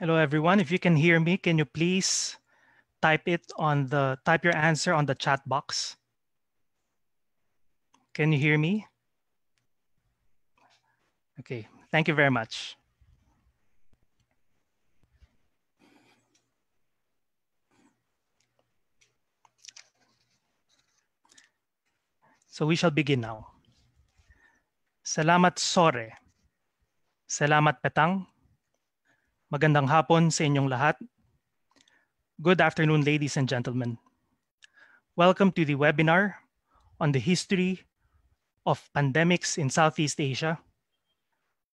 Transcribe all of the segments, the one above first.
Hello, everyone. If you can hear me, can you please type it on the type your answer on the chat box? Can you hear me? Okay, thank you very much. So we shall begin now. Salamat sore. Salamat petang. Magandang hapon sa inyong lahat. Good afternoon, ladies and gentlemen. Welcome to the webinar on the history of pandemics in Southeast Asia.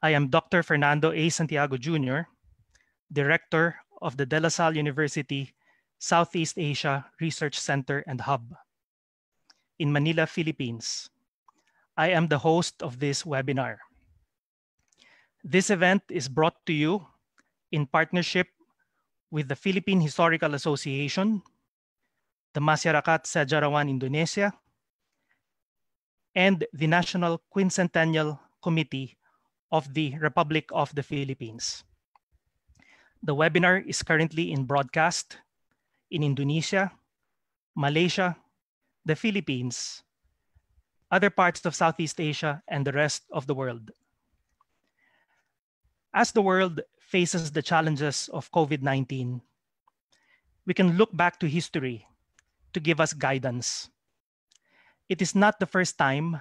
I am Dr. Fernando A. Santiago Jr., Director of the De La Salle University Southeast Asia Research Center and Hub in Manila, Philippines. I am the host of this webinar. This event is brought to you in partnership with the Philippine Historical Association, the Masyarakat Sejarawan Indonesia, and the National Quincentennial Committee of the Republic of the Philippines. The webinar is currently in broadcast in Indonesia, Malaysia, the Philippines, other parts of Southeast Asia, and the rest of the world. As the world faces the challenges of COVID 19, we can look back to history to give us guidance. It is not the first time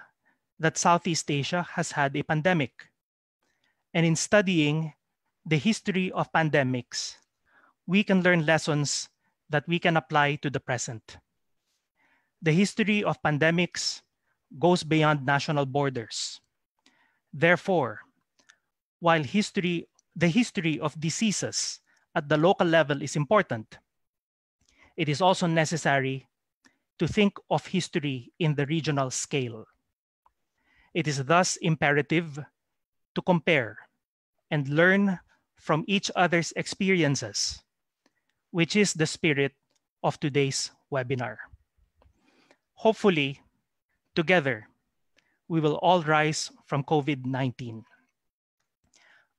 that Southeast Asia has had a pandemic. And in studying the history of pandemics, we can learn lessons that we can apply to the present the history of pandemics goes beyond national borders. Therefore, while history, the history of diseases at the local level is important, it is also necessary to think of history in the regional scale. It is thus imperative to compare and learn from each other's experiences, which is the spirit of today's webinar. Hopefully, together, we will all rise from COVID 19.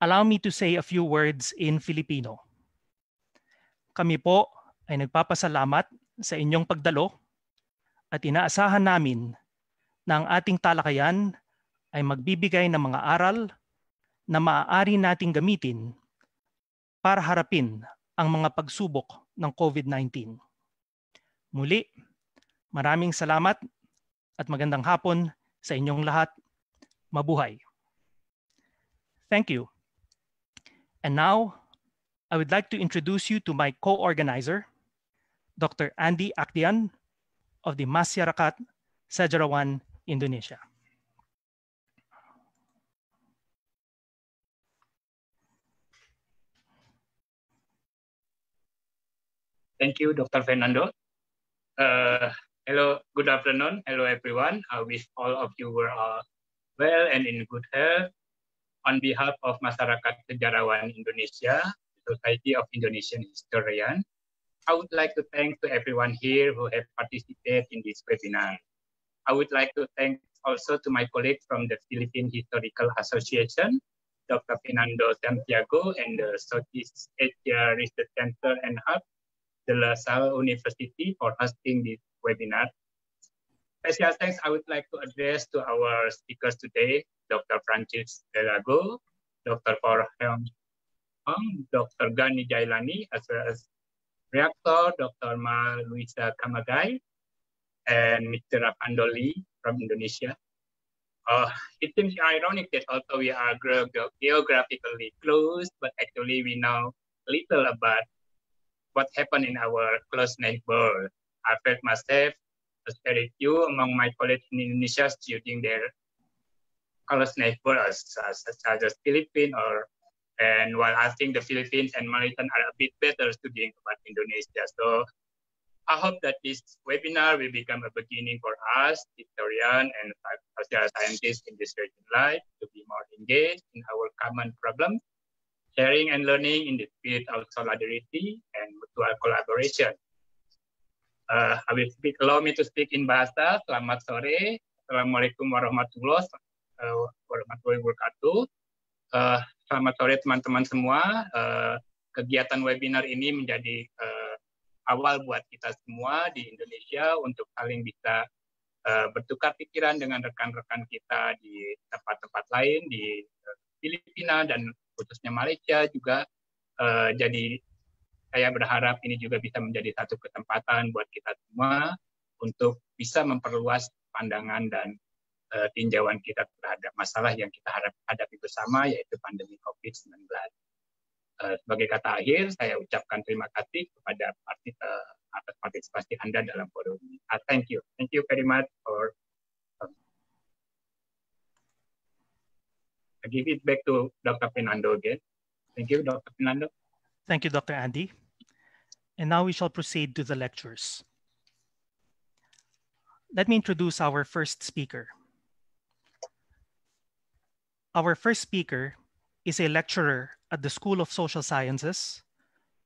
Allow me to say a few words in Filipino. Kami po ay nagpapasalamat sa inyong pagdalo at inaasahan namin na ang ating talakayan ay magbibigay ng mga aral na maaari nating gamitin para harapin ang mga pagsubok ng COVID-19. Muli, Maraming salamat at magandang hapon sa inyong lahat. Mabuhay. Thank you. And now, I would like to introduce you to my co-organizer, Dr. Andy Achdian of the Masyarakat Sejarawan, Indonesia. Thank you, Dr. Fernando. Uh, Hello, good afternoon. Hello, everyone. I wish all of you were uh, well and in good health. On behalf of Masyarakat Sejarawan Indonesia, Society of Indonesian Historians, I would like to thank to everyone here who have participated in this webinar. I would like to thank also to my colleague from the Philippine Historical Association, Dr. Fernando Santiago and the Southeast Asia Research Center and Hub, the La Salle University for hosting this webinar. Special thanks I would like to address to our speakers today, Dr. Francis Gealogo, Dr. Por Heong Hong, Dr. Gani Jaelani, as well as Reactor, Dr. Ma Luisa Camagay, and Mr. Pandoli from Indonesia. Uh, it seems ironic that although we are geographically close, but actually we know little about what happened in our close neighbor. I felt myself as very few among my colleagues in Indonesia studying their close neighbors, such as the Philippines or and while I think the Philippines and Malaysia are a bit better studying about Indonesia. So I hope that this webinar will become a beginning for us, historian and social scientists in this region life to be more engaged in our common problems, sharing and learning in the spirit of solidarity and mutual collaboration. Uh, I will speak, allow me to speak in bahasa. Selamat sore. Assalamualaikum warahmatullahi uh, wabarakatuh. Uh, selamat sore teman-teman semua. Uh, kegiatan webinar ini menjadi uh, awal buat kita semua di Indonesia untuk saling bisa uh, bertukar pikiran dengan rekan-rekan kita di tempat-tempat lain di uh, Filipina dan khususnya Malaysia juga. Uh, jadi saya berharap ini juga bisa menjadi satu kesempatan buat kita semua untuk bisa memperluas pandangan dan tinjauan kita terhadap masalah yang kita harap hadapi bersama yaitu pandemi COVID-19. Uh, sebagai kata akhir, saya ucapkan terima kasih kepada partit, uh, atas partisipasi Anda dalam forum ini. Uh, thank you. Thank you very much for um, I give it back to Dr. Fernando again. Thank you, Dr. Fernando. Thank you, Dr. Andy. And now we shall proceed to the lectures. Let me introduce our first speaker. Our first speaker is a lecturer at the School of Social Sciences,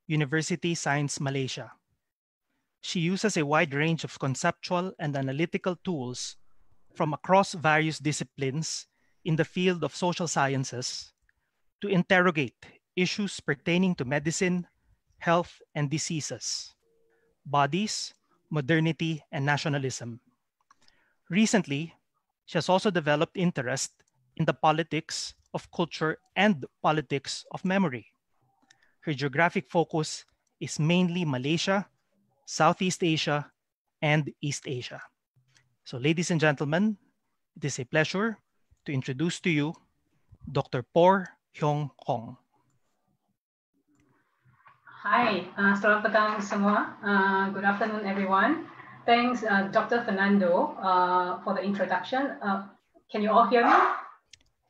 Universiti Sains Malaysia. She uses a wide range of conceptual and analytical tools from across various disciplines in the field of social sciences to interrogate issues pertaining to medicine, health and diseases, bodies, modernity, and nationalism. Recently, she has also developed interest in the politics of culture and politics of memory. Her geographic focus is mainly Malaysia, Southeast Asia, and East Asia. So ladies and gentlemen, it is a pleasure to introduce to you Dr. Por Heong Hong. Hi, uh, selamat petang semua. Uh, good afternoon, everyone. Thanks, uh, Dr. Fernando, uh, for the introduction. Uh, can you all hear me?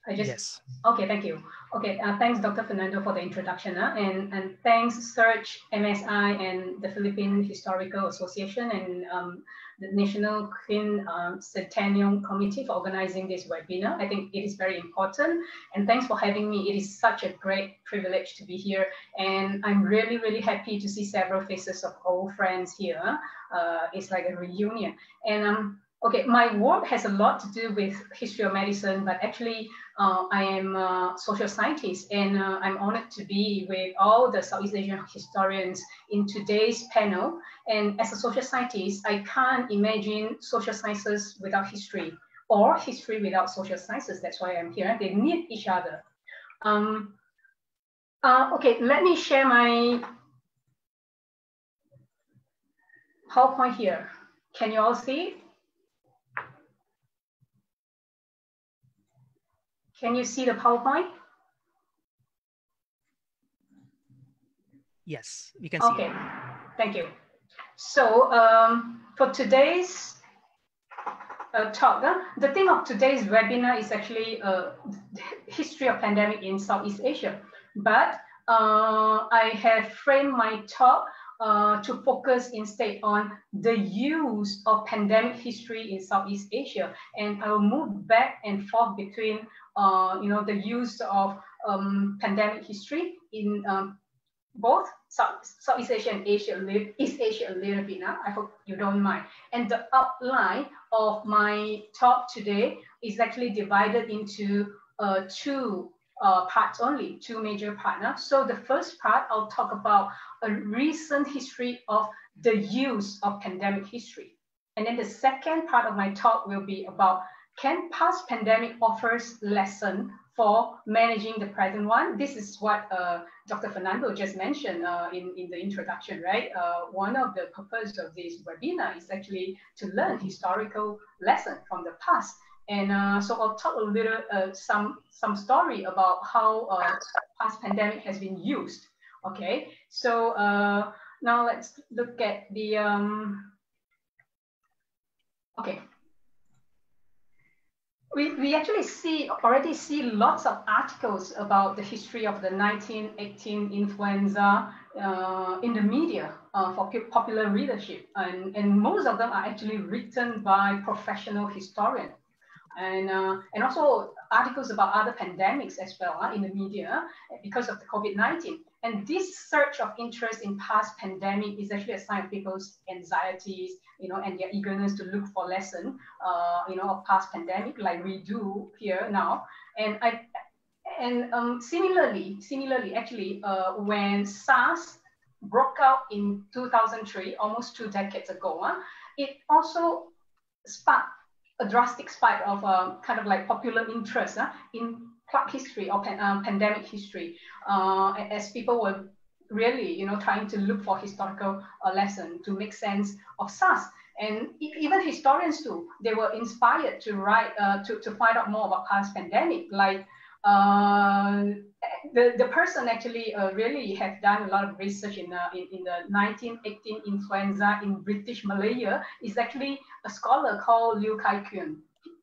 I just, yes. Okay, thank you. Okay, uh, thanks, Dr. Fernando, for the introduction. Uh, and, and thanks, Search, MSI, and the Philippine Historical Association, and um, the National Queen uh, Centennial Committee for organizing this webinar. I think it is very important. And thanks for having me. It is such a great privilege to be here. And I'm really, really happy to see several faces of old friends here. Uh, it's like a reunion. And um, okay, my work has a lot to do with history of medicine, but actually uh, I am a social scientist and uh, I'm honored to be with all the Southeast Asian historians in today's panel. And as a social scientist, I can't imagine social sciences without history or history without social sciences. That's why I'm here. They need each other. Um, uh, okay, let me share my PowerPoint here. Can you all see? Can you see the PowerPoint? Yes, we can see Okay, thank you. So um, for today's uh, talk, uh, the theme of today's webinar is actually uh, history of pandemic in Southeast Asia. But uh, I have framed my talk uh, to focus instead on the use of pandemic history in Southeast Asia. And I will move back and forth between, uh, you know, the use of um, pandemic history in um, both South, Southeast Asia and Asia, East Asia a little bit now. I hope you don't mind. And the outline of my talk today is actually divided into uh, two uh, parts only, two major parts. So the first part, I'll talk about a recent history of the use of pandemic history. And then the second part of my talk will be about can past pandemic offers lesson for managing the present one? This is what uh, Dr. Fernando just mentioned uh, in, in the introduction, right? Uh, one of the purpose of this webinar is actually to learn historical lesson from the past. And uh, so I'll talk a little, uh, some, some story about how uh, past pandemic has been used. Okay, so uh, now let's look at the, um, okay. We, we actually see already see lots of articles about the history of the 1918 influenza uh, in the media uh, for popular readership. And, and most of them are actually written by professional historians and uh, and also articles about other pandemics as well uh, in the media because of the COVID-19. And this surge of interest in past pandemic is actually a sign of people's anxieties, you know, and their eagerness to look for lesson, uh, you know, of past pandemic like we do here now. And I and um, similarly, similarly, actually, uh, when SARS broke out in 2003, almost two decades ago, uh, it also sparked a drastic spike of uh, kind of like popular interest uh, in plague history or pan uh, pandemic history, uh, as people were really, you know, trying to look for historical uh, lesson to make sense of SARS. And even historians too, they were inspired to write, uh, to, to find out more about past pandemic, like uh, the, the person actually uh, really have done a lot of research in, uh, in, in, the 1918 influenza in British Malaya is actually a scholar called Liew Kai Khiun.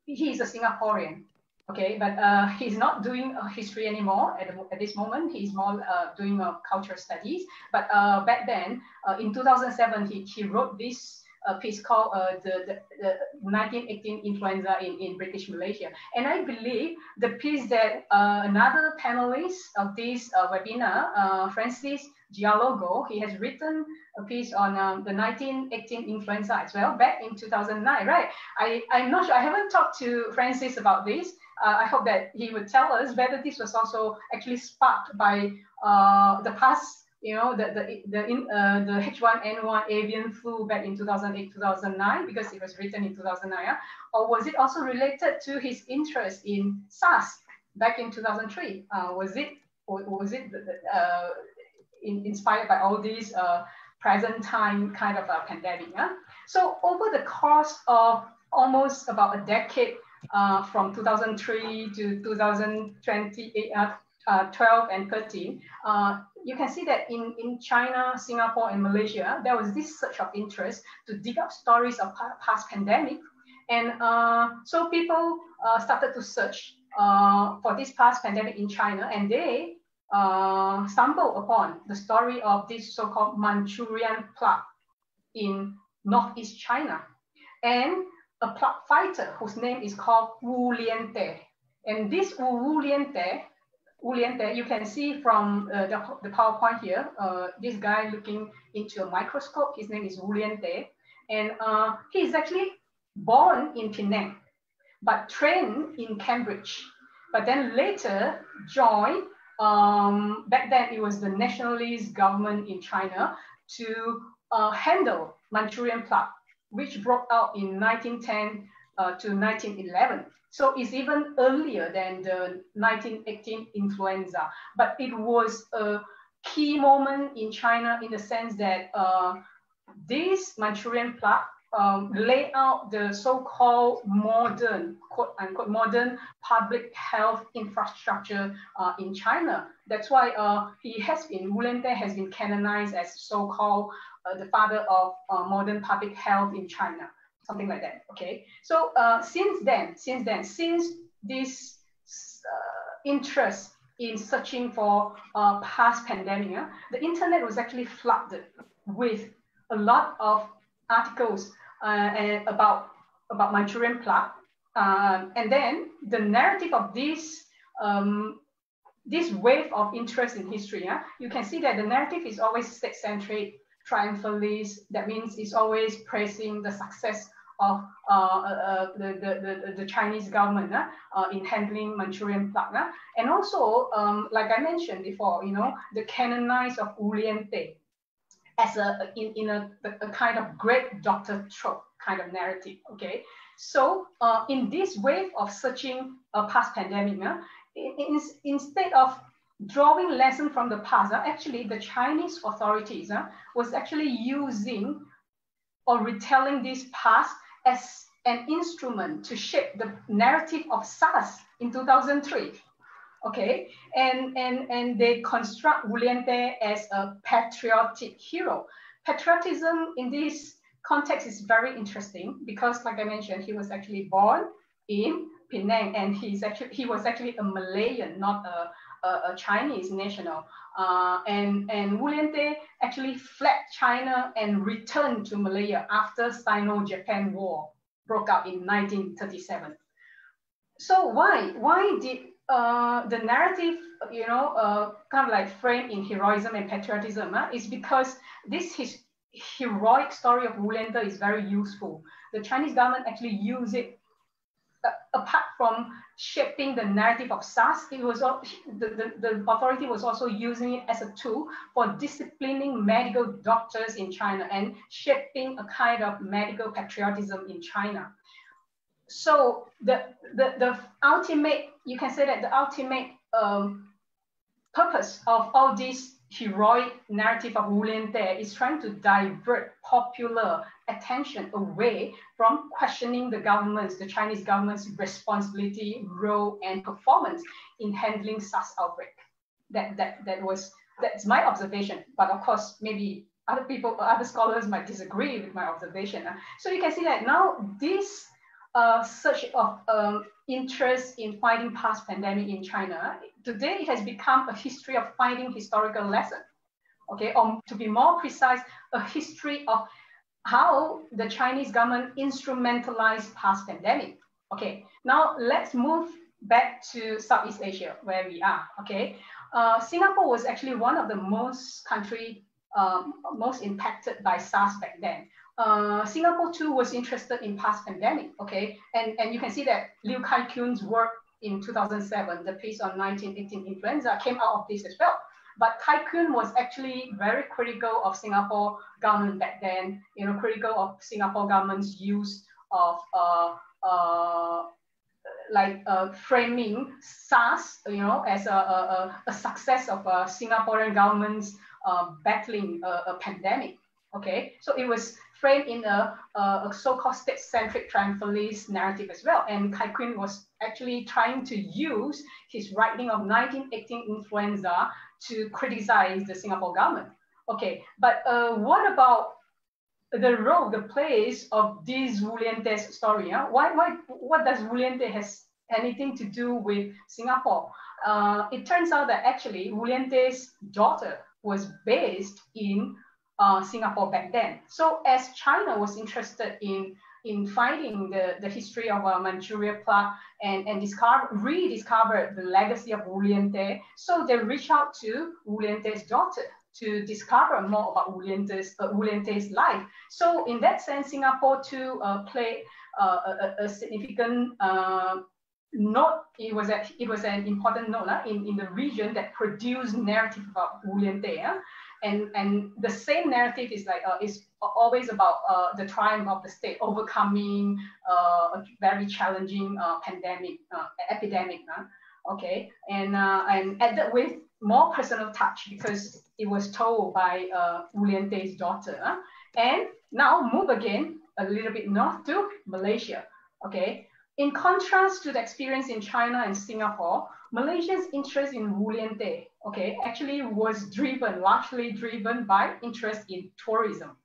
He is a Singaporean, okay, but uh, he's not doing history anymore at, at this moment. He's more uh, doing cultural studies. But uh, back then, in 2007, he, he wrote this piece called uh, the, the, the, 1918 influenza in, in British Malaysia. And I believe the piece that uh, another panelist of this uh, webinar, uh, Francis Gealogo, he has written a piece on um, the 1918 influenza as well, back in 2009, right? I, I'm not sure, I haven't talked to Francis about this. Uh, I hope that he would tell us whether this was also actually sparked by uh, the past you know, the, the, the, in, uh, the H1N1 avian flu back in 2008, 2009, because it was written in 2009, or was it also related to his interest in SARS back in 2003? Uh, was it, was it uh, in, inspired by all these uh, present time kind of a pandemic? Yeah? So over the course of almost about a decade, uh, from 2003 to 2020, uh, uh, 12 and 13, uh, you can see that in, in China, Singapore, and Malaysia, there was this search of interest to dig up stories of past pandemic. And uh, so people uh, started to search uh, for this past pandemic in China, and they stumbled upon the story of this so-called Manchurian plague in northeast China. And a fighter whose name is called Wu Lien-teh. And this Wu Lien-teh Uliente, you can see from uh, the, the PowerPoint here, uh, this guy looking into a microscope, his name is Wu Lien-teh, and uh, he is actually born in Penang, but trained in Cambridge, but then later joined, um, back then it was the nationalist government in China to uh, handle Manchurian plague, which broke out in 1910 uh, to 1911. So it's even earlier than the 1918 influenza, but it was a key moment in China in the sense that uh, this Manchurian plague um, lay out the so-called modern, quote unquote, modern public health infrastructure uh, in China. That's why uh, he has been, Wu has been canonized as so-called uh, the father of uh, modern public health in China something like that. Okay. So uh, since then, since then, since this uh, interest in searching for uh, past pandemic, uh, the internet was actually flooded with a lot of articles about about Manchurian plague. Um, and then the narrative of this um, this wave of interest in history, yeah, you can see that the narrative is always state-centric, triumphalist. That means it's always praising the success of uh, uh, the, the, the, Chinese government uh, in handling Manchurian plague. And also, um, like I mentioned before, you know, the canonized of Wu Lien-teh as a, in, in a, a kind of great doctor trope kind of narrative, okay? So uh, in this wave of searching a past pandemic, uh, in, instead of drawing lesson from the past, actually the Chinese authorities uh, was actually using or retelling this past as an instrument to shape the narrative of SARS in 2003. Okay, and, and, and they construct Wu Lien-teh as a patriotic hero. Patriotism in this context is very interesting because, like I mentioned, he was actually born in Penang, and he's actually he was actually a Malayan, not a, a, a Chinese national. Uh, and and Wu Lien-teh actually fled China and returned to Malaya after Sino-Japan War broke out in 1937. So why why did uh, the narrative, you know, uh, kind of like framed in heroism and patriotism, uh, is because this his heroic story of Wu Lien-teh is very useful. The Chinese government actually use it apart from shaping the narrative of SARS, it was the, the, the authority was also using it as a tool for disciplining medical doctors in China and shaping a kind of medical patriotism in China. So the, the, the ultimate, you can say that the ultimate um, purpose of all these heroic narrative of Wu Lien-te is trying to divert popular attention away from questioning the government's, the Chinese government's responsibility, role, and performance in handling SARS outbreak. That, that, that was, that's my observation. But of course, maybe other people, other scholars might disagree with my observation. So you can see that now this uh, search of um, interest in fighting past pandemic in China, today it has become a history of finding historical lesson. Okay, or to be more precise, a history of how the Chinese government instrumentalized past pandemic. Okay, now let's move back to Southeast Asia where we are. Okay, uh, Singapore was actually one of the most country um, most impacted by SARS back then. Uh, Singapore too was interested in past pandemic, okay? And, and you can see that Liew Kai Khiun's work in 2007, the piece on 1918 influenza came out of this as well. But Kai-kyun was actually very critical of Singapore government back then, you know, critical of Singapore government's use of uh, uh, like uh, framing SARS, you know, as a, a, a success of a Singaporean government's uh, battling a, a pandemic. Okay, so it was framed in a, a so-called state-centric triumphalist narrative as well. And Kai Khiun was actually trying to use his writing of 1918 influenza to criticize the Singapore government. Okay, but uh, what about the role, the place of this Wu Lien-te's story? Huh? Why, why, what does Wu Lien-te has anything to do with Singapore? Uh, it turns out that actually Wu Lien-te's daughter was based in uh, Singapore back then. So as China was interested in in finding the, the history of uh, Manchuria plot and, and discover, rediscovered the legacy of Wu Lien-te. So they reached out to Wu Lien-te's daughter to discover more about Wu Lien-te's, uh, Wu Lien-te's life. So in that sense, Singapore too uh, played uh, a, a, significant uh, note. It was a, it was an important note uh, in, in the region that produced narrative about Wu Lien-te. And and the same narrative is like uh, is always about uh, the triumph of the state overcoming uh, a very challenging uh, pandemic uh, epidemic okay? And uh, and added with more personal touch because it was told by uh, Wu Lien-te's daughter and now move again a little bit north to Malaysia okay? In contrast to the experience in China and Singapore Malaysia's interest in Wu okay, actually was driven, largely driven by interest in tourism.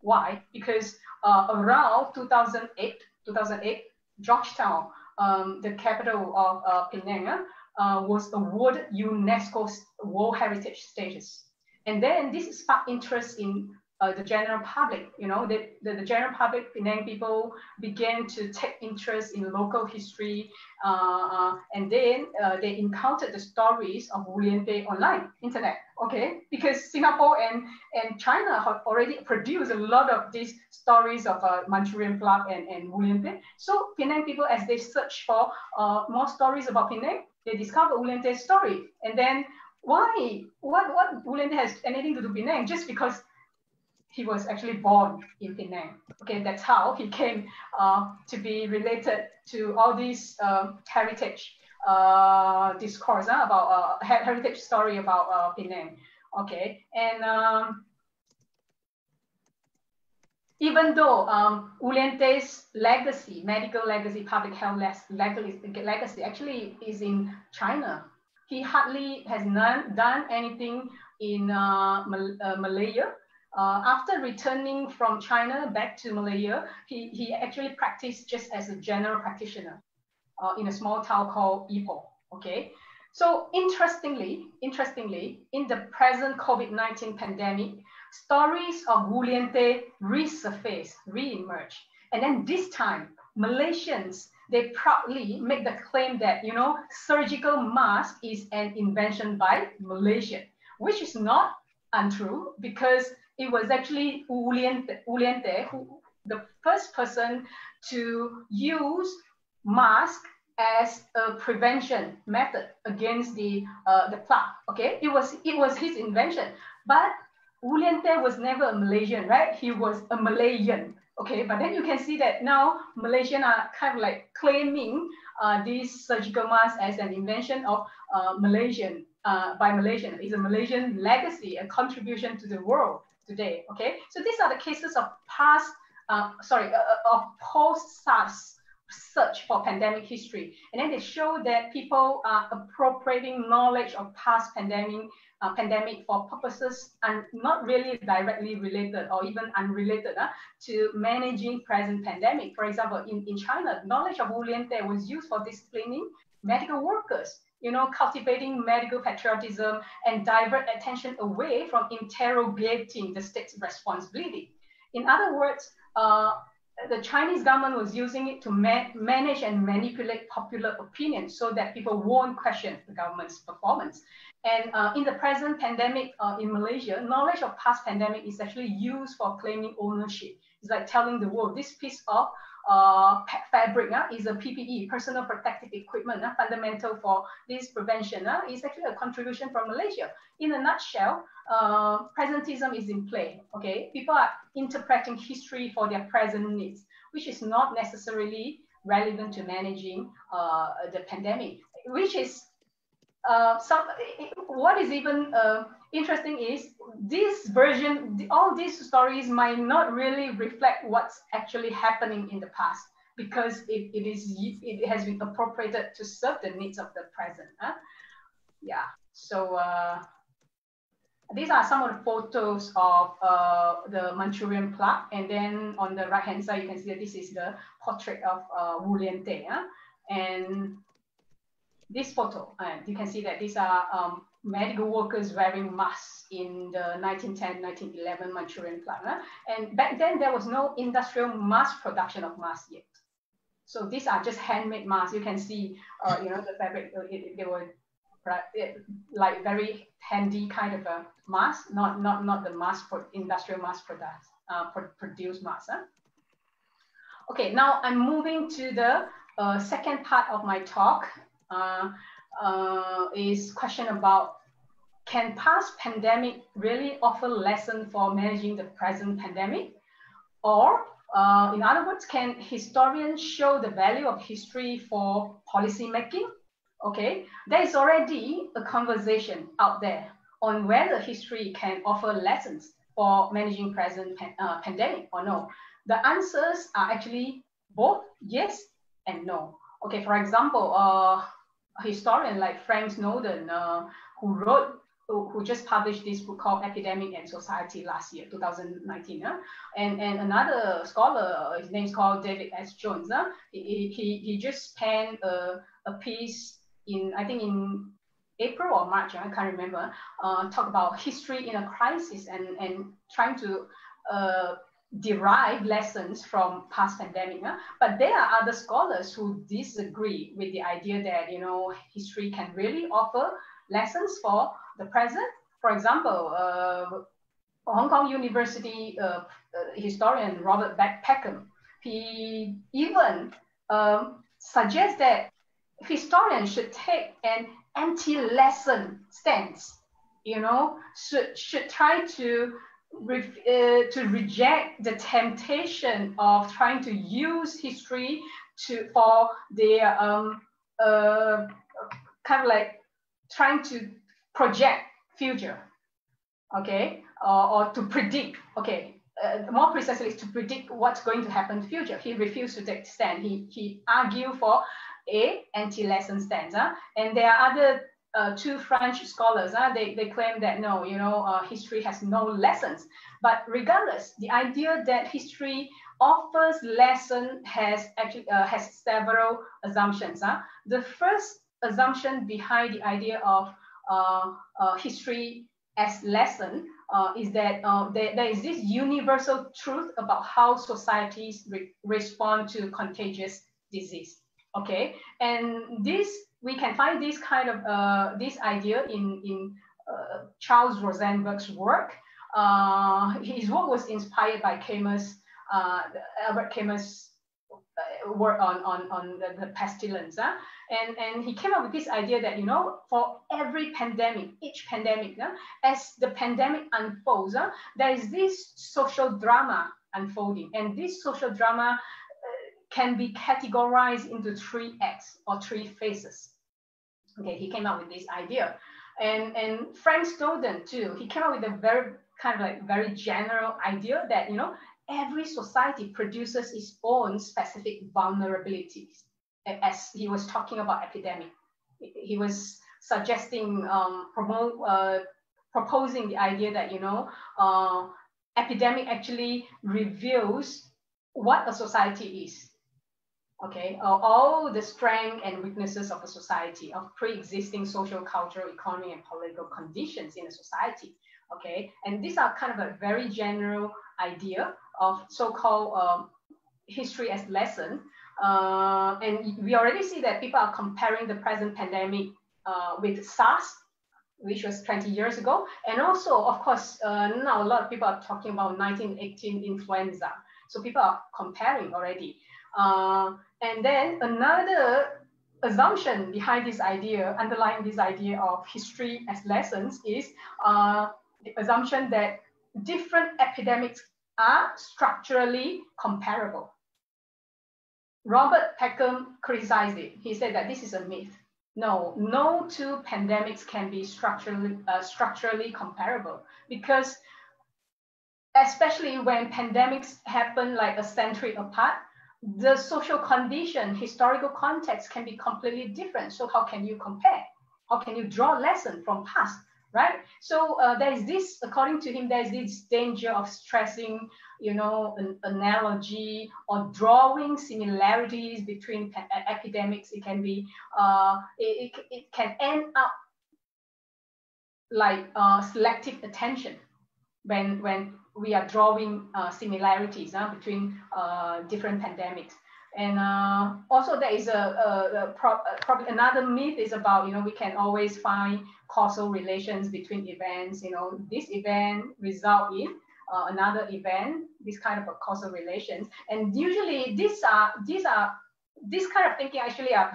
Why? Because uh, around 2008, 2008, Georgetown, um, the capital of uh, Penang, uh, was awarded UNESCO's World Heritage status. And then this sparked interest in uh, the general public, you know, the, the, the, general public, Penang people began to take interest in local history. Uh, and then uh, they encountered the stories of Wu Lien-te online, internet, okay? Because Singapore and, and China have already produced a lot of these stories of uh, Manchurian plot and, and Wu. So Penang people, as they search for uh, more stories about Penang, they discover Wu Lien-te's story. And then why? What, what Wu has anything to do with Penang? Just because he was actually born in Penang. Okay, that's how he came uh, to be related to all these uh, heritage uh, discourse uh, about uh, heritage story about uh, Penang. Okay, and um, even though um, legacy, medical legacy, public health legacy, actually is in China, he hardly has none, done anything in uh, Mal Malaya uh, after returning from China back to Malaysia, he, he actually practiced just as a general practitioner uh, in a small town called Ipoh. Okay, so interestingly, interestingly, in the present COVID-19 pandemic, stories of Wu Lien-te resurface, re-emerge. And then this time, Malaysians, they proudly make the claim that, you know, surgical mask is an invention by Malaysian, which is not untrue because it was actually Wu Lien-te, who the first person to use mask as a prevention method against the uh, the plague. Okay, it was it was his invention, but Wu Lien-teh was never a Malaysian, right? He was a Malayan. Okay, but then you can see that now Malaysian are kind of like claiming uh, this surgical mask as an invention of uh, Malaysian uh, by Malaysian. It's a Malaysian legacy, a contribution to the world today. Okay, so these are the cases of past, uh, sorry, uh, uh, of post SARS search for pandemic history. And then they show that people are appropriating knowledge of past pandemic, uh, pandemic for purposes and not really directly related or even unrelated uh, to managing present pandemic. For example, in, in China, knowledge of Wu Lien-teh was used for disciplining medical workers, you know, cultivating medical patriotism and divert attention away from interrogating the state's responsibility. In other words, uh, the Chinese government was using it to ma manage and manipulate popular opinion so that people won't question the government's performance. And uh, in the present pandemic uh, in Malaysia, knowledge of past pandemic is actually used for claiming ownership. It's like telling the world this piece of uh, fabric uh, is a PPE, personal protective equipment, uh, fundamental for this prevention. Uh, is actually a contribution from Malaysia. In a nutshell, uh, presentism is in play. Okay, people are interpreting history for their present needs, which is not necessarily relevant to managing uh, the pandemic, which is uh, some, what is even uh, interesting is this version, all these stories might not really reflect what's actually happening in the past because it, it is it has been appropriated to serve the needs of the present. Huh? Yeah. So uh, these are some of the photos of uh, the Manchurian plague. And then on the right hand side, you can see that this is the portrait of uh, Wu Lien-teh. Huh? And this photo, uh, you can see that these are um, medical workers wearing masks in the 1910-1911 Manchurian plague. Huh? And back then, there was no industrial mass production of masks yet. So these are just handmade masks. You can see, uh, you know, the fabric, uh, it, they were like very handy kind of a mask, not, not, not the mass for industrial mass product, uh, produce mask. Huh? Okay, now I'm moving to the uh, second part of my talk, uh, uh, is question about can past pandemic really offer lesson for managing the present pandemic? Or uh, in other words, can historians show the value of history for policy making? Okay, there is already a conversation out there on whether history can offer lessons for managing present pan uh, pandemic or no. The answers are actually both yes and no. Okay, for example, uh, historian like Frank Snowden, uh, who wrote, who, who, just published this book called Epidemic and Society last year, 2019. Uh, and, and another scholar, his name is called David S. Jones. Uh, he, he, he just penned a, a piece in, I think in April or March, I can't remember, uh, talk about history in a crisis and, and trying to uh, derive lessons from past pandemic. But there are other scholars who disagree with the idea that, you know, history can really offer lessons for the present. For example, uh, Hong Kong University uh, uh historian Robert Peckham, he even um, suggests that historians should take an anti-lesson stance, you know, should, should try to uh, to reject the temptation of trying to use history to for their um, uh, kind of like trying to project future, okay, or, or to predict, okay. Uh, more precisely, to predict what's going to happen in the future. He refused to take stand. He he argued for a anti-lesson stance, and there are other uh, two French scholars, uh, they, they claim that no, you know, uh, history has no lessons. But regardless, the idea that history offers lesson has actually uh, has several assumptions. Uh. The first assumption behind the idea of uh, uh, history as lesson uh, is that there, there is this universal truth about how societies re respond to contagious disease. Okay, and this we can find this kind of uh, this idea in in uh, Charles Rosenberg's work. Uh, his work was inspired by Camus, uh, Albert Camus' work on, on, on the, the pestilence. Huh? And, and he came up with this idea that, you know, for every pandemic, each pandemic, huh, as the pandemic unfolds, huh, there is this social drama unfolding. And this social drama uh, can be categorized into three acts or three phases. Okay, he came up with this idea. And, and Frank Snowden too, he came up with a very kind of like very general idea that, you know, every society produces its own specific vulnerabilities. As he was talking about epidemic, he was suggesting, um, promote, uh, proposing the idea that you know, uh, epidemic actually reveals what a society is. Okay, uh, all the strengths and weaknesses of a society, of pre-existing social, cultural, economic, and political conditions in a society. Okay, and these are kind of a very general idea of so-called um, history as lesson. Uh, and we already see that people are comparing the present pandemic uh, with SARS, which was 20 years ago. And also, of course, uh, now a lot of people are talking about 1918 influenza. So people are comparing already. Uh, and then another assumption behind this idea, underlying this idea of history as lessons is uh, the assumption that different epidemics are structurally comparable. Robert Peckham criticized it. He said that this is a myth. No, no two pandemics can be structurally, uh, structurally comparable because especially when pandemics happen like a century apart, the social condition, historical context can be completely different. So how can you compare? How can you draw lesson from past? right? So uh, there is this, according to him, there is this danger of stressing, you know, an analogy or drawing similarities between epidemics. It can be, uh, it, it, it can end up like uh, selective attention when when we are drawing uh, similarities uh, between uh, different pandemics. And uh, also there is a, a, a pro probably another myth is about, you know, we can always find causal relations between events, you know, this event result in uh, another event, this kind of a causal relations. And usually these are, these are, this kind of thinking actually are,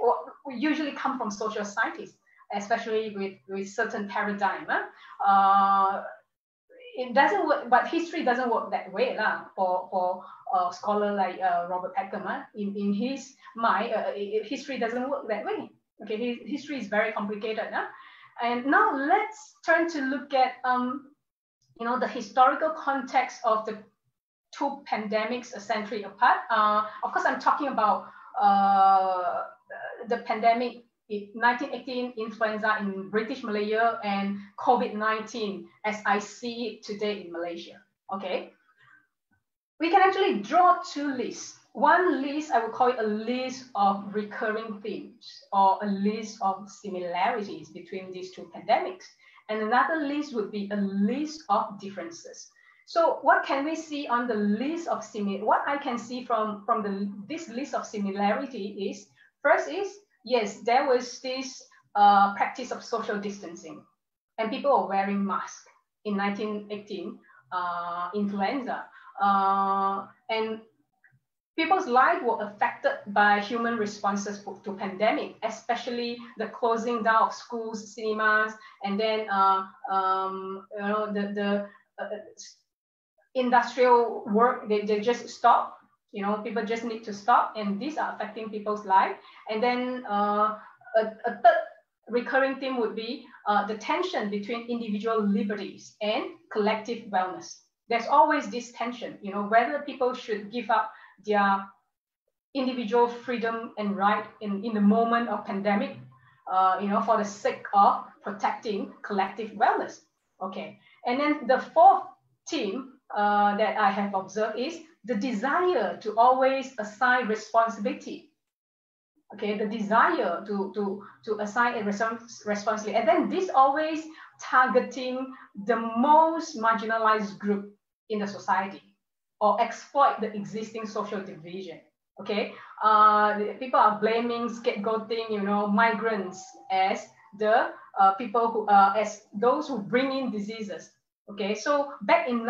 usually come from social scientists, especially with, with certain paradigm. Uh, it doesn't work, but history doesn't work that way lah, for, for a scholar like uh, Robert Peckham. Uh, in, in his mind, uh, history doesn't work that way. Okay, his, history is very complicated. Uh? And now let's turn to look at um, you know, the historical context of the two pandemics a century apart. Uh, of course, I'm talking about uh, the pandemic 1918 influenza in British Malaya and COVID-19 as I see it today in Malaysia. Okay, we can actually draw two lists. One list, I would call it a list of recurring themes or a list of similarities between these two pandemics. And another list would be a list of differences. So what can we see on the list of similar, what I can see from, from the, this list of similarity is, first is, yes, there was this uh, practice of social distancing and people were wearing masks in 1918 uh, influenza. Uh, and people's lives were affected by human responses to pandemic, especially the closing down of schools, cinemas, and then uh, um, you know the the uh, industrial work they, they just stop. You know, people just need to stop, and these are affecting people's life. And then uh, a, a third recurring theme would be uh, the tension between individual liberties and collective wellness there's always this tension, you know, whether people should give up their individual freedom and right in, in the moment of pandemic, uh, you know, for the sake of protecting collective wellness. Okay. And then the fourth theme uh, that I have observed is the desire to always assign responsibility. Okay, the desire to, to, to assign a responsibility. And then this always targeting the most marginalized group in the society or exploit the existing social division. Okay, uh, people are blaming, scapegoating, you know, migrants as the uh, people who, uh, as those who bring in diseases. Okay, so back in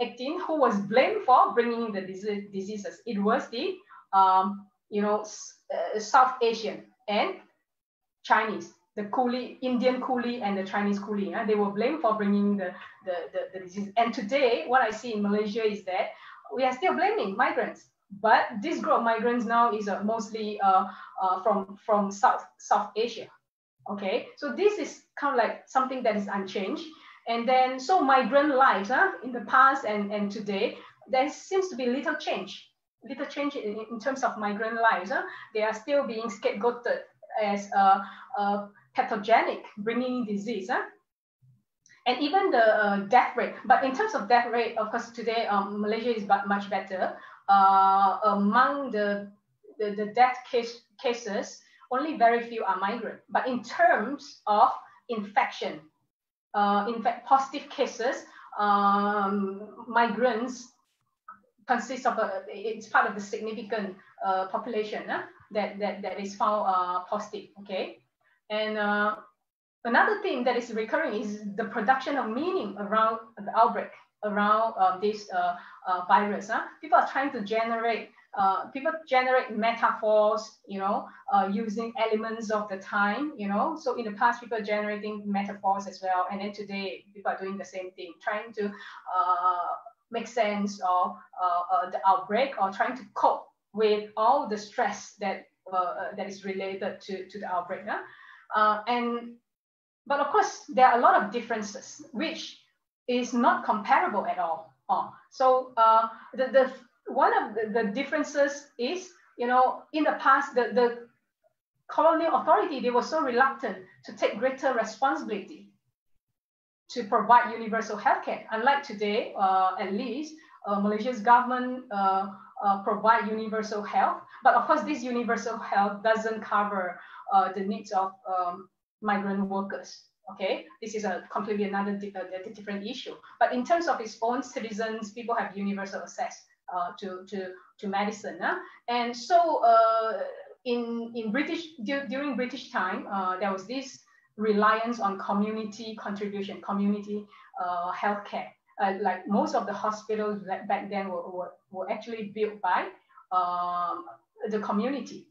1918, who was blamed for bringing in the diseases? It was the um, you know, uh, South Asian and Chinese, the coolie, Indian coolie and the Chinese coolie. Uh, they were blamed for bringing the, the, the, the disease. And today, what I see in Malaysia is that we are still blaming migrants. But this group of migrants now is uh, mostly uh, uh, from, from South, South Asia. Okay, so this is kind of like something that is unchanged. And then, so migrant lives in the past and, and today, there seems to be little change, little change in, in terms of migrant lives. Huh? They are still being scapegoated as a, a pathogenic, bringing disease. Huh? And even the uh, death rate, but in terms of death rate, of course, today um, Malaysia is much better. Uh, among the, the, the death case, cases, only very few are migrant. But in terms of infection, in fact, positive cases, um, migrants consist of a, it's part of the significant uh, population uh, that, that, that is found uh, positive, okay? And uh, another thing that is recurring is the production of meaning around the outbreak, around this uh, uh, virus. People are trying to generate uh, people generate metaphors, you know, uh, using elements of the time, you know. So in the past, people generating metaphors as well. And then today, people are doing the same thing, trying to uh, make sense of uh, uh, the outbreak or trying to cope with all the stress that that is related to, to the outbreak. And but of course, there are a lot of differences, which is not comparable at all. so the, the one of the, the differences is, you know, in the past, the, the colonial authority, they were so reluctant to take greater responsibility to provide universal healthcare. Unlike today, uh, at least, uh, Malaysia's government uh, uh provide universal health. But of course, this universal health doesn't cover uh, the needs of um, migrant workers. Okay, this is a completely another di different issue. But in terms of its own citizens, people have universal access uh, to, to, to medicine. Uh? And so uh, in, in British, during British time, uh, there was this reliance on community contribution, community uh, healthcare. Uh, like most of the hospitals back then were, were, were actually built by um, the community.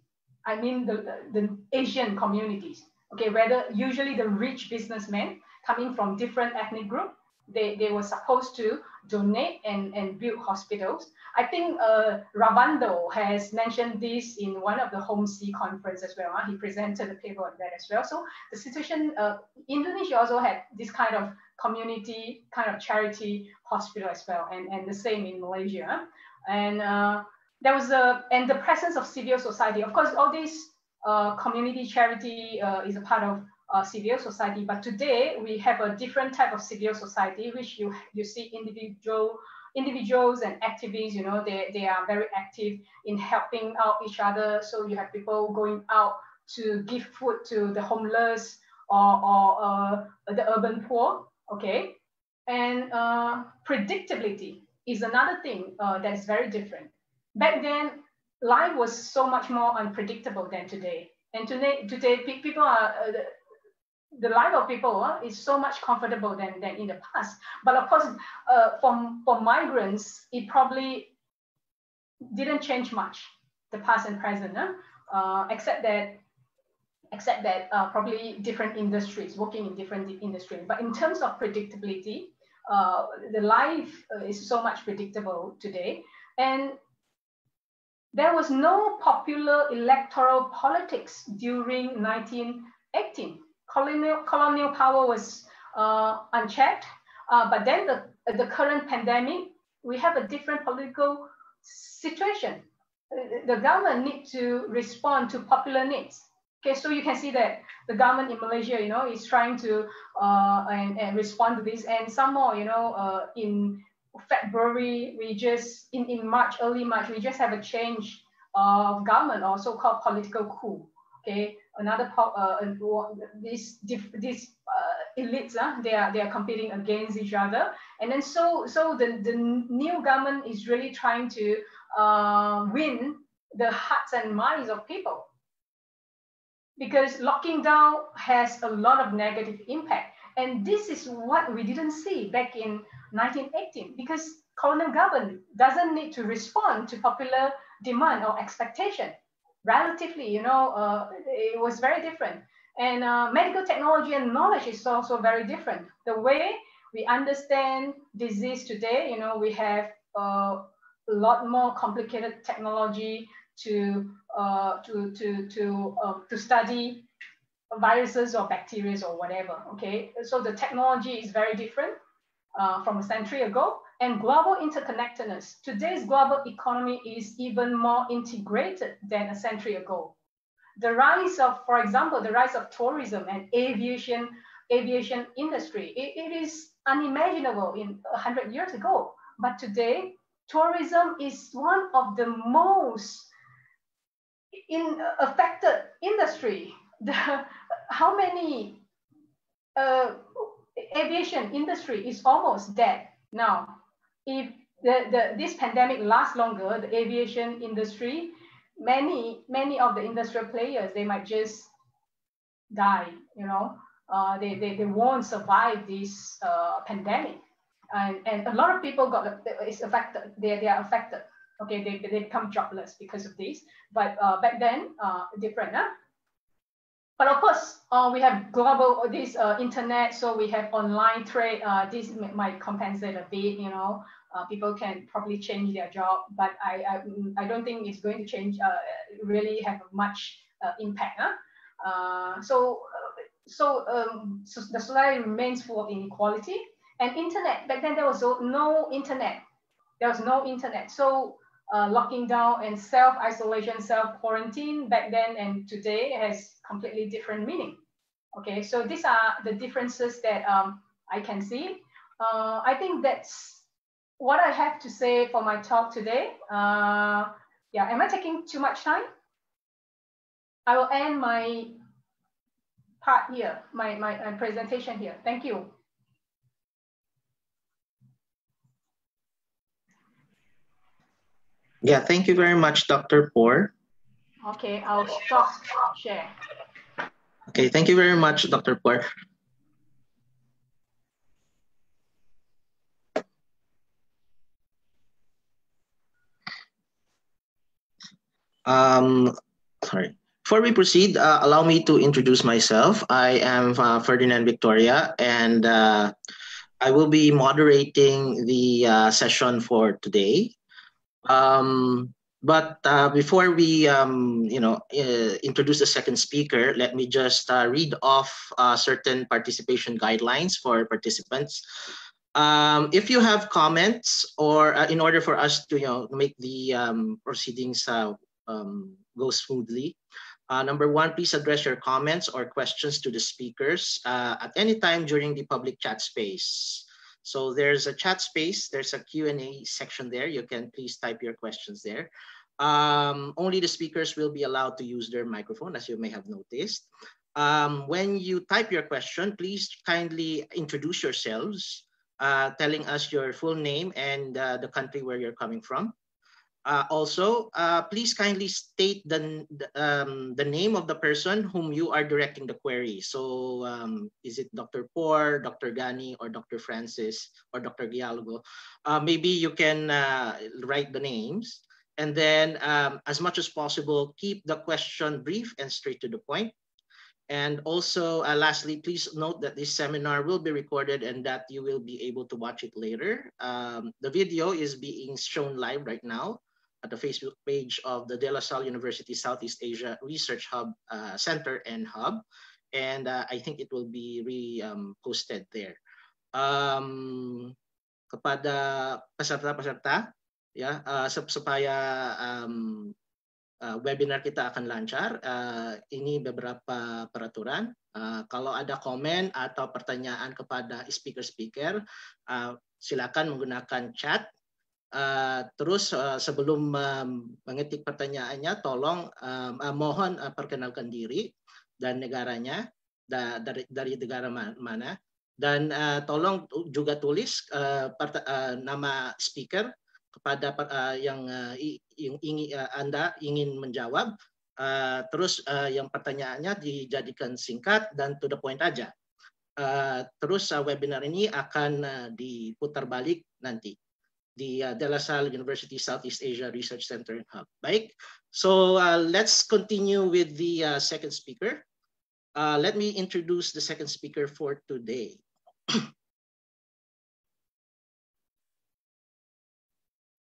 I mean the, the Asian communities. Okay, whether usually the rich businessmen coming from different ethnic group they, they were supposed to donate and, and build hospitals. I think uh, Ravando has mentioned this in one of the HOMSEA conference as well. Huh? He presented a paper on that as well. So the situation, uh, Indonesia also had this kind of community, kind of charity hospital as well, and, and the same in Malaysia. And uh, there was a, and the presence of civil society. Of course, all this uh, community charity uh, is a part of uh, civil society. But today we have a different type of civil society, which you, you see individual individuals and activists, you know, they, they are very active in helping out each other. So you have people going out to give food to the homeless or, or uh, the urban poor, okay? And uh, predictability is another thing uh, that is very different. Back then, life was so much more unpredictable than today. And today, today people are, uh, the life of people uh, is so much comfortable than, than in the past. But of course, uh, for, for migrants, it probably didn't change much, the past and present, uh, uh, except that except that uh, probably different industries, working in different industries. But in terms of predictability, uh, the life uh, is so much predictable today. And there was no popular electoral politics during 1918 colonial, colonial power was uh, unchecked. Uh, but then the, the current pandemic, we have a different political situation. The government needs to respond to popular needs. Okay, so you can see that the government in Malaysia, you know, is trying to uh, and, and respond to this. And some more, you know, uh, in February, we just, in, in March, early March, we just have a change of government or so-called political coup. Okay, another uh, these these uh, elites uh, they are they are competing against each other. And then so so the, the new government is really trying to uh, win the hearts and minds of people. Because locking down has a lot of negative impact. And this is what we didn't see back in 1918 because colonial government doesn't need to respond to popular demand or expectation. Relatively, you know, uh, it was very different. And uh, medical technology and knowledge is also very different. The way we understand disease today, you know, we have uh, a lot more complicated technology to uh, to to to um, to study viruses or bacteria or whatever. Okay, so the technology is very different uh, from a century ago. And global interconnectedness. Today's global economy is even more integrated than a century ago. The rise of, for example, the rise of tourism and aviation aviation industry, it, it is unimaginable in 100 years ago. But today, tourism is one of the most in affected industry. The, how many uh, aviation industry is almost dead now. If the, the, this pandemic lasts longer, the aviation industry, many many of the industrial players they might just die. You know, uh, they, they they won't survive this uh, pandemic and, and a lot of people got it's affected. They, they are affected. Okay, they, they become jobless because of this. But uh, back then, uh, different. Huh? But of course, uh, we have global uh, this uh, internet, so we have online trade. Uh, this might compensate a bit, you know. Uh, people can probably change their job, but I I, I don't think it's going to change. Uh, really have much impact. Huh? Uh, so so um, so the society remains full of inequality and internet. Back then there was no internet. There was no internet. So uh, locking down and self-isolation, self-quarantine back then and today has completely different meaning. Okay, so these are the differences that um, I can see. Uh, I think that's what I have to say for my talk today. Uh, yeah, am I taking too much time? I will end my part here, my, my, my presentation here. Thank you. Yeah, thank you very much, Dr. Por. Okay, I'll stop share. Okay, thank you very much, Dr. Por. Um, sorry. Before we proceed, uh, allow me to introduce myself. I am uh, Ferdinand Victoria, and uh, I will be moderating the uh, session for today. Um, but uh, before we, um, you know, uh, introduce the second speaker, let me just uh, read off uh, certain participation guidelines for participants. Um, if you have comments or uh, in order for us to, you know, make the um, proceedings uh, um, go smoothly, number one, please address your comments or questions to the speakers at any time during the public chat space. So there's a chat space, there's a Q&A section there. You can please type your questions there. Um, only the speakers will be allowed to use their microphone, as you may have noticed. Um, when you type your question, please kindly introduce yourselves, uh, telling us your full name and uh, the country where you're coming from. Uh, also, uh, please kindly state the, um, the name of the person whom you are directing the query. So um, is it Dr. Por, Dr. Gani, or Dr. Francis, or Dr. Gealogo? Uh, maybe you can uh, write the names. And then um, as much as possible, keep the question brief and straight to the point. And also, uh, lastly, please note that this seminar will be recorded and that you will be able to watch it later. Um, the video is being shown live right now at the Facebook page of the De La Salle University Southeast Asia Research Hub uh, Center and Hub. And uh, I think it will be re-posted um, there. Um, kepada peserta-peserta, ya, uh, supaya um, uh, webinar kita akan lancar, uh, ini beberapa peraturan. Uh, kalau ada komen atau pertanyaan kepada speaker-speaker, uh, silakan menggunakan chat Uh, terus uh, sebelum um, mengetik pertanyaannya, tolong um, uh, mohon uh, perkenalkan diri dan negaranya da, dari dari negara mana dan uh, tolong juga tulis uh, uh, nama speaker kepada uh, yang uh, ingin uh, anda ingin menjawab. Uh, terus uh, yang pertanyaannya dijadikan singkat dan to the point aja. Uh, terus uh, webinar ini akan uh, diputar balik nanti. The uh, De La Salle University Southeast Asia Research Center and Hub. Baik. So uh, let's continue with the uh, second speaker. Uh, let me introduce the second speaker for today.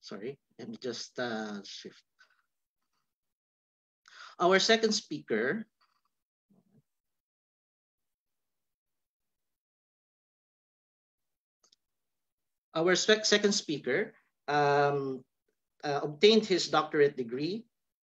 Sorry, let me just uh, shift. Our second speaker our second speaker um, uh, obtained his doctorate degree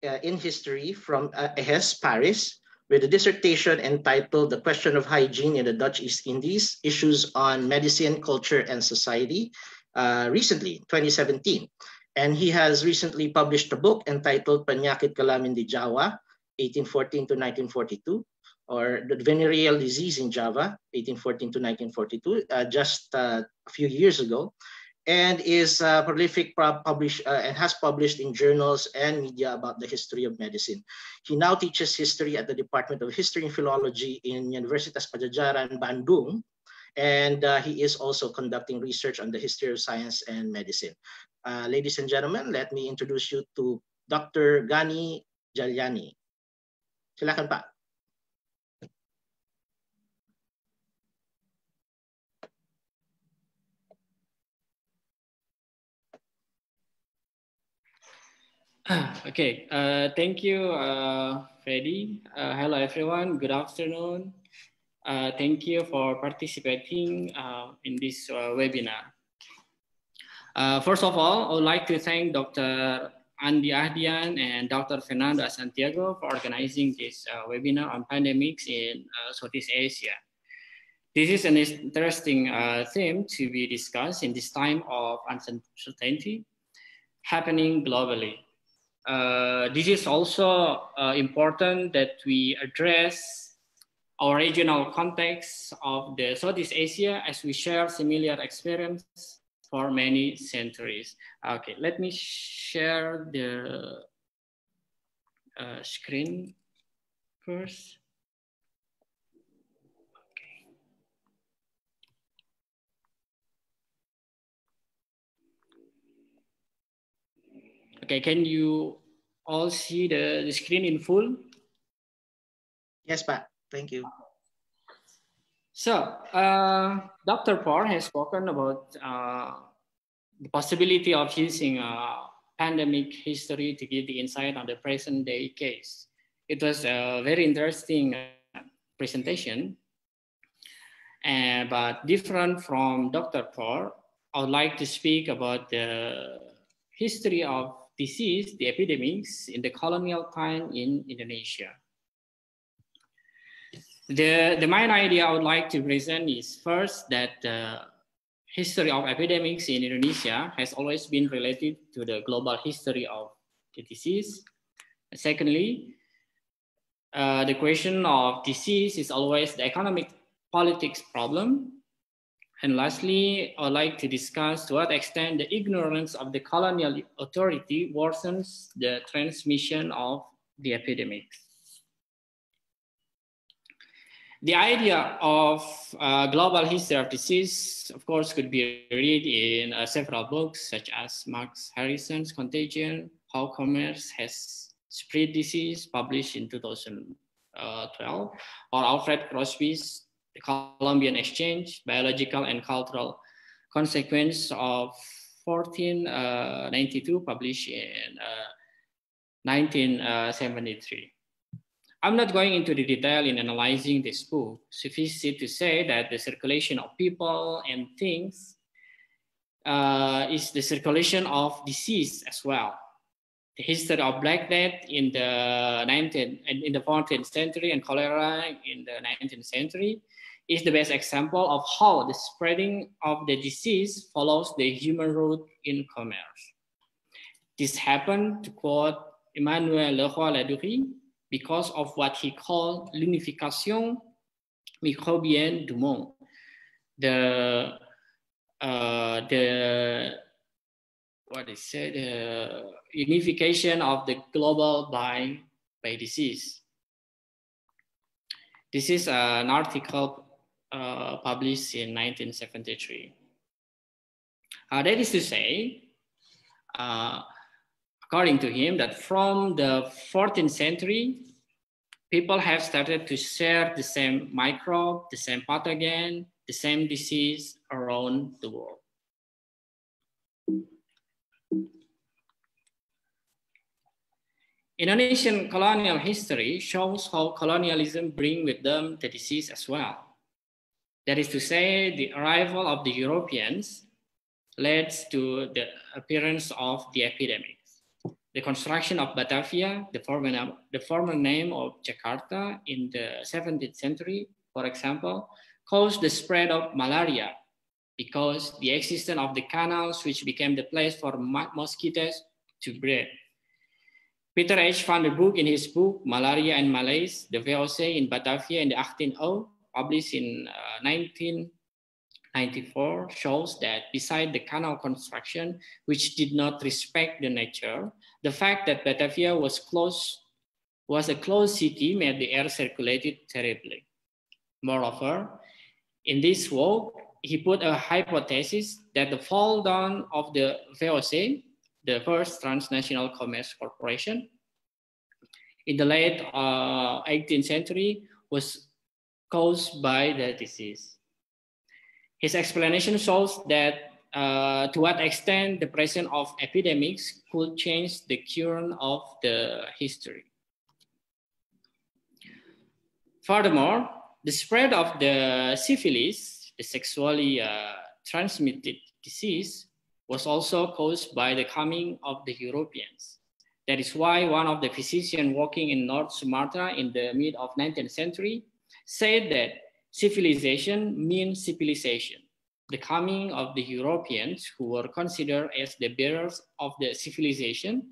uh, in history from uh, EHESS Paris with a dissertation entitled The Question of Hygiene in the Dutch East Indies, Issues on Medicine, Culture, and Society, uh, recently, 2017. And he has recently published a book entitled Penyakit Kelamin di Jawa, 1814 to 1942, or the venereal disease in Java, 1814 to 1942, uh, just uh, a few years ago, and is uh, prolific publish, uh, and has published in journals and media about the history of medicine. He now teaches history at the Department of History and Philology in Universitas Padjadjaran, Bandung, and uh, he is also conducting research on the history of science and medicine. Uh, ladies and gentlemen, let me introduce you to Dr. Gani Jaelani. Silakan Pak. Okay, uh, thank you, uh, Freddy. Uh, hello, everyone. Good afternoon. Uh, thank you for participating uh, in this uh, webinar. first of all, I would like to thank Dr. Andi Achdian and Dr. Fernando Santiago for organizing this webinar on pandemics in Southeast Asia. This is an interesting theme to be discussed in this time of uncertainty happening globally. Uh, this is also uh, important that we address our regional context of the Southeast Asia as we share similar experience for many centuries. Okay, let me share the uh, screen first. Okay, can you all see the, the screen in full? Yes, Pat. Thank you. So, uh, Dr. Por has spoken about uh, the possibility of using uh, pandemic history to give the insight on the present day case. It was a very interesting uh, presentation, uh, but different from Dr. Por, I would like to speak about the history of disease, the epidemics in the colonial time in Indonesia. The, the main idea I would like to present is first that the history of epidemics in Indonesia has always been related to the global history of the disease. Secondly, uh, the question of disease is always the economic politics problem and lastly, I'd like to discuss to what extent the ignorance of the colonial authority worsens the transmission of the epidemic. The idea of uh, global history of disease, of course, could be read in uh, several books, such as Mark Harrison's Contagion, How Commerce Has Spread Disease, published in 2012, or Alfred Crosby's Columbian Exchange, biological and cultural consequence of 1492, uh, published in 1973. Uh, I'm not going into the detail in analyzing this book. Suffice it to say that the circulation of people and things uh, is the circulation of disease as well. The history of Black Death in the 19th in the 14th century and cholera in the 19th century is the best example of how the spreading of the disease follows the human route in commerce. This happened, to quote Emmanuel Le Roy Ladurie, because of what he called l'unification microbienne du monde, the, uh, the what they say, the unification of the global by, by disease. This is an article uh, published in 1973. Uh, that is to say, uh, according to him, that from the 14th century, people have started to share the same microbe, the same pathogen, the same disease around the world. Indonesian colonial history shows how colonialism bring with them the disease as well. That is to say, the arrival of the Europeans led to the appearance of the epidemics. The construction of Batavia, the former, the former name of Jakarta in the 17th century, for example, caused the spread of malaria because the existence of the canals which became the place for mosquitoes to breed. Peter H. van der Broek in his book, Malaria and Malaise, the VOC in Batavia in the 1800, published in uh, 1994, shows that beside the canal construction, which did not respect the nature, the fact that Batavia was close was a closed city made the air circulated terribly. Moreover, in this work, he put a hypothesis that the fall down of the VOC, the first transnational commerce corporation, in the late uh, 18th century was caused by the disease. His explanation shows that uh, to what extent the presence of epidemics could change the current of the history. Furthermore, the spread of the syphilis, the sexually uh, transmitted disease, was also caused by the coming of the Europeans. That is why one of the physicians working in North Sumatra in the mid of 19th century said that civilization means syphilization. The coming of the Europeans who were considered as the bearers of the civilization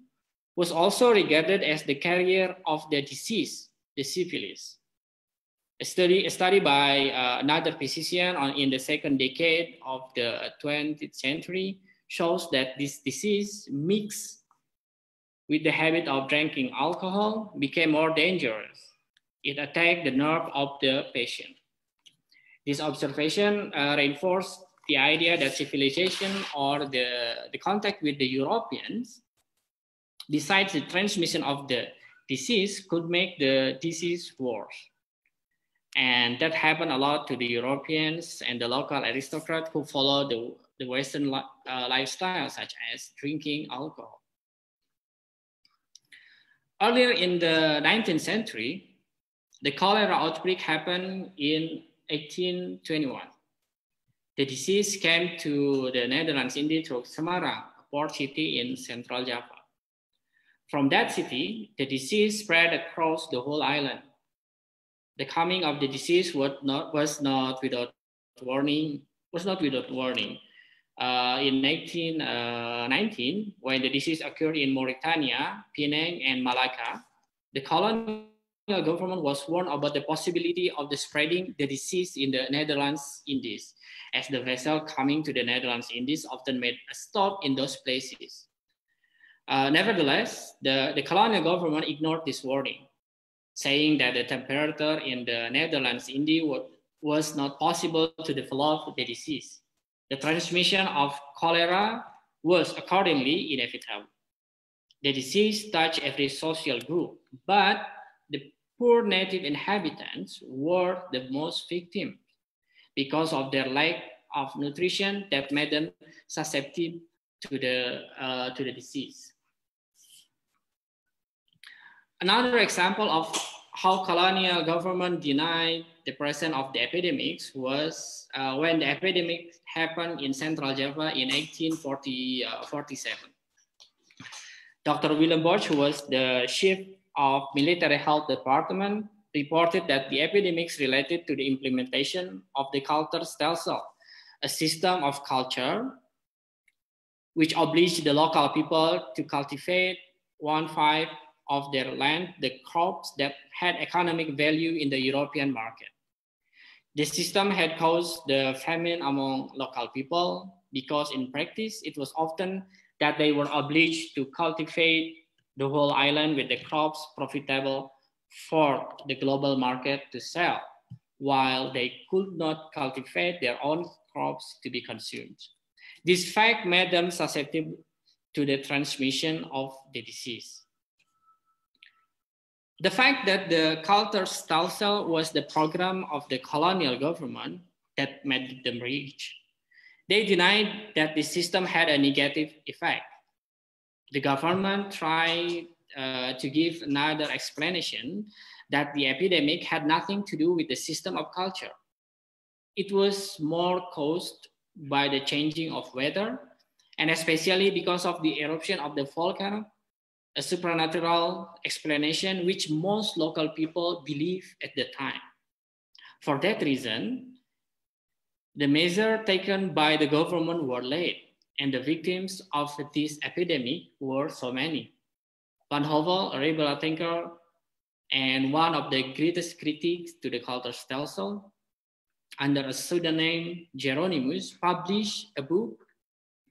was also regarded as the carrier of the disease, the syphilis. A study, a study by uh, another physician on, in the second decade of the 20th century shows that this disease mixed with the habit of drinking alcohol became more dangerous. It attacked the nerve of the patient. This observation uh, reinforced the idea that civilization or the, the contact with the Europeans, besides the transmission of the disease, could make the disease worse. And that happened a lot to the Europeans and the local aristocrats who followed the, the Western li uh, lifestyle, such as drinking alcohol. Earlier in the 19th century, the cholera outbreak happened in 1821. The disease came to the Netherlands indeed through Semarang, a port city in central Java. From that city, the disease spread across the whole island. The coming of the disease was not, was not without warning, was not without warning. Uh, in 1919, uh, when the disease occurred in Mauritania, Penang, and Malacca, the colonial government was warned about the possibility of the spreading the disease in the Netherlands Indies, as the vessel coming to the Netherlands Indies often made a stop in those places. Uh, nevertheless, the, the colonial government ignored this warning, saying that the temperature in the Netherlands Indies was not possible to develop the disease the transmission of cholera was accordingly inevitable. The disease touched every social group, but the poor native inhabitants were the most victims because of their lack of nutrition that made them susceptible to the, uh, to the disease. Another example of how colonial government denied the presence of the epidemics was uh, when the epidemic happened in Central Java in 1847. Dr. Willem Bosch, who was the chief of military health department, reported that the epidemics related to the implementation of the Cultuurstelsel, a system of culture which obliged the local people to cultivate one five of their land the crops that had economic value in the European market. The system had caused the famine among local people because in practice, it was often that they were obliged to cultivate the whole island with the crops profitable for the global market to sell, while they could not cultivate their own crops to be consumed. This fact made them susceptible to the transmission of the disease. The fact that the cultuurstelsel was the program of the colonial government that made them rich. They denied that the system had a negative effect. The government tried uh, to give another explanation that the epidemic had nothing to do with the system of culture. It was more caused by the changing of weather, and especially because of the eruption of the volcano, a supernatural explanation which most local people believe at the time. For that reason, the measures taken by the government were late, and the victims of this epidemic were so many. Van Hoëvell, a rebel thinker and one of the greatest critics to the cultuurstelsel, under a pseudonym Geronimus, published a book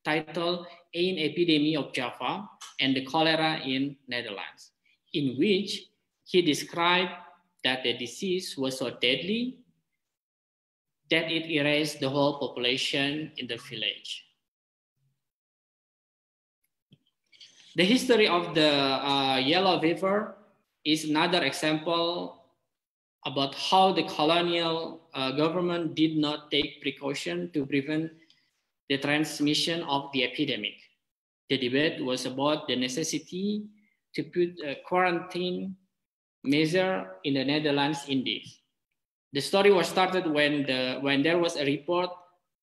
titled An Epidemic of Java and the Cholera in Netherlands, in which he described that the disease was so deadly that it erased the whole population in the village. The history of the uh, yellow fever is another example about how the colonial uh, government did not take precaution to prevent the transmission of the epidemic. The debate was about the necessity to put a quarantine measure in the Netherlands Indies. The story was started when, the, when there was a report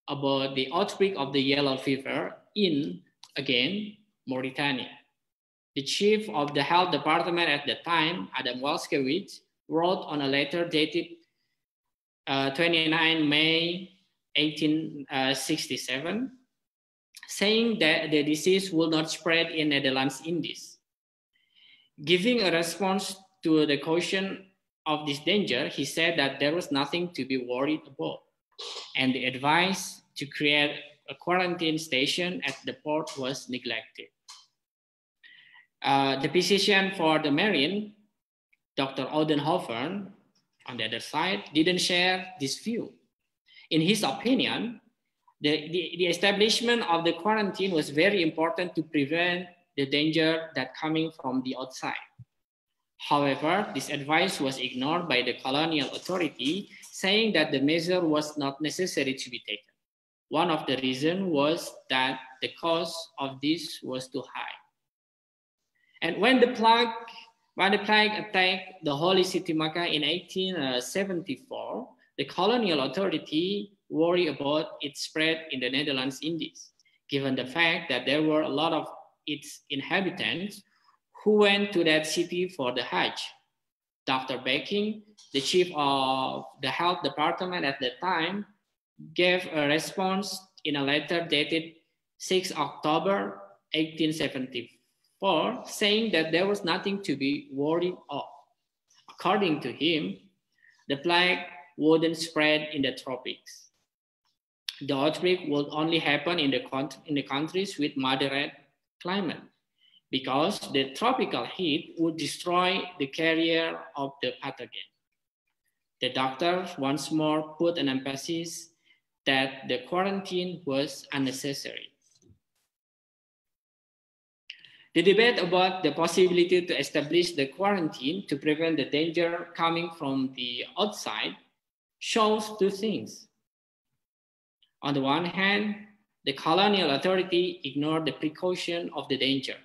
about the outbreak of the yellow fever in, again, Mauritania. The chief of the health department at the time, Adam Walskiewicz, wrote on a letter dated uh, 29 May 1867, saying that the disease will not spread in Netherlands Indies. Giving a response to the caution of this danger, he said that there was nothing to be worried about, and the advice to create a quarantine station at the port was neglected. Uh, the physician for the Marine, Dr. Oudenhoven, on the other side, didn't share this view. In his opinion, the, the, the, establishment of the quarantine was very important to prevent the danger that coming from the outside. However, this advice was ignored by the colonial authority, saying that the measure was not necessary to be taken. One of the reasons was that the cost of this was too high. And when the plague, when the plague attacked the holy city Makkah in 1874, the colonial authority worried about its spread in the Netherlands Indies, given the fact that there were a lot of its inhabitants who went to that city for the Hajj. Dr. Becking, the chief of the health department at the time, gave a response in a letter dated 6 October 1874 for saying that there was nothing to be worried of. According to him, the plague wouldn't spread in the tropics. The outbreak would only happen in the, in the countries with moderate climate because the tropical heat would destroy the carrier of the pathogen. The doctor once more put an emphasis that the quarantine was unnecessary. The debate about the possibility to establish the quarantine to prevent the danger coming from the outside shows two things. On the one hand, the colonial authority ignored the precaution of the danger.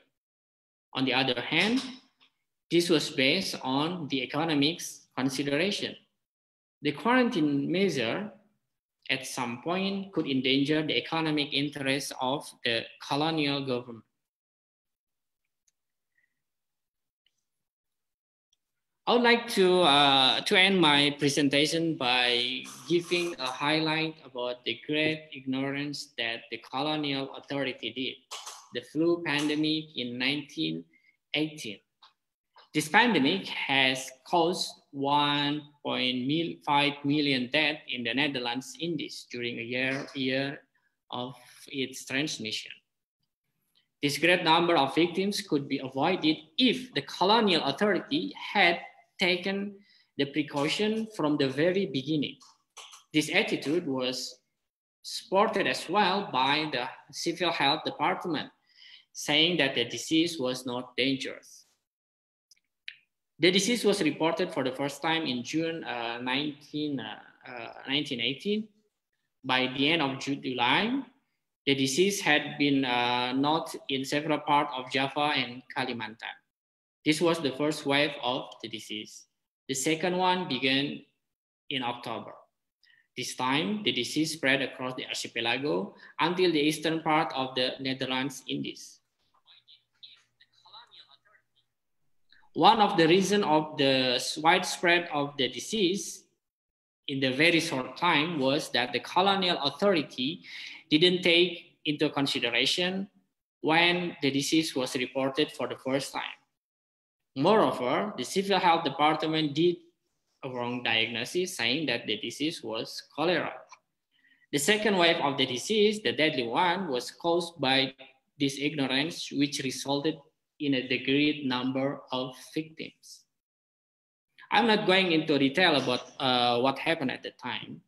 On the other hand, this was based on the economics consideration. The quarantine measure at some point could endanger the economic interests of the colonial government. I would like to, uh, to end my presentation by giving a highlight about the great ignorance that the colonial authority did, the flu pandemic in 1918. This pandemic has caused 1.5 million deaths in the Netherlands Indies during a year, year of its transmission. This great number of victims could be avoided if the colonial authority had taken the precaution from the very beginning. This attitude was supported as well by the civil health department, saying that the disease was not dangerous. The disease was reported for the first time in June uh, 19, uh, 1918. Uh, By the end of July, the disease had been uh, noted in several parts of Java and Kalimantan. This was the first wave of the disease. The second one began in October. This time, the disease spread across the archipelago until the eastern part of the Netherlands Indies. One of the reasons of the widespread of the disease in the very short time was that the colonial authority didn't take into consideration when the disease was reported for the first time. Moreover, the civil health department did a wrong diagnosis saying that the disease was cholera. The second wave of the disease, the deadly one, was caused by this ignorance, which resulted in a great number of victims. I'm not going into detail about uh, what happened at the time.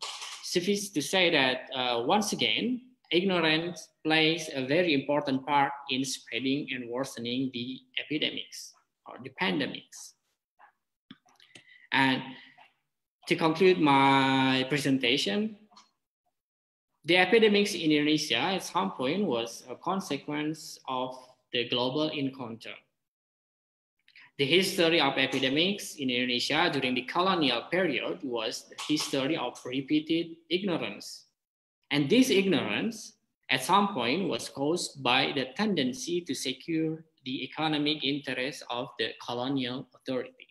Suffice to say that uh, once again, ignorance plays a very important part in spreading and worsening the epidemics or the pandemics. And to conclude my presentation, the epidemics in Indonesia at some point was a consequence of the global encounter. The history of epidemics in Indonesia during the colonial period was the history of repeated ignorance. And this ignorance at some point was caused by the tendency to secure the economic interests of the colonial authority.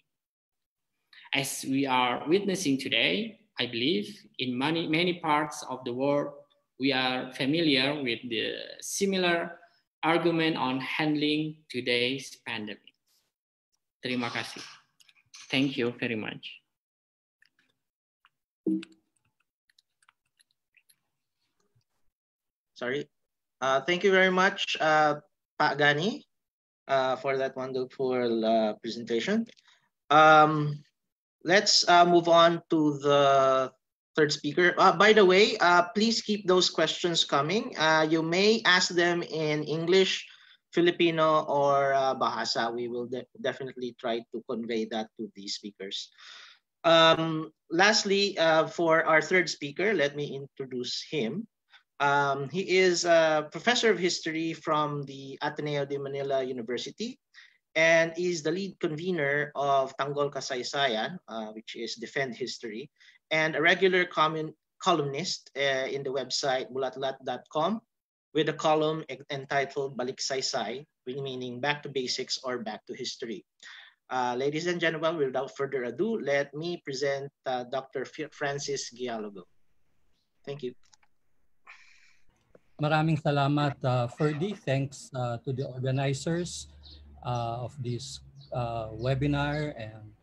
As we are witnessing today, I believe in many, many parts of the world, we are familiar with the similar argument on handling today's pandemic. Terima kasih. Thank you very much. Sorry. Uh, thank you very much, uh, Pak Gani, uh, for that wonderful uh, presentation. Um, let's uh, move on to the third speaker. Uh, by the way, uh, please keep those questions coming. Uh, you may ask them in English, Filipino, or Bahasa. We will de definitely try to convey that to the speakers. Um, lastly, for our third speaker, let me introduce him. Um, he is a professor of history from the Ateneo de Manila University and is the lead convener of Tanggol Kasaysayan, uh, which is Defend History, and a regular columnist uh, in the website bulatlat.com with a column entitled Balik Saysay, meaning back to basics or back to history. Uh, ladies and gentlemen, without further ado, let me present uh, Dr. Francis Gealogo. Thank you. Maraming salamat, uh, Ferdy. Thanks uh, to the organizers uh, of this uh, webinar and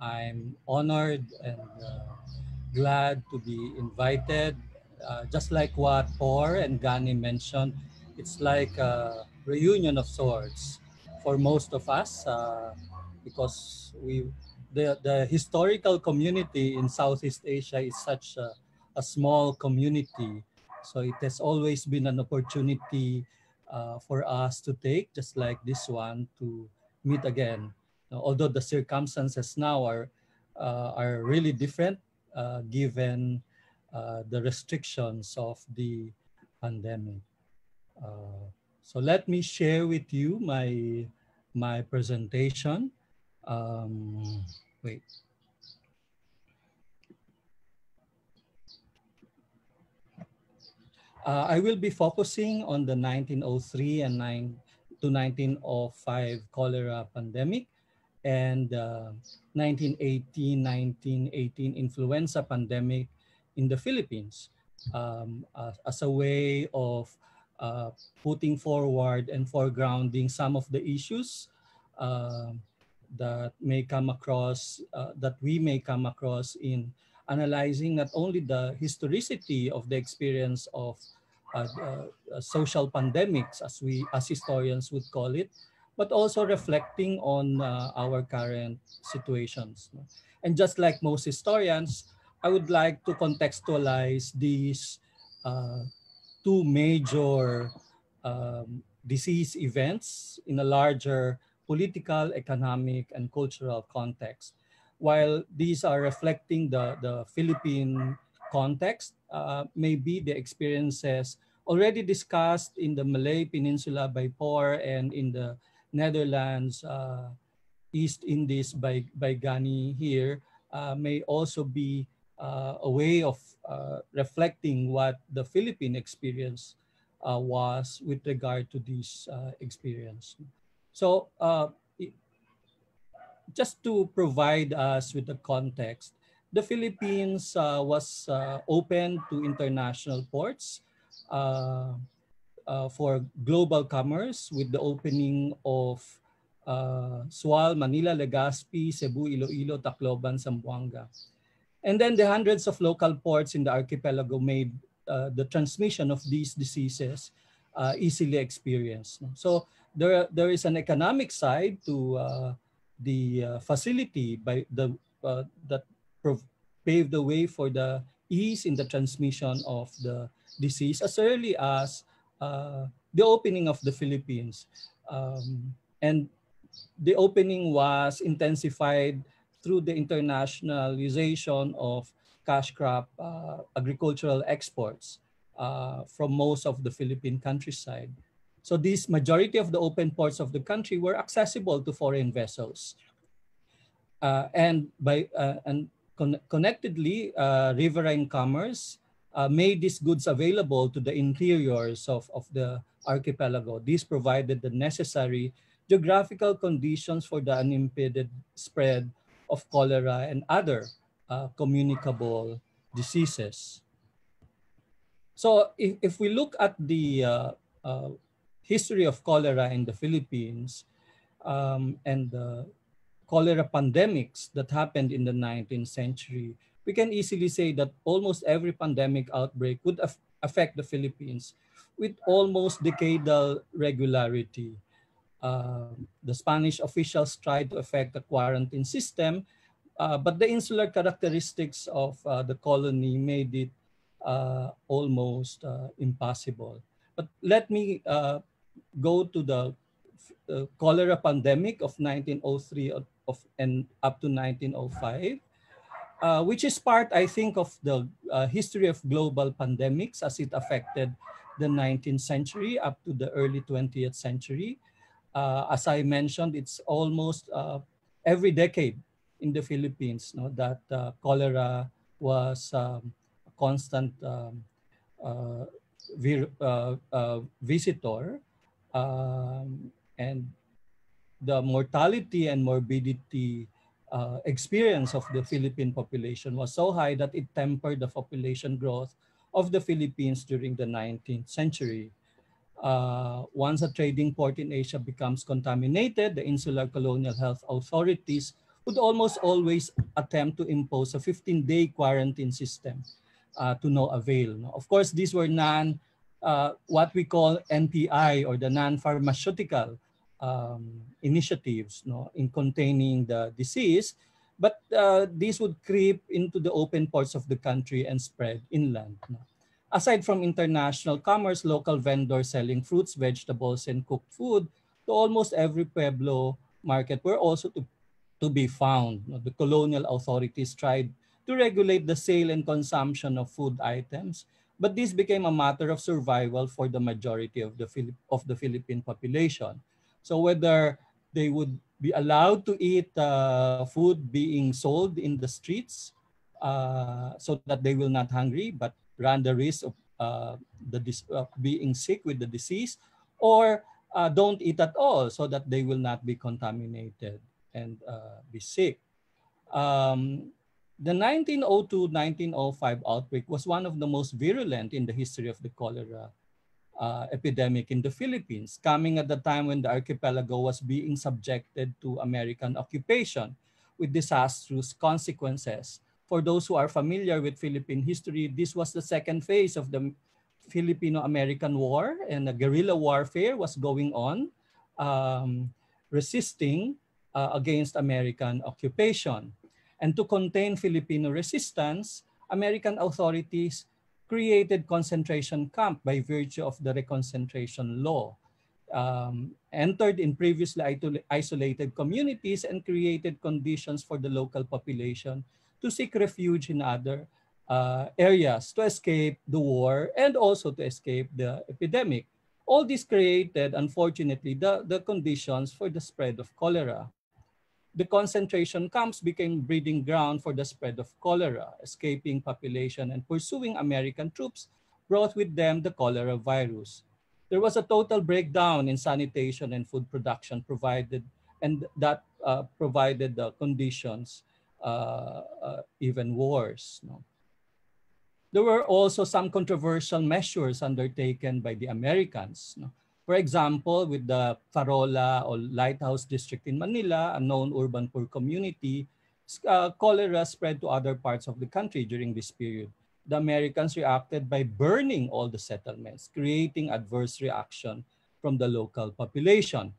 I'm honored and uh, glad to be invited. Uh, just like what Por and Gani mentioned, it's like a reunion of sorts for most of us uh, because we the, the historical community in Southeast Asia is such a, a small community. So it has always been an opportunity uh, for us to take, just like this one, to meet again. Now, although the circumstances now are uh, are really different, uh, given uh, the restrictions of the pandemic. Uh, so let me share with you my my presentation. Um, wait. Uh, I will be focusing on the 1903 and 9 to 1905 cholera pandemic and uh, 1918-1918 influenza pandemic in the Philippines. Um, uh, as a way of uh, putting forward and foregrounding some of the issues uh, that may come across, uh, that we may come across in analyzing not only the historicity of the experience of uh, uh, social pandemics, as we as historians would call it, but also reflecting on uh, our current situations. And just like most historians, I would like to contextualize these uh, two major um, disease events in a larger political, economic, and cultural context. While these are reflecting the, the Philippine context, uh, maybe the experiences already discussed in the Malay Peninsula by POR and in the Netherlands, uh, East Indies by, by Gani here uh, may also be uh, a way of uh, reflecting what the Philippine experience uh, was with regard to this experience. So just to provide us with the context, the Philippines uh, was uh, open to international ports uh, uh for global commerce with the opening of uh, Sual, Manila, Legazpi, Cebu, Iloilo, Tacloban, Zamboanga. And then the hundreds of local ports in the archipelago made uh, the transmission of these diseases easily experienced. So there, there is an economic side to the uh, facility by the uh, that paved the way for the ease in the transmission of the disease as early as uh, the opening of the Philippines. Um, and the opening was intensified through the internationalization of cash crop uh, agricultural exports uh, from most of the Philippine countryside. So this majority of the open ports of the country were accessible to foreign vessels. Uh, and by uh, and con connectedly, uh, riverine commerce uh, made these goods available to the interiors of, of the archipelago. This provided the necessary geographical conditions for the unimpeded spread of cholera and other uh, communicable diseases. So if, if we look at the uh, history of cholera in the Philippines um, and the cholera pandemics that happened in the 19th century, we can easily say that almost every pandemic outbreak would af affect the Philippines with almost decadal regularity. Uh, the Spanish officials tried to affect the quarantine system, uh, but the insular characteristics of uh, the colony made it uh, almost uh, impossible. But let me uh, go to the uh, cholera pandemic of 1903 of, of, and up to 1905, uh, which is part, I think, of the uh, history of global pandemics as it affected the 19th century up to the early 20th century. Uh, as I mentioned, it's almost uh, every decade in the Philippines no, that uh, cholera was um, a constant um, visitor um, and the mortality and morbidity uh, experience of the Philippine population was so high that it tempered the population growth of the Philippines during the 19th century. Uh, once a trading port in Asia becomes contaminated, the insular colonial health authorities would almost always attempt to impose a 15-day quarantine system uh, to no avail. Of course, these were non uh, what we call NPI or the non-pharmaceutical um, initiatives no, in containing the disease, but uh, these would creep into the open ports of the country and spread inland. No. Aside from international commerce, local vendors selling fruits, vegetables, and cooked food to almost every Pueblo market were also to, to be found. No. The colonial authorities tried to regulate the sale and consumption of food items, but this became a matter of survival for the majority of the, of the Philippine population. So whether they would be allowed to eat uh, food being sold in the streets uh, so that they will not hungry, but run the risk of uh, the uh, being sick with the disease, or uh, don't eat at all so that they will not be contaminated and uh, be sick. Um, the 1902-1905 outbreak was one of the most virulent in the history of the cholera uh, epidemic in the Philippines, coming at the time when the archipelago was being subjected to American occupation with disastrous consequences. For those who are familiar with Philippine history, this was the second phase of the Filipino-American War and the guerrilla warfare was going on, um, resisting uh, against American occupation. And to contain Filipino resistance, American authorities created concentration camp by virtue of the reconcentration law. um, entered in previously isolated communities and created conditions for the local population to seek refuge in other uh, areas to escape the war and also to escape the epidemic. All this created, unfortunately, the, the conditions for the spread of cholera. The concentration camps became breeding ground for the spread of cholera. Escaping population and pursuing American troops brought with them the cholera virus. There was a total breakdown in sanitation and food production provided, and that uh, provided the conditions uh, uh, even worse. No? There were also some controversial measures undertaken by the Americans. No? For example, with the Farola or Lighthouse District in Manila, a known urban poor community, uh, cholera spread to other parts of the country during this period. The Americans reacted by burning all the settlements, creating adverse reaction from the local population.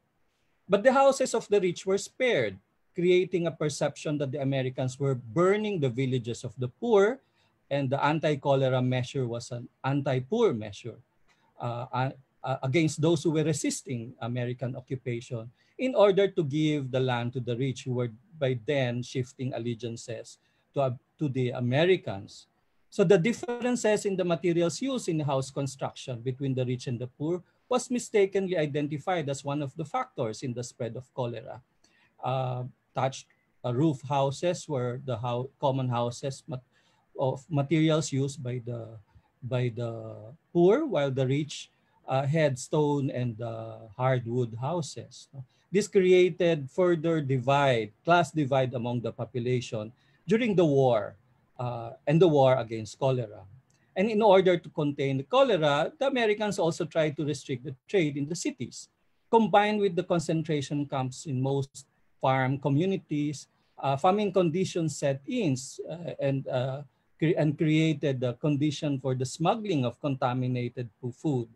But the houses of the rich were spared, creating a perception that the Americans were burning the villages of the poor and the anti-cholera measure was an anti-poor measure uh, uh, against those who were resisting American occupation in order to give the land to the rich who were by then shifting allegiances to, uh, to the Americans. So the differences in the materials used in house construction between the rich and the poor was mistakenly identified as one of the factors in the spread of cholera. Uh, thatched uh, roof houses were the common houses of materials used by the by the poor, while the rich uh, had stone and uh, hardwood houses. This created further divide, class divide among the population during the war uh, and the war against cholera. And in order to contain the cholera, the Americans also tried to restrict the trade in the cities. Combined with the concentration camps in most farm communities, uh, famine conditions set in uh, and uh, and created the condition for the smuggling of contaminated food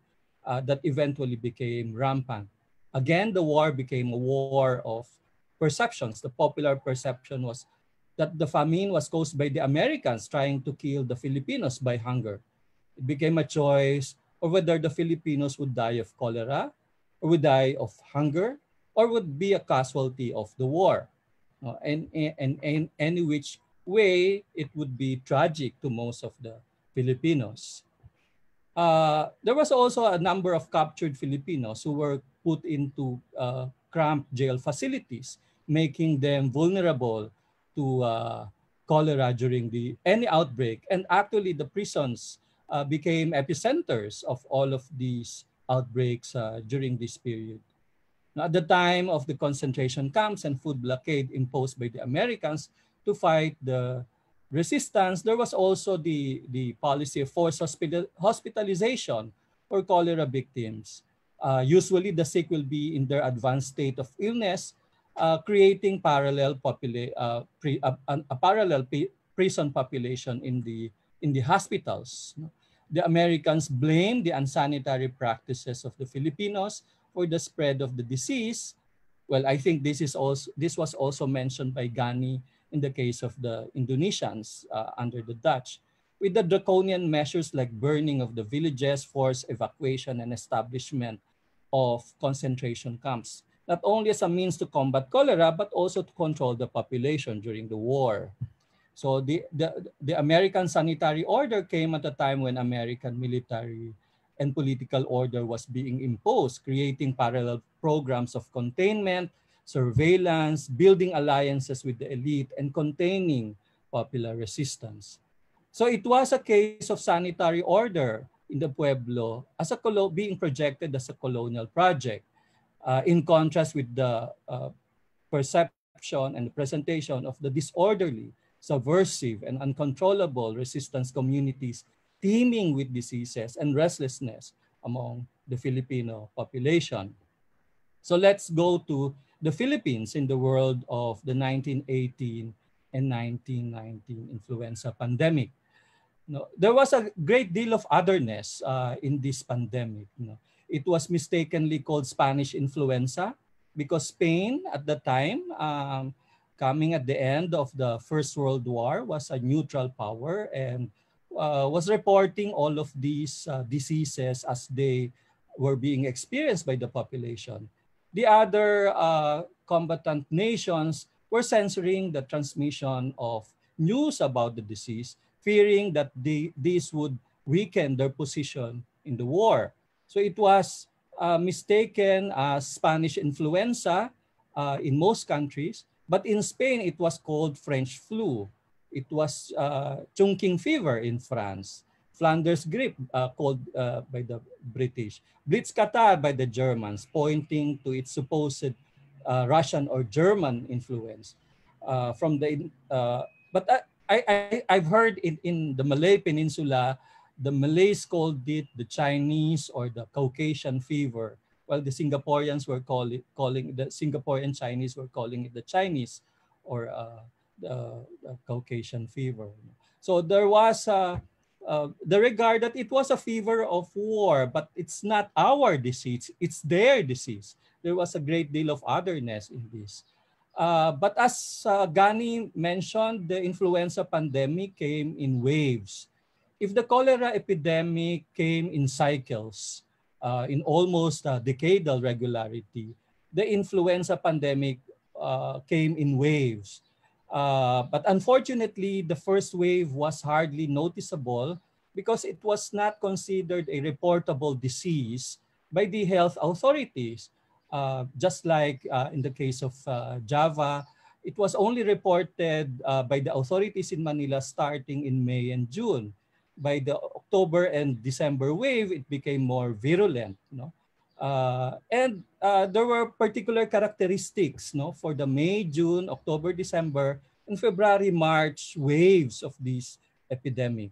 uh, that eventually became rampant. Again, the war became a war of perceptions. The popular perception was that the famine was caused by the Americans trying to kill the Filipinos by hunger. It became a choice of whether the Filipinos would die of cholera or would die of hunger or would be a casualty of the war. Uh, and, and, and any which way, it would be tragic to most of the Filipinos. Uh, there was also a number of captured Filipinos who were put into uh, cramped jail facilities, making them vulnerable to uh, cholera during the any outbreak. And actually, the prisons uh, became epicenters of all of these outbreaks uh, during this period. Now, at the time of the concentration camps and food blockade imposed by the Americans, to fight the resistance, there was also the, the policy of forced hospital, hospitalization for cholera victims. Uh, usually the sick will be in their advanced state of illness, uh, creating parallel popula- uh, pre, a, a parallel prison population in the, in the hospitals. The Americans blamed the unsanitary practices of the Filipinos for the spread of the disease. Well, I think this is also this was also mentioned by Gani in the case of the Indonesians uh, under the Dutch, with the draconian measures like burning of the villages, forced evacuation, and establishment of concentration camps, not only as a means to combat cholera, but also to control the population during the war. So the, the, the American sanitary order came at a time when American military and political order was being imposed, creating parallel programs of containment, surveillance, building alliances with the elite, and containing popular resistance. So it was a case of sanitary order in the Pueblo as a being projected as a colonial project, uh, in contrast with the uh, perception and presentation of the disorderly, subversive, and uncontrollable resistance communities teeming with diseases and restlessness among the Filipino population. So let's go to the Philippines in the world of the 1918 and 1919 influenza pandemic. No, there was a great deal of otherness uh, in this pandemic. No. It was mistakenly called Spanish influenza because Spain at the time, um, coming at the end of the First World War, was a neutral power and uh, was reporting all of these uh, diseases as they were being experienced by the population. The other uh, combatant nations were censoring the transmission of news about the disease, fearing that they, this would weaken their position in the war. So it was uh, mistaken as Spanish influenza uh, in most countries, but in Spain it was called French flu. It was uh, fever in France, Flanders Grip uh, called uh, by the British, Blitzkatarrh by the Germans, pointing to its supposed uh, Russian or German influence uh, from the. Uh, but I, I I've heard in in the Malay Peninsula the Malays called it the Chinese or the Caucasian fever, while the Singaporeans were call it, calling the Singaporean Chinese were calling it the Chinese or uh, the, the, Caucasian fever. So there was uh, uh, the regard that it was a fever of war, but it's not our disease, it's their disease. There was a great deal of otherness in this. Uh, but as uh, Gani mentioned, the influenza pandemic came in waves if the cholera epidemic came in cycles, uh, in almost a decadal regularity, the influenza pandemic uh, came in waves. Uh, but unfortunately, the first wave was hardly noticeable because it was not considered a reportable disease by the health authorities. Uh, just like uh, in the case of uh, Java, it was only reported by the authorities in Manila starting in May and June by the October and December wave, it became more virulent. No? Uh, and uh, there were particular characteristics no, for the May, June, October, December, and February, March waves of this epidemic.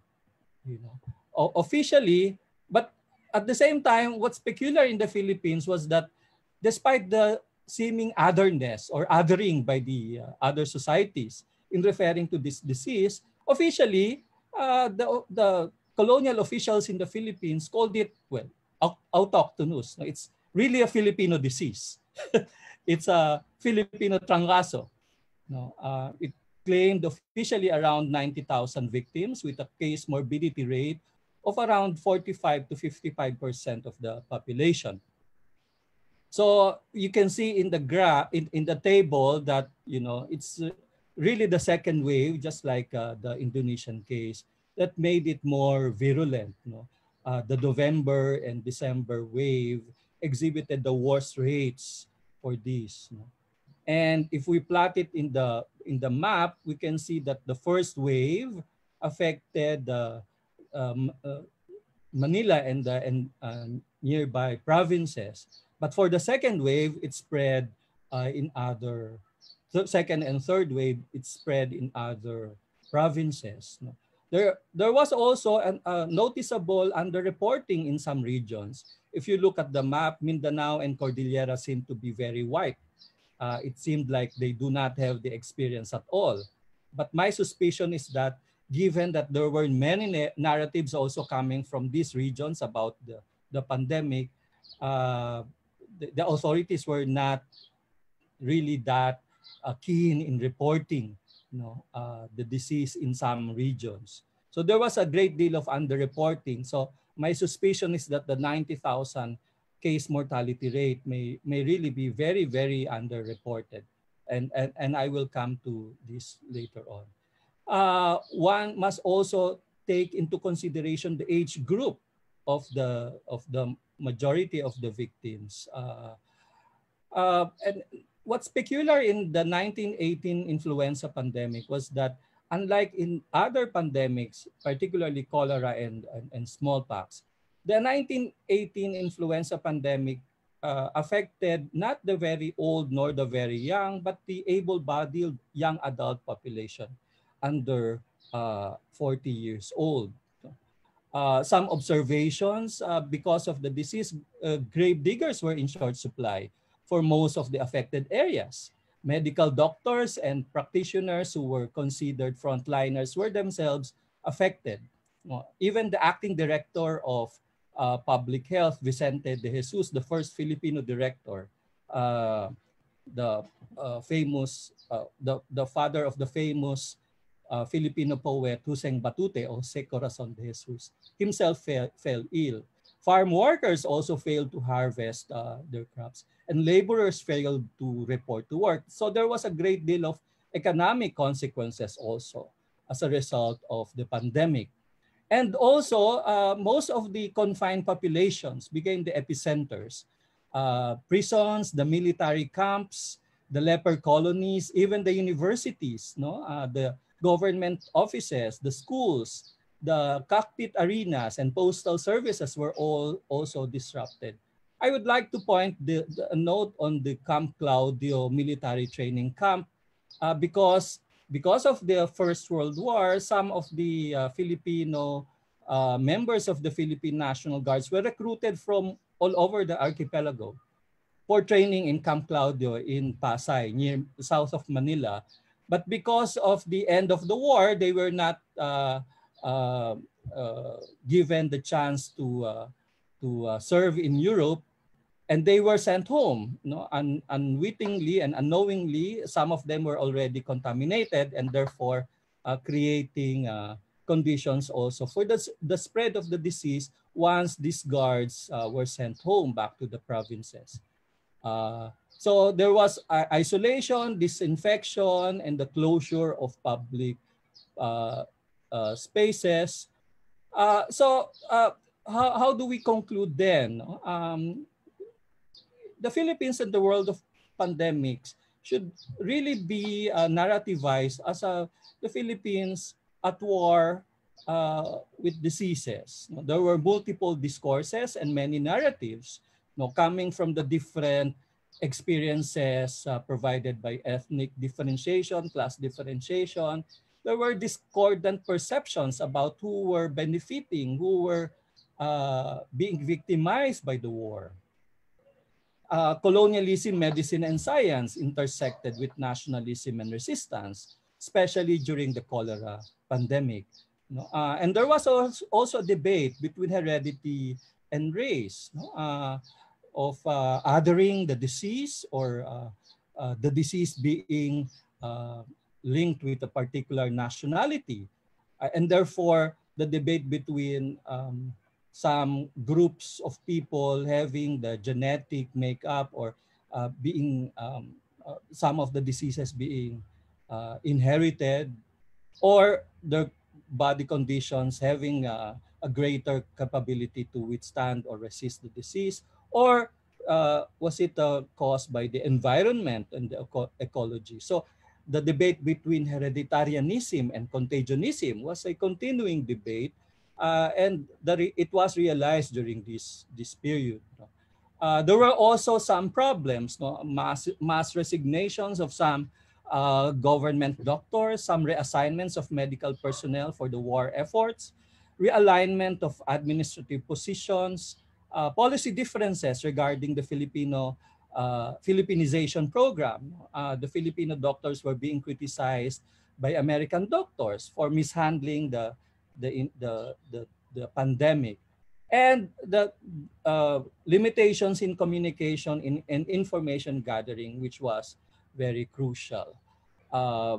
You know, o- officially, but at the same time, what's peculiar in the Philippines was that despite the seeming otherness or othering by the uh, other societies in referring to this disease, officially, uh, the, the colonial officials in the Philippines called it, well, autochthonous. It's really a Filipino disease. it's a Filipino trangkaso. No, uh, it claimed officially around 90,000 victims with a case morbidity rate of around 45 to 55% of the population. So you can see in the graph, in, in the table that, you know, it's really the second wave, just like uh, the Indonesian case, that made it more virulent. No? Uh, the November and December wave exhibited the worst rates for this. No? And if we plot it in the in the map, we can see that the first wave affected um, uh, Manila and the and uh, nearby provinces. But for the second wave, it spread uh, in other th- second and third wave, it spread in other provinces. No? There, there was also a uh, noticeable underreporting in some regions. If you look at the map, Mindanao and Cordillera seem to be very white. Uh, it seemed like they do not have the experience at all. But my suspicion is that given that there were many narratives also coming from these regions about the, the pandemic, uh, the, the authorities were not really that uh, keen in reporting know, uh, the disease in some regions. So there was a great deal of underreporting. So my suspicion is that the 90,000 case mortality rate may, may really be very, very underreported. And, and, and I will come to this later on. Uh, one must also take into consideration the age group of the, of the majority of the victims. Uh, uh, and what's peculiar in the 1918 influenza pandemic was that unlike in other pandemics, particularly cholera and, and, and smallpox, the 1918 influenza pandemic uh, affected not the very old nor the very young, but the able-bodied young adult population under uh, 40 years old. Uh, some observations, uh, because of the disease, uh, grave diggers were in short supply for most of the affected areas. Medical doctors and practitioners who were considered frontliners were themselves affected. Even the acting director of uh, public health, Vicente de Jesus, the first Filipino director, uh, the uh, famous, uh, the, the father of the famous uh, Filipino poet Huseng Batute, or Jose Corazon de Jesus, himself fell, fell ill. Farm workers also failed to harvest uh, their crops and laborers failed to report to work. So there was a great deal of economic consequences also as a result of the pandemic. And also, uh, most of the confined populations became the epicenters. Uh, prisons, the military camps, the leper colonies, even the universities, no, uh, the government offices, the schools, the cockpit arenas and postal services were all also disrupted. I would like to point the, the note on the Camp Claudio military training camp uh, because because of the First World War, some of the uh, Filipino uh, members of the Philippine National Guards were recruited from all over the archipelago for training in Camp Claudio in Pasay, near south of Manila. But because of the end of the war, they were not uh given the chance to, uh, to uh, serve in Europe and they were sent home no? Un, unwittingly and unknowingly some of them were already contaminated and therefore uh, creating uh, conditions also for the, the spread of the disease once these guards uh, were sent home back to the provinces. Uh, so there was uh, isolation disinfection and the closure of public uh, spaces Uh, so how, how do we conclude then um, the Philippines and the world of pandemics should really be uh, narrativized as a, the Philippines at war uh, with diseases. There were multiple discourses and many narratives you know, coming from the different experiences uh, provided by ethnic differentiation, class differentiation. There were discordant perceptions about who were benefiting, who were uh, being victimized by the war uh, colonialism, medicine, and science intersected with nationalism and resistance, especially during the cholera pandemic. No? Uh, and there was also a debate between heredity and race no? uh, of uh, othering the disease or uh, uh, the disease being linked with a particular nationality. and therefore, the debate between um, some groups of people having the genetic makeup or uh, being um, uh, some of the diseases being uh, inherited or the body conditions having a, a, greater capability to withstand or resist the disease or uh, was it uh, caused by the environment and the eco ecology so the debate between hereditarianism and contagionism was a continuing debate uh, and the it was realized during this this period. Uh, there were also some problems, no? mass, mass resignations of some uh, government doctors, some reassignments of medical personnel for the war efforts, realignment of administrative positions, uh, policy differences regarding the Filipino uh, Filipinization program. Uh, the Filipino doctors were being criticized by American doctors for mishandling the the, the, the, the pandemic and the uh, limitations in communication in, and information gathering, which was very crucial. Uh,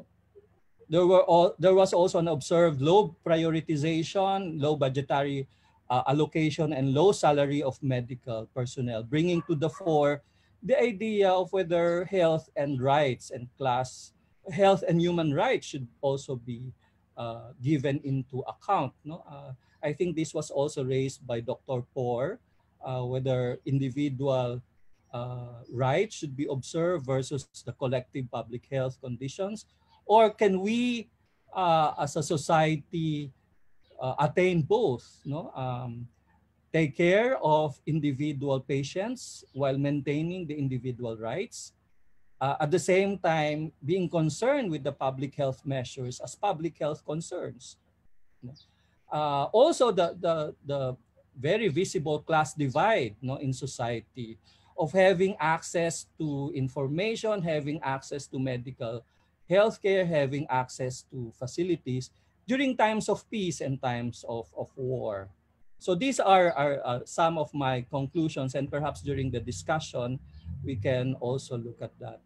there, were all, there was also an observed low prioritization, low budgetary uh, allocation, and low salary of medical personnel, bringing to the fore the idea of whether health and rights and class, health and human rights should also be uh, given into account. No? Uh, I think this was also raised by Dr. Por, uh, whether individual rights should be observed versus the collective public health conditions, or can we, as a society, attain both? No? Um, take care of individual patients while maintaining the individual rights uh, at the same time being concerned with the public health measures as public health concerns. Uh, also, the, the, the very visible class divide no, in society of having access to information, having access to medical healthcare, having access to facilities during times of peace and times of, of war. So these are, are uh, some of my conclusions and perhaps during the discussion, we can also look at that.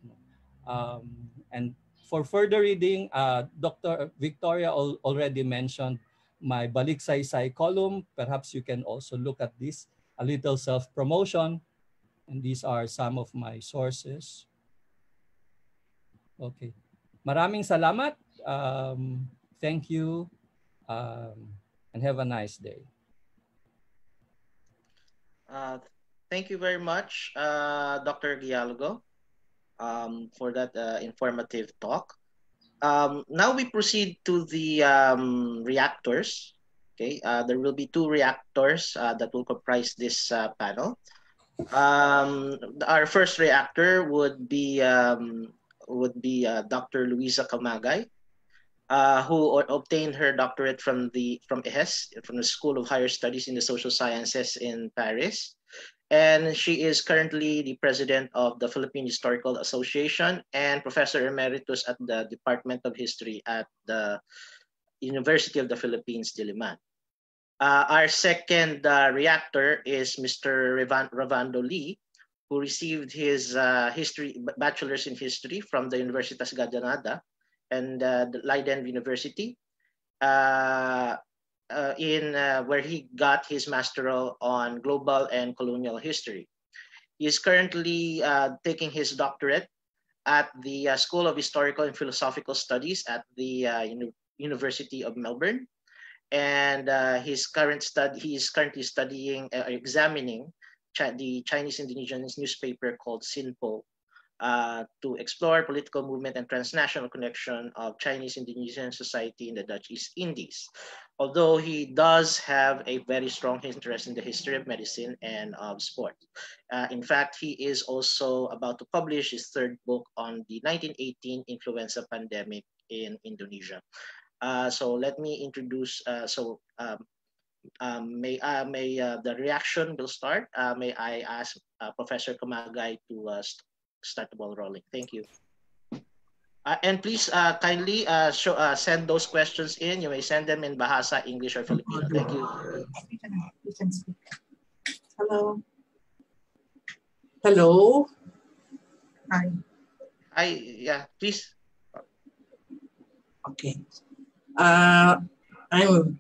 Um, and for further reading, uh, Dr. Victoria al already mentioned my Balik Saysay column. Perhaps you can also look at this a little self-promotion. And these are some of my sources. Okay. Maraming salamat. Um, thank you. Um, and have a nice day. Uh, thank you very much, uh, Dr. Gealogo, um, for that uh, informative talk. Um, now we proceed to the um, reactors. Okay, uh, there will be two reactors uh, that will comprise this panel. Um, our first reactor would be um, would be Dr. Luisa Camagay, uh, who obtained her doctorate from the from EHESS, from the School of Higher Studies in the Social Sciences in Paris. And she is currently the president of the Philippine Historical Association and professor emeritus at the Department of History at the University of the Philippines, Diliman. Uh, our second uh, reactor is Mr. Ravando Lie, who received his uh, history bachelor's in history from the Universitas Gadjah Mada and uh, Leiden University, uh, uh, in uh, where he got his masteral on global and colonial history. He is currently uh, taking his doctorate at the uh, School of Historical and Philosophical Studies at the Uni University of Melbourne, and his current study he is currently studying examining the Chinese Indonesian newspaper called Sinpo uh, to explore political movement and transnational connection of Chinese Indonesian society in the Dutch East Indies. Although he does have a very strong interest in the history of medicine and of sport. Uh, in fact, he is also about to publish his third book on the 1918 influenza pandemic in Indonesia. Uh, so let me introduce, uh, so um, um, may uh, may uh, the reaction will start. Uh, may I ask uh, Professor Camagay to uh, start the ball rolling. Thank you. Uh, and please uh, kindly uh, show, uh, send those questions in. You may send them in Bahasa, English, or Filipino. Thank you. You can speak. Hello. Hello. Hi. Hi. Yeah. Please. Okay. Uh, I'm.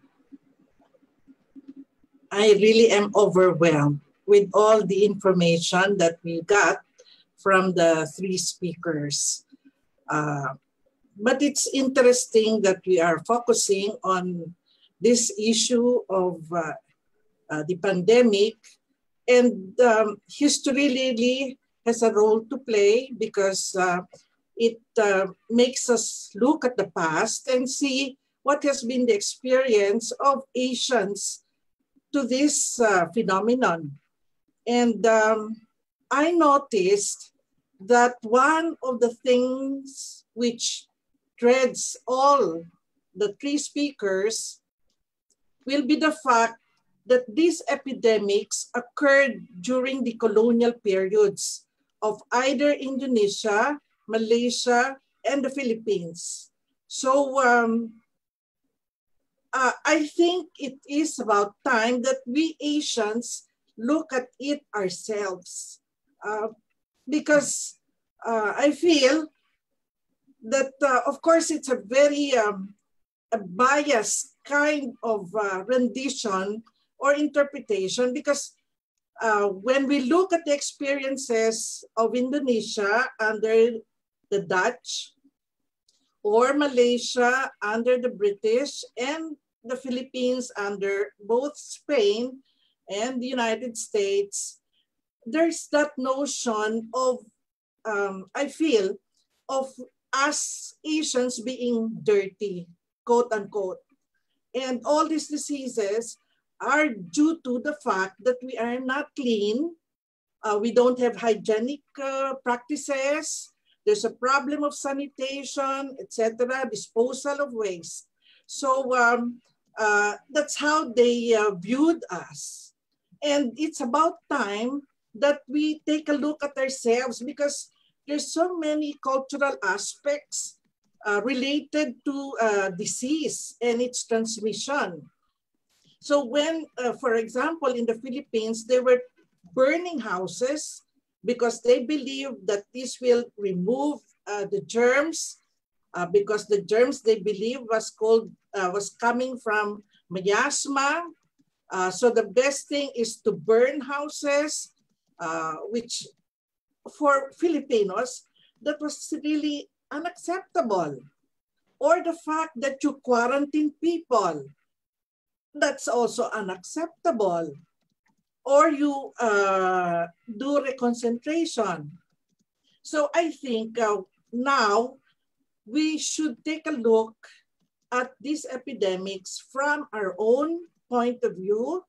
I really am overwhelmed with all the information that we got from the three speakers. Uh, but it's interesting that we are focusing on this issue of uh, uh, the pandemic and um, history really has a role to play because uh, it uh, makes us look at the past and see what has been the experience of Asians to this uh, phenomenon. And um, I noticed that one of the things which dreads all the three speakers will be the fact that these epidemics occurred during the colonial periods of either Indonesia, Malaysia, and the Philippines. So um, uh, I think it is about time that we Asians look at it ourselves. Uh, because uh, I feel that, uh, of course, it's a very um, a biased kind of uh, rendition or interpretation because uh, when we look at the experiences of Indonesia under the Dutch or Malaysia under the British and the Philippines under both Spain and the United States, there's that notion of, um, I feel, of us Asians being dirty, quote unquote. And all these diseases are due to the fact that we are not clean, uh, we don't have hygienic uh, practices, there's a problem of sanitation, etc., disposal of waste. So um, uh, that's how they uh, viewed us. And it's about time that we take a look at ourselves because there's so many cultural aspects uh, related to uh, disease and its transmission. So when, uh, for example, in the Philippines, they were burning houses because they believe that this will remove uh, the germs uh, because the germs they believe was called, uh, was coming from miasma so the best thing is to burn houses, uh, which for Filipinos, that was really unacceptable. Or the fact that you quarantine people, that's also unacceptable. Or you uh, do reconcentration. So I think uh, now we should take a look at these epidemics from our own point of view,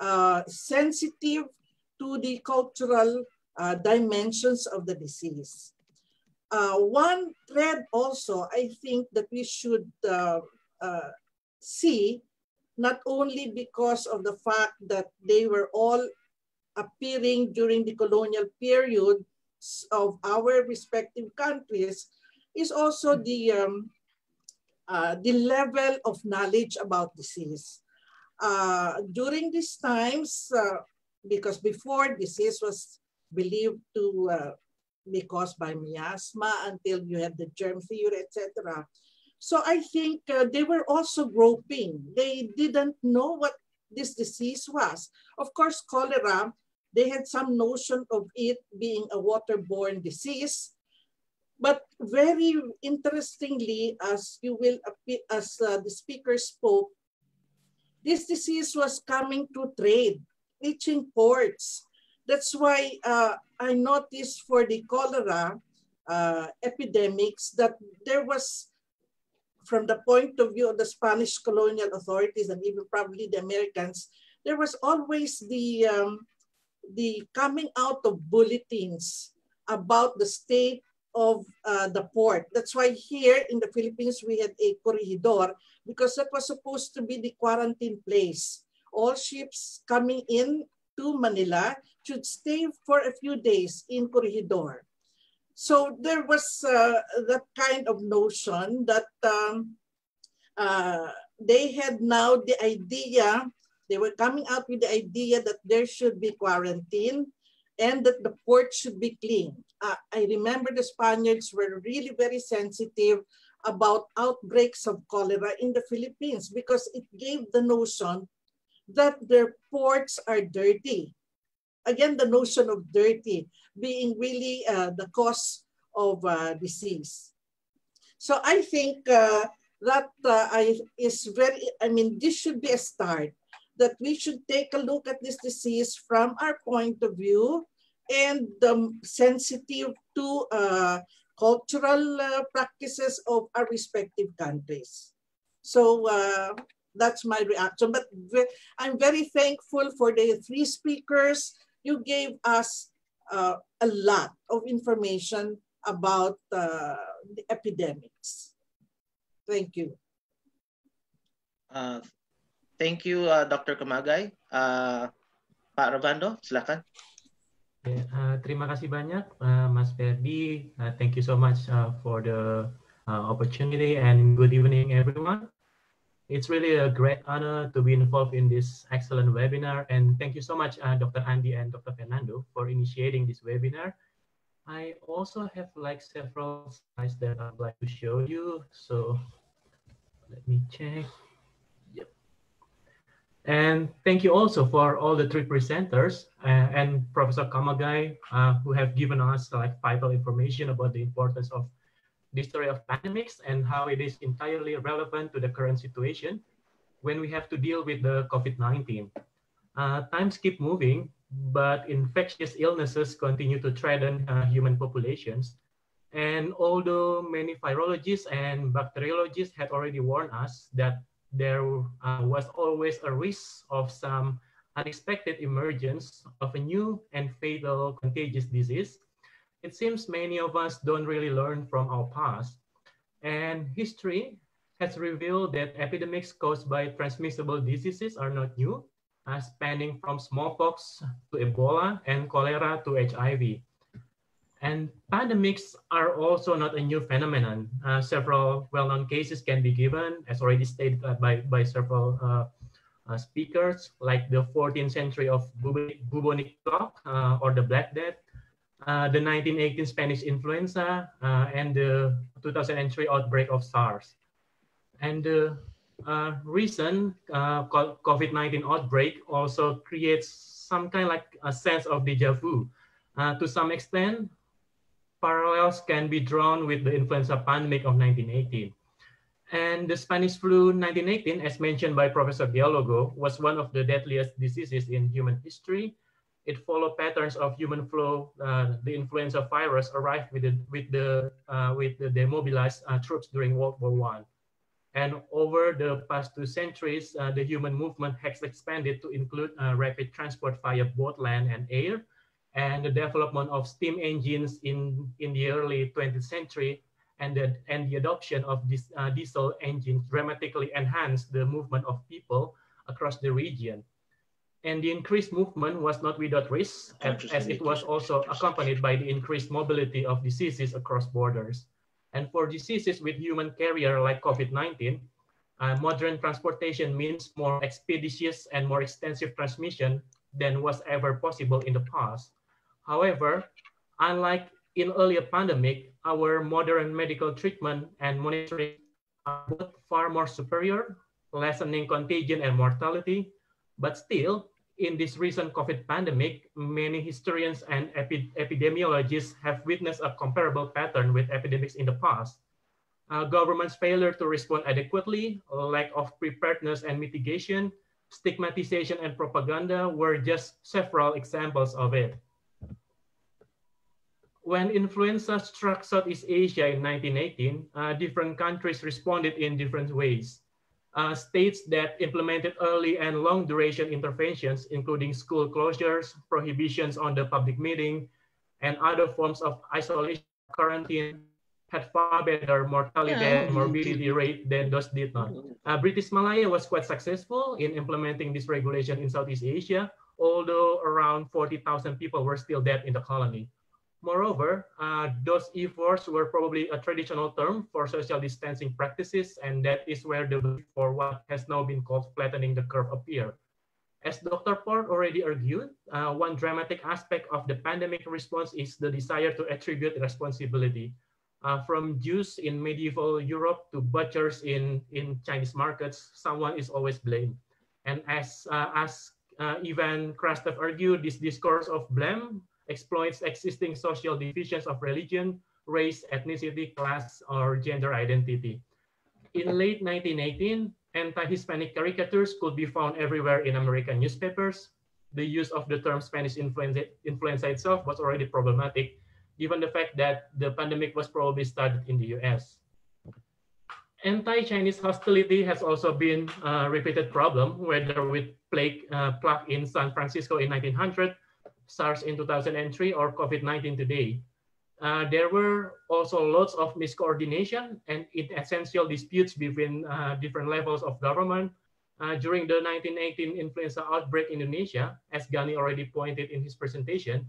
uh, sensitive to the cultural uh, dimensions of the disease. Uh, one thread also, I think that we should uh, uh, see, not only because of the fact that they were all appearing during the colonial period of our respective countries, is also the, um, uh, the level of knowledge about disease. Uh, during these times, because before disease was believed to uh, be caused by miasma until you had the germ theory, etc. So I think uh, they were also groping. They didn't know what this disease was. Of course, cholera, they had some notion of it being a waterborne disease. But very interestingly, as you will, as uh, the speaker spoke, this disease was coming to trade, reaching ports. That's why uh, I noticed for the cholera uh, epidemics that there was, from the point of view of the Spanish colonial authorities and even probably the Americans, there was always the, um, the coming out of bulletins about the state of uh, the port. That's why here in the Philippines, we had a corregidor because that was supposed to be the quarantine place. All ships coming in to Manila should stay for a few days in Corregidor. So there was uh, that kind of notion that um, uh, they had now the idea, they were coming out with the idea that there should be quarantine and that the port should be clean. Uh, I remember the Spaniards were really very sensitive about outbreaks of cholera in the Philippines because it gave the notion that their ports are dirty. Again, the notion of dirty being really uh, the cause of uh, disease. So I think uh, that uh, I, is very, I mean, this should be a start that we should take a look at this disease from our point of view and um, sensitive to uh, cultural uh, practices of our respective countries. So uh, that's my reaction. But I'm very thankful for the three speakers. You gave us uh, a lot of information about uh, the epidemics. Thank you. Uh, thank you, uh, Dr. Camagay. Uh, Pak Ravando, silakan. Ya, uh, terima kasih banyak, uh, Mas Ferdi. Uh, thank you so much uh, for the uh, opportunity and good evening, everyone. It's really a great honor to be involved in this excellent webinar. And thank you so much, uh, Dr. Andy and Dr. Fernando for initiating this webinar. I also have like several slides that I'd like to show you. So let me check. Yep. And thank you also for all the three presenters uh, and Professor Camagay, uh, who have given us like vital information about the importance of the story of pandemics and how it is entirely relevant to the current situation when we have to deal with the COVID-19. Uh, times keep moving, but infectious illnesses continue to threaten uh, human populations. And although many virologists and bacteriologists had already warned us that there uh, was always a risk of some unexpected emergence of a new and fatal contagious disease, it seems many of us don't really learn from our past. And history has revealed that epidemics caused by transmissible diseases are not new, uh, spanning from smallpox to Ebola and cholera to HIV. And pandemics are also not a new phenomenon. Uh, several well-known cases can be given, as already stated by, by several uh, uh, speakers, like the 14th century of bubonic plague uh, or the Black Death, uh, the 1918 Spanish influenza, uh, and the 2003 outbreak of SARS. And the uh, recent uh, COVID-19 outbreak also creates some kind of like a sense of deja vu. Uh, to some extent, parallels can be drawn with the influenza pandemic of 1918. And the Spanish flu 1918, as mentioned by Professor Gealogo, was one of the deadliest diseases in human history. It followed patterns of human flow. Uh, the influenza virus arrived with the with the uh, with the demobilized uh, troops during World War One. And over the past two centuries, uh, the human movement has expanded to include uh, rapid transport via both land and air, and the development of steam engines in, in the early 20th century, and the, and the adoption of this, uh, diesel engines dramatically enhanced the movement of people across the region. And the increased movement was not without risk, as, it was also accompanied by the increased mobility of diseases across borders. And for diseases with human carrier like COVID-19, uh, modern transportation means more expeditious and more extensive transmission than was ever possible in the past. However, unlike in earlier pandemic, our modern medical treatment and monitoring are both far more superior, lessening contagion and mortality, but still, in this recent COVID pandemic, many historians and epi epidemiologists have witnessed a comparable pattern with epidemics in the past. Uh, government's failure to respond adequately, lack of preparedness and mitigation, stigmatization and propaganda were just several examples of it. When influenza struck Southeast Asia in 1918, uh, different countries responded in different ways uh, states that implemented early and long duration interventions, including school closures, prohibitions on the public meeting, and other forms of isolation, quarantine, had far better mortality yeah. and morbidity rate than those did not. Uh, British Malaya was quite successful in implementing this regulation in Southeast Asia, although around 40,000 people were still dead in the colony. Moreover, uh, those efforts were probably a traditional term for social distancing practices, and that is where the for what has now been called flattening the curve appear. As Dr. Por already argued, uh, one dramatic aspect of the pandemic response is the desire to attribute responsibility. Uh, from Jews in medieval Europe to butchers in, in Chinese markets, someone is always blamed. And as, uh, as uh, Ivan Krastev argued, this discourse of blame exploits existing social divisions of religion, race, ethnicity, class, or gender identity. In late 1918, anti-Hispanic caricatures could be found everywhere in American newspapers. The use of the term Spanish influenza, influenza itself was already problematic, given the fact that the pandemic was probably started in the US. Anti-Chinese hostility has also been a repeated problem, whether with plague, uh, plague in San Francisco in 1900 SARS in 2003 or COVID-19 today. Uh, there were also lots of miscoordination and essential disputes between uh, different levels of government. Uh, during the 1918 influenza outbreak in Indonesia, as Gani already pointed in his presentation,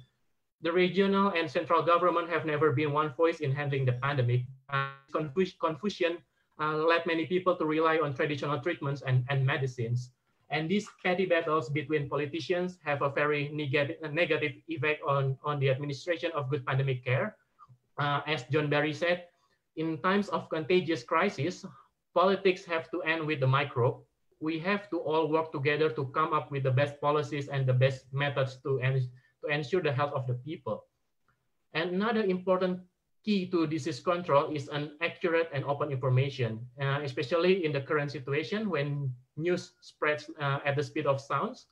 the regional and central government have never been one voice in handling the pandemic. Uh, confusion uh, led many people to rely on traditional treatments and, and medicines. And these petty battles between politicians have a very negative, negative effect on, on the administration of good pandemic care. Uh, as John Barry said, in times of contagious crisis, politics have to end with the microbe. We have to all work together to come up with the best policies and the best methods to, en to ensure the health of the people. And another important key to disease control is an accurate and open information, uh, especially in the current situation when news spreads uh, at the speed of sounds.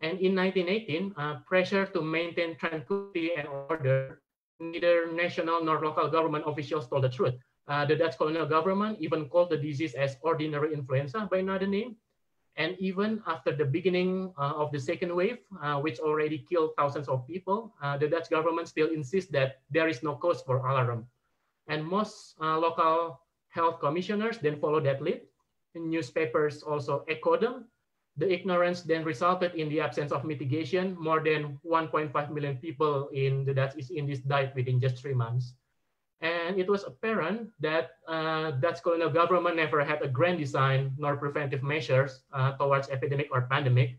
And in 1918, uh, pressure to maintain tranquility and order, neither national nor local government officials told the truth. Uh, the Dutch colonial government even called the disease as ordinary influenza by another name. And even after the beginning uh, of the second wave, uh, which already killed thousands of people, uh, the Dutch government still insists that there is no cause for alarm. And most uh, local health commissioners then follow that lead. And newspapers also echo them. The ignorance then resulted in the absence of mitigation. More than 1.5 million people in the Dutch East Indies died within just three months. And it was apparent that uh, Dutch colonial government never had a grand design nor preventive measures uh, towards epidemic or pandemic.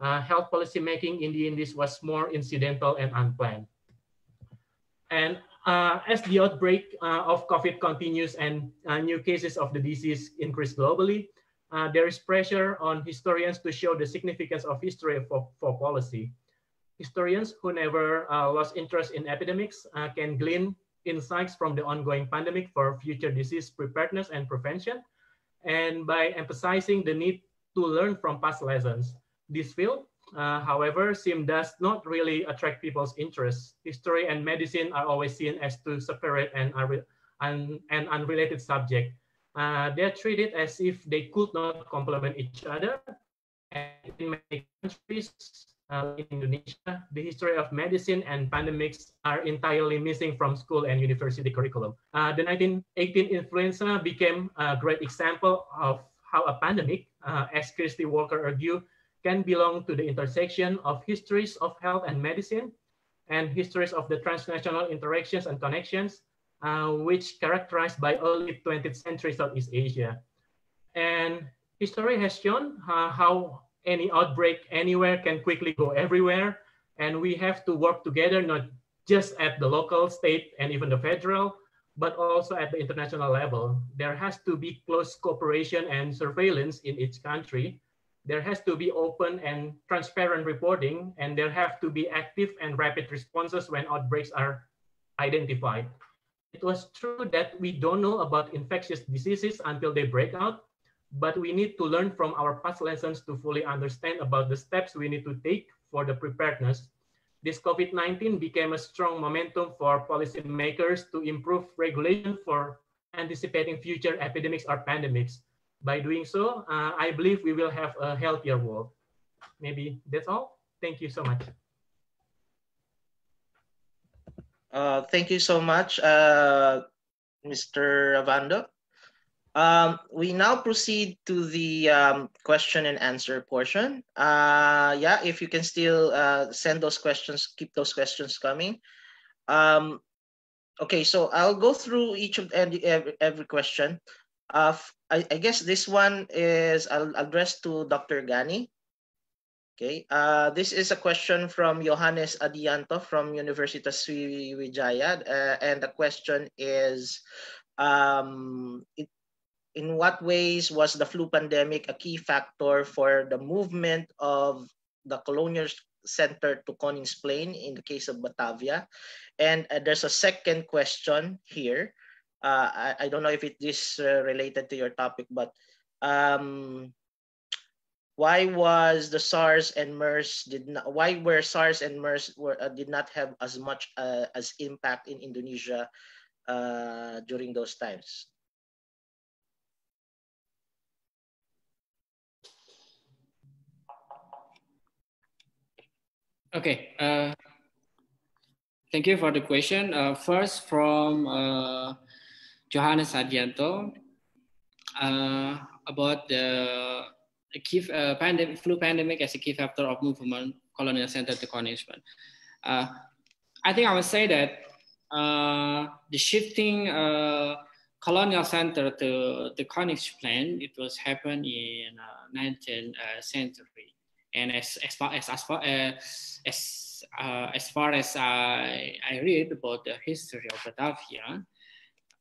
Uh, health policy making in the Indies was more incidental and unplanned. And uh, as the outbreak uh, of COVID continues and uh, new cases of the disease increase globally, there is pressure on historians to show the significance of history for, for policy. Historians who never lost interest in epidemics can glean insights from the ongoing pandemic for future disease preparedness and prevention, and by emphasizing the need to learn from past lessons. This field, uh, however, seems does not really attract people's interest. History and medicine are always seen as two separate and, and, and unrelated subjects uh, they're treated as if they could not complement each other. And in many countries, uh, in Indonesia, the history of medicine and pandemics are entirely missing from school and university curriculum. Uh, the 1918 influenza became a great example of how a pandemic, uh, as Kirsty Walker argued, can belong to the intersection of histories of health and medicine and histories of the transnational interactions and connections uh, which characterized by early 20th century Southeast Asia. And history has shown uh, how any outbreak anywhere can quickly go everywhere. And we have to work together, not just at the local, state, and even the federal, but also at the international level. There has to be close cooperation and surveillance in each country. There has to be open and transparent reporting, and there have to be active and rapid responses when outbreaks are identified. It was true that we don't know about infectious diseases until they break out, but we need to learn from our past lessons to fully understand about the steps we need to take for the preparedness. This COVID-19 became a strong momentum for policymakers to improve regulation for anticipating future epidemics or pandemics. By doing so, uh, I believe we will have a healthier world. Maybe that's all. Thank you so much. Uh, thank you so much, uh, Mr. Ravando. Um, we now proceed to the um, question and answer portion. Uh, yeah, if you can still uh, send those questions, keep those questions coming. Um, okay, so I'll go through each of every, every question. Uh, I, I guess this one is I'll address to Dr. Gani. Okay, uh, this is a question from Johannes Adianto from Universitas Sriwijaya, uh, and the question is, um, it, in what ways was the flu pandemic a key factor for the movement of the colonial center to Koningsplein in the case of Batavia? And uh, there's a second question here. Uh, I, I, don't know if it is uh, related to your topic, but um, why was the SARS and MERS did not why were SARS and MERS were uh, did not have as much uh, as impact in Indonesia uh, during those times? Okay. Uh, thank you for the question. Uh, first, from uh, Johannes Adianto about the key uh, pandemic, flu pandemic as a key factor of movement colonial center to conditionment. Uh, I think I would say that uh, the shifting uh, colonial center to the Koningsplein, it was happened in 19th uh, uh, century. And as, as far as, as far uh, as, as, as far as I, I read about the history of Batavia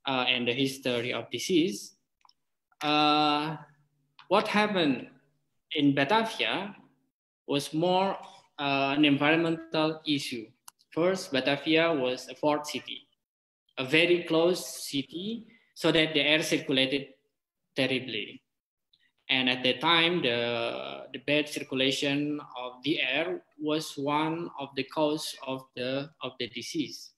uh, and the history of disease, what happened in Batavia was more uh, an environmental issue. First, Batavia was a port city, a very close city, so that the air circulated terribly. And at that time, the, the bad circulation of the air was one of the cause of the, of the disease.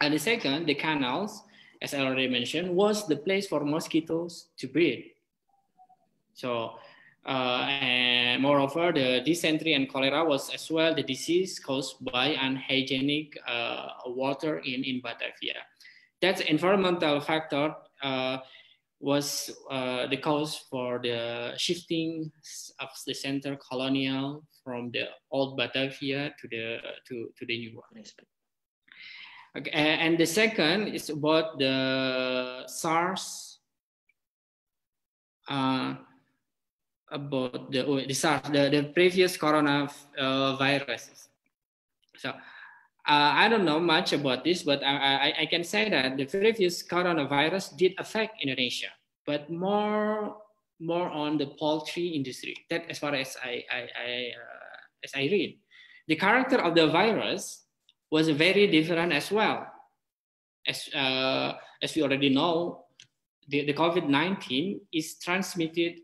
And the second, the canals, as I already mentioned, was the place for mosquitoes to breed. So uh, and moreover, the dysentery and cholera was as well the disease caused by unhygienic uh, water in, in Batavia. That environmental factor uh, was uh, the cause for the shifting of the center colonial from the old Batavia to the to, to the new one. Okay, and the second is about the SARS. Uh, about the oh, the SARS, the, the previous coronavirus. Uh, so uh, I don't know much about this, but I, I, I, can say that the previous coronavirus did affect Indonesia, but more more on the poultry industry. That as far as I, I, uh, as I read, the character of the virus was very different as well. As uh, as we already know, the, the COVID-19 is transmitted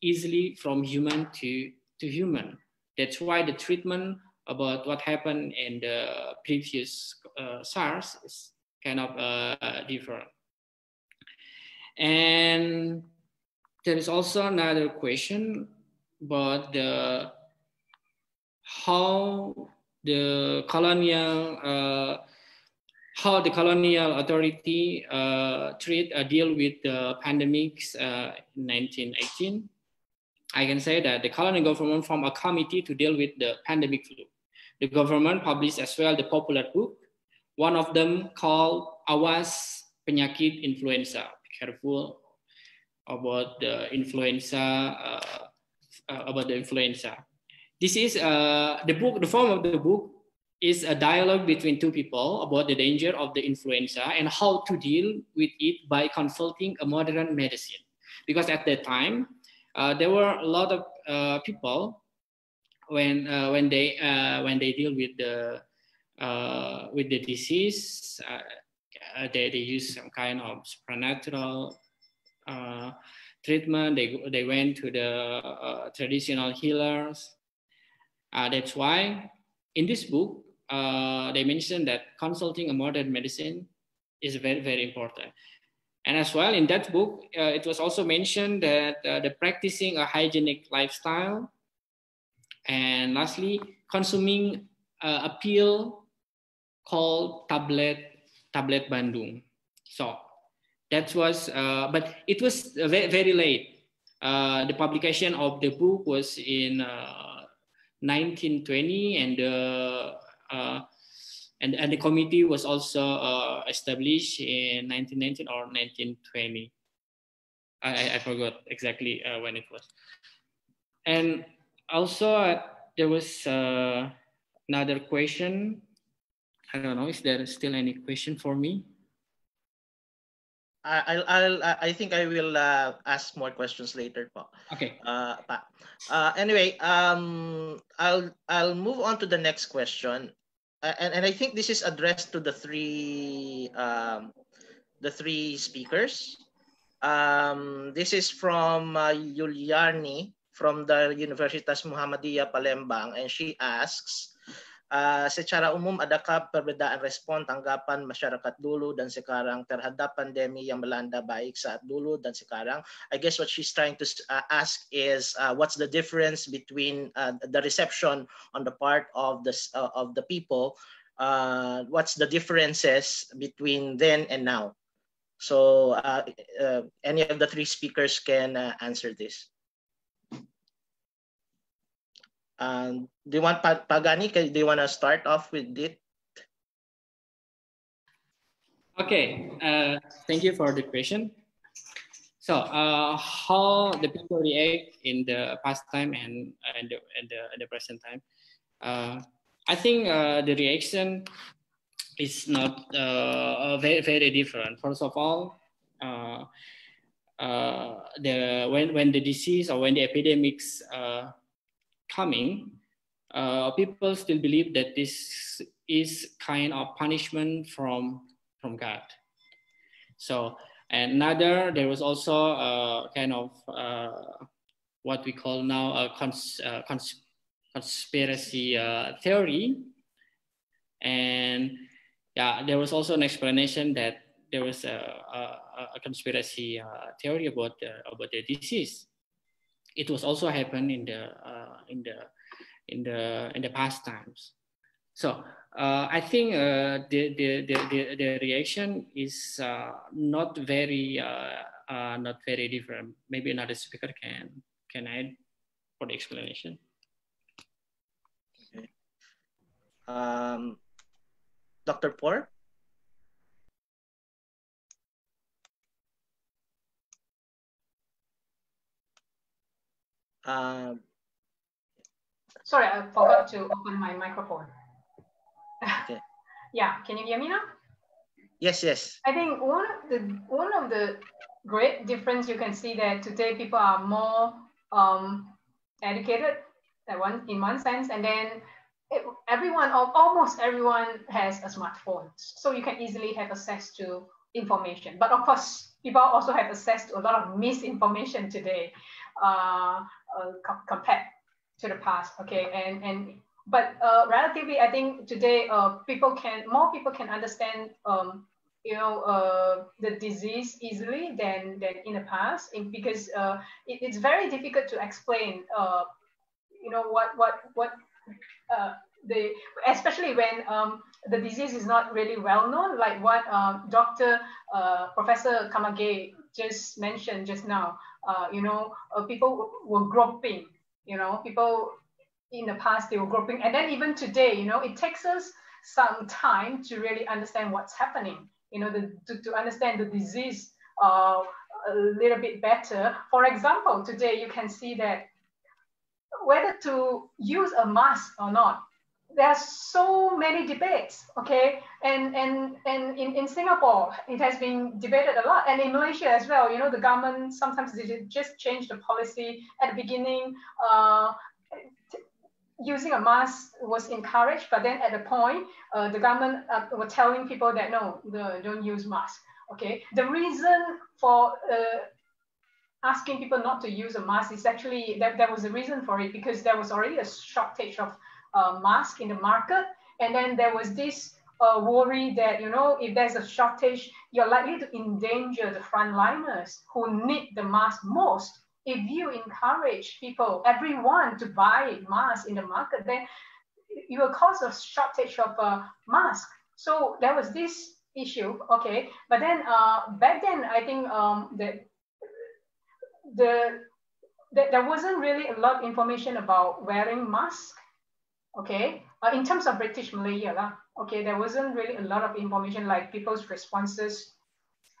easily from human to, to human. That's why the treatment about what happened in the previous uh, SARS is kind of uh, different. And there is also another question about the how the colonial uh, how the colonial authority uh, treat uh, deal with the pandemics uh, in 1918. I can say that the colonial government formed a committee to deal with the pandemic flu. The government published as well the popular book, one of them called Awas Penyakit Influenza. Be careful about the influenza, uh, uh, about the influenza. This is uh, the book, the form of the book is a dialogue between two people about the danger of the influenza and how to deal with it by consulting a modern medicine. Because at that time, uh, there were a lot of uh, people when uh, when they uh, when they deal with the uh, with the disease, uh, they, they use some kind of supernatural treatment. They they went to the traditional healers. that's why in this book they mentioned that consulting a modern medicine is very very important. And as well in that book, uh, it was also mentioned that uh, the practicing a hygienic lifestyle, and lastly, consuming uh, a pill called tablet tablet Bandung. So that was, uh, but it was very, very late. Uh, the publication of the book was in 1920, uh, and the and, and the committee was also uh, established in 1919 or 1920. I, I forgot exactly uh, when it was. And also uh, there was uh, another question. I don't know, is there still any question for me? I'll, I'll, I think I will uh, ask more questions later. Po. Okay. Uh, pa. Uh, anyway, um, I'll, I'll move on to the next question and, and I think this is addressed to the three um, the three speakers. Um, this is from uh, Yuliani from the Universitas Muhammadiyah Palembang, and she asks, Uh, secara umum adakah perbedaan respon tanggapan masyarakat dulu dan sekarang terhadap pandemi yang melanda baik saat dulu dan sekarang? I guess what she's trying to uh, ask is uh, what's the difference between uh, the reception on the part of the uh, of the people? Uh, what's the differences between then and now? So any of the three speakers can answer this. Um, do you want Pak Gani? Do you want to start off with it? Okay, uh, thank you for the question. So, uh, how the people react in the past time and and the, and the, the present time? Uh, I think uh, the reaction is not uh, very very different. First of all, uh, uh, the when when the disease or when the epidemics uh, coming, uh, people still believe that this is kind of punishment from from God. So another, there was also a kind of uh, what we call now a cons, uh, cons conspiracy uh, theory, and yeah, there was also an explanation that there was a, a, a conspiracy uh, theory about about the disease it was also happened in the uh, in the in the in the past times. So uh, I think uh, the, the, the, the, reaction is uh, not very uh, uh, not very different. Maybe another speaker can can add for the explanation. Okay. Um, Dr. Por? Um, Sorry, I forgot to open my microphone. Okay. yeah, can you hear me now? Yes, yes. I think one of the one of the great difference. You can see that today people are more um, educated that one in one sense, and then it, everyone or almost everyone has a smartphone, so you can easily have access to information. But of course, people also have access to a lot of misinformation today uh, uh, compared to the past. Okay, and and but uh, relatively, I think today uh, people can more people can understand um, you know uh, the disease easily than than in the past because uh, it, it's very difficult to explain uh, you know what what what uh, the especially when um, the disease is not really well known like what um, Dr. Uh, Professor Camagay just mentioned just now uh, you know people were groping you know people in the past they were groping and then even today you know it takes us some time to really understand what's happening you know, the, to, to understand the disease uh, a little bit better. For example, today you can see that whether to use a mask or not, there's so many debates, okay? And and and in, in Singapore, it has been debated a lot, and in Malaysia as well. You know, the government sometimes they just change the policy at the beginning. Uh, using a mask was encouraged, but then at the point, uh, the government uh, were telling people that no, the, don't use mask. Okay, the reason for uh, asking people not to use a mask is actually that there was a reason for it because there was already a shortage of uh, mask in the market, and then there was this uh, worry that you know if there's a shortage, you're likely to endanger the frontliners who need the mask most if you encourage people, everyone to buy masks in the market, then you will cause a shortage of uh, masks. So there was this issue, okay. But then uh, back then, I think um, that the, the there wasn't really a lot of information about wearing mask, okay. Uh, in terms of British Malaya, lah, okay, there wasn't really a lot of information like people's responses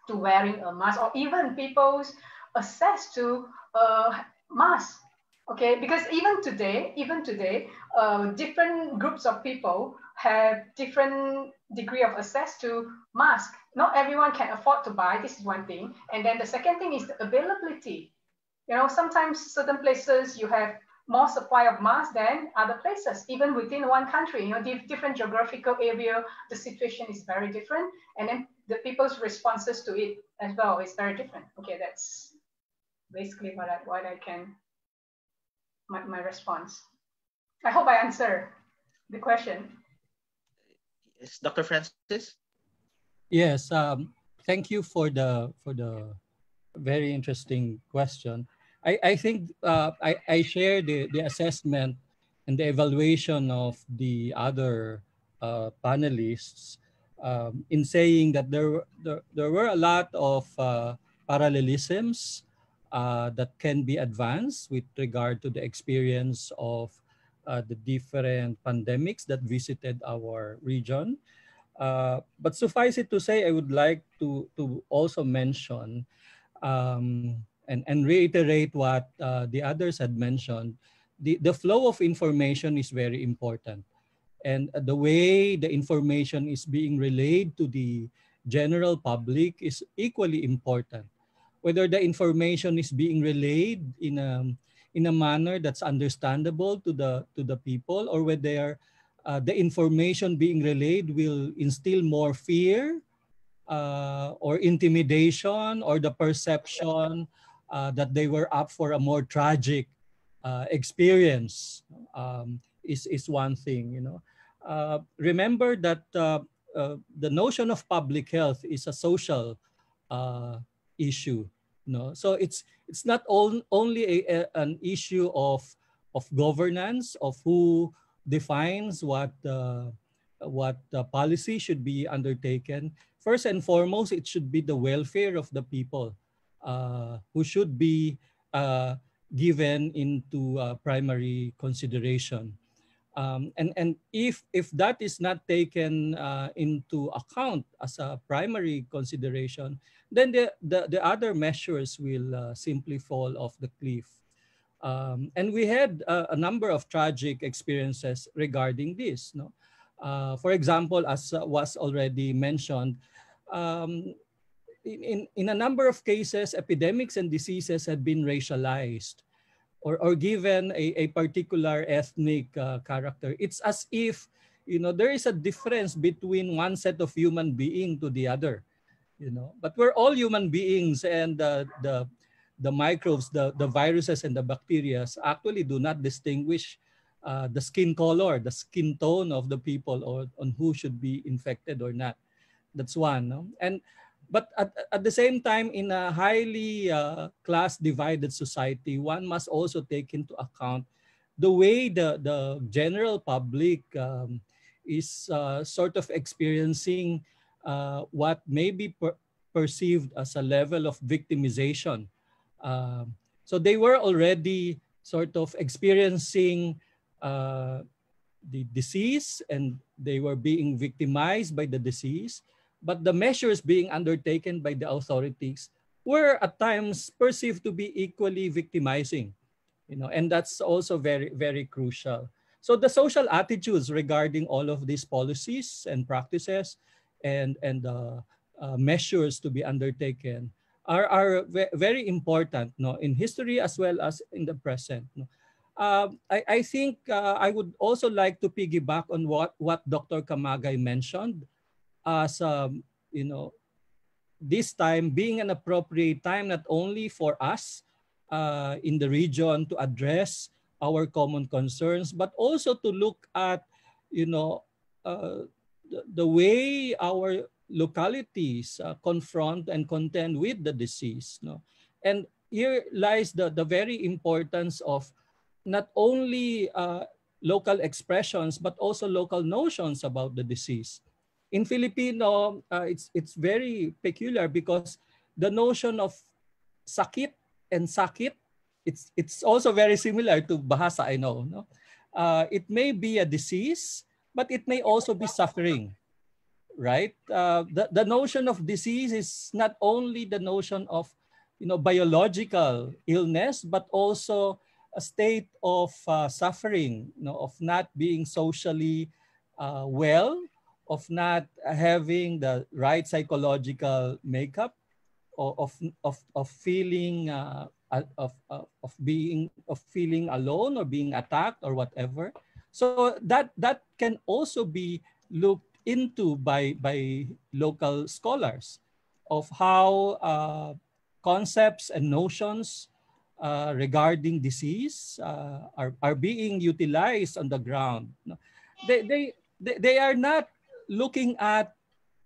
to wearing a mask or even people's access to uh, mass. Okay, because even today, even today, uh, different groups of people have different degree of access to mask. Not everyone can afford to buy. This is one thing, and then the second thing is the availability. You know, sometimes certain places you have more supply of mask than other places, even within one country. You know, different geographical area, the situation is very different, and then the people's responses to it as well is very different. Okay, that's basically what I, what I can, my, my response. I hope I answer the question. Yes, Dr. Francis? Yes, um, thank you for the, for the very interesting question. I, I think uh, I, I share the, the assessment and the evaluation of the other uh, panelists um, in saying that there, there, there were a lot of uh, parallelisms uh, that can be advanced with regard to the experience of uh, the different pandemics that visited our region. Uh, but suffice it to say, I would like to, to also mention um, and, and reiterate what uh, the others had mentioned. The, the flow of information is very important. And the way the information is being relayed to the general public is equally important whether the information is being relayed in a in a manner that's understandable to the to the people or whether uh, the information being relayed will instill more fear uh, or intimidation or the perception uh, that they were up for a more tragic uh, experience um, is, is one thing, you know. Uh, remember that uh, the notion of public health is a social issue no so it's it's not only a, a, an issue of of governance of who defines what uh, what policy should be undertaken. First and foremost it should be the welfare of the people. uh, who should be uh, given into uh, primary consideration um, and and if if that is not taken uh, into account as a primary consideration then the, the, the other measures will uh, simply fall off the cliff. Um, and we had a, number of tragic experiences regarding this. No? Uh, for example, as uh, was already mentioned, um, in, in a number of cases, epidemics and diseases have been racialized or, or given a, a particular ethnic uh, character. It's as if, you know, there is a difference between one set of human being to the other, you know, but we're all human beings and uh, the, the microbes, the, the viruses and the bacteria actually do not distinguish uh, the skin color, the skin tone of the people or on who should be infected or not. That's one. No? And but at, at the same time, in a highly uh, class divided society, one must also take into account the way the, the general public um, is uh, sort of experiencing uh, what may be per perceived as a level of victimization. Um, so they were already sort of experiencing uh, the disease and they were being victimized by the disease but the measures being undertaken by the authorities were at times perceived to be equally victimizing you know and that's also very very crucial so the social attitudes regarding all of these policies and practices and and uh, uh, measures to be undertaken are are very important no in history as well as in the present no? uh, I, I think uh, I would also like to piggyback on what, what Dr. Camagay mentioned as um, you know this time being an appropriate time not only for us uh, in the region to address our common concerns but also to look at you know uh, the, the way our localities uh, confront and contend with the disease no? and here lies the, the very importance of not only uh, local expressions but also local notions about the disease in Filipino, uh, it's it's very peculiar because the notion of sakit and sakit, it's it's also very similar to bahasa. I know, no, uh, it may be a disease, but it may also be suffering, right? Uh, the the notion of disease is not only the notion of you know biological illness, but also a state of uh, suffering, you know, of not being socially uh, well of not having the right psychological makeup or of of of feeling uh, of, of of being of feeling alone or being attacked or whatever. So that that can also be looked into by by local scholars of how uh, concepts and notions uh, regarding disease uh, are, are being utilized on the ground. They, they they are not looking at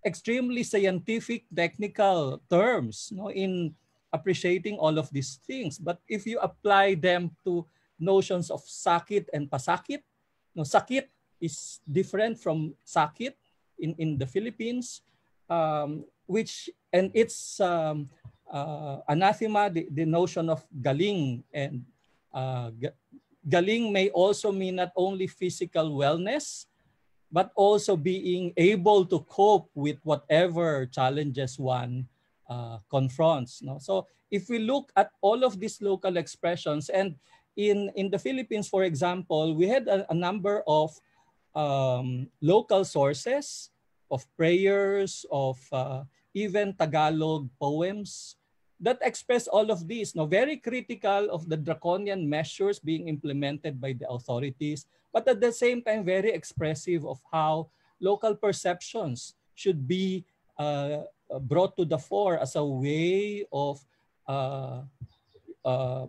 extremely scientific technical terms no, in appreciating all of these things. But if you apply them to notions of sakit and pasakit, no, sakit is different from sakit in, in the Philippines, um, which, and it's um, uh, anathema, the, the notion of galing and uh, galing may also mean not only physical wellness, but also being able to cope with whatever challenges one uh, confronts. No? So if we look at all of these local expressions, and in, in the Philippines, for example, we had a, a number of um, local sources of prayers, of uh, even Tagalog poems that express all of these, no, very critical of the draconian measures being implemented by the authorities, but at the same time very expressive of how local perceptions should be uh, brought to the fore as a way of uh, uh,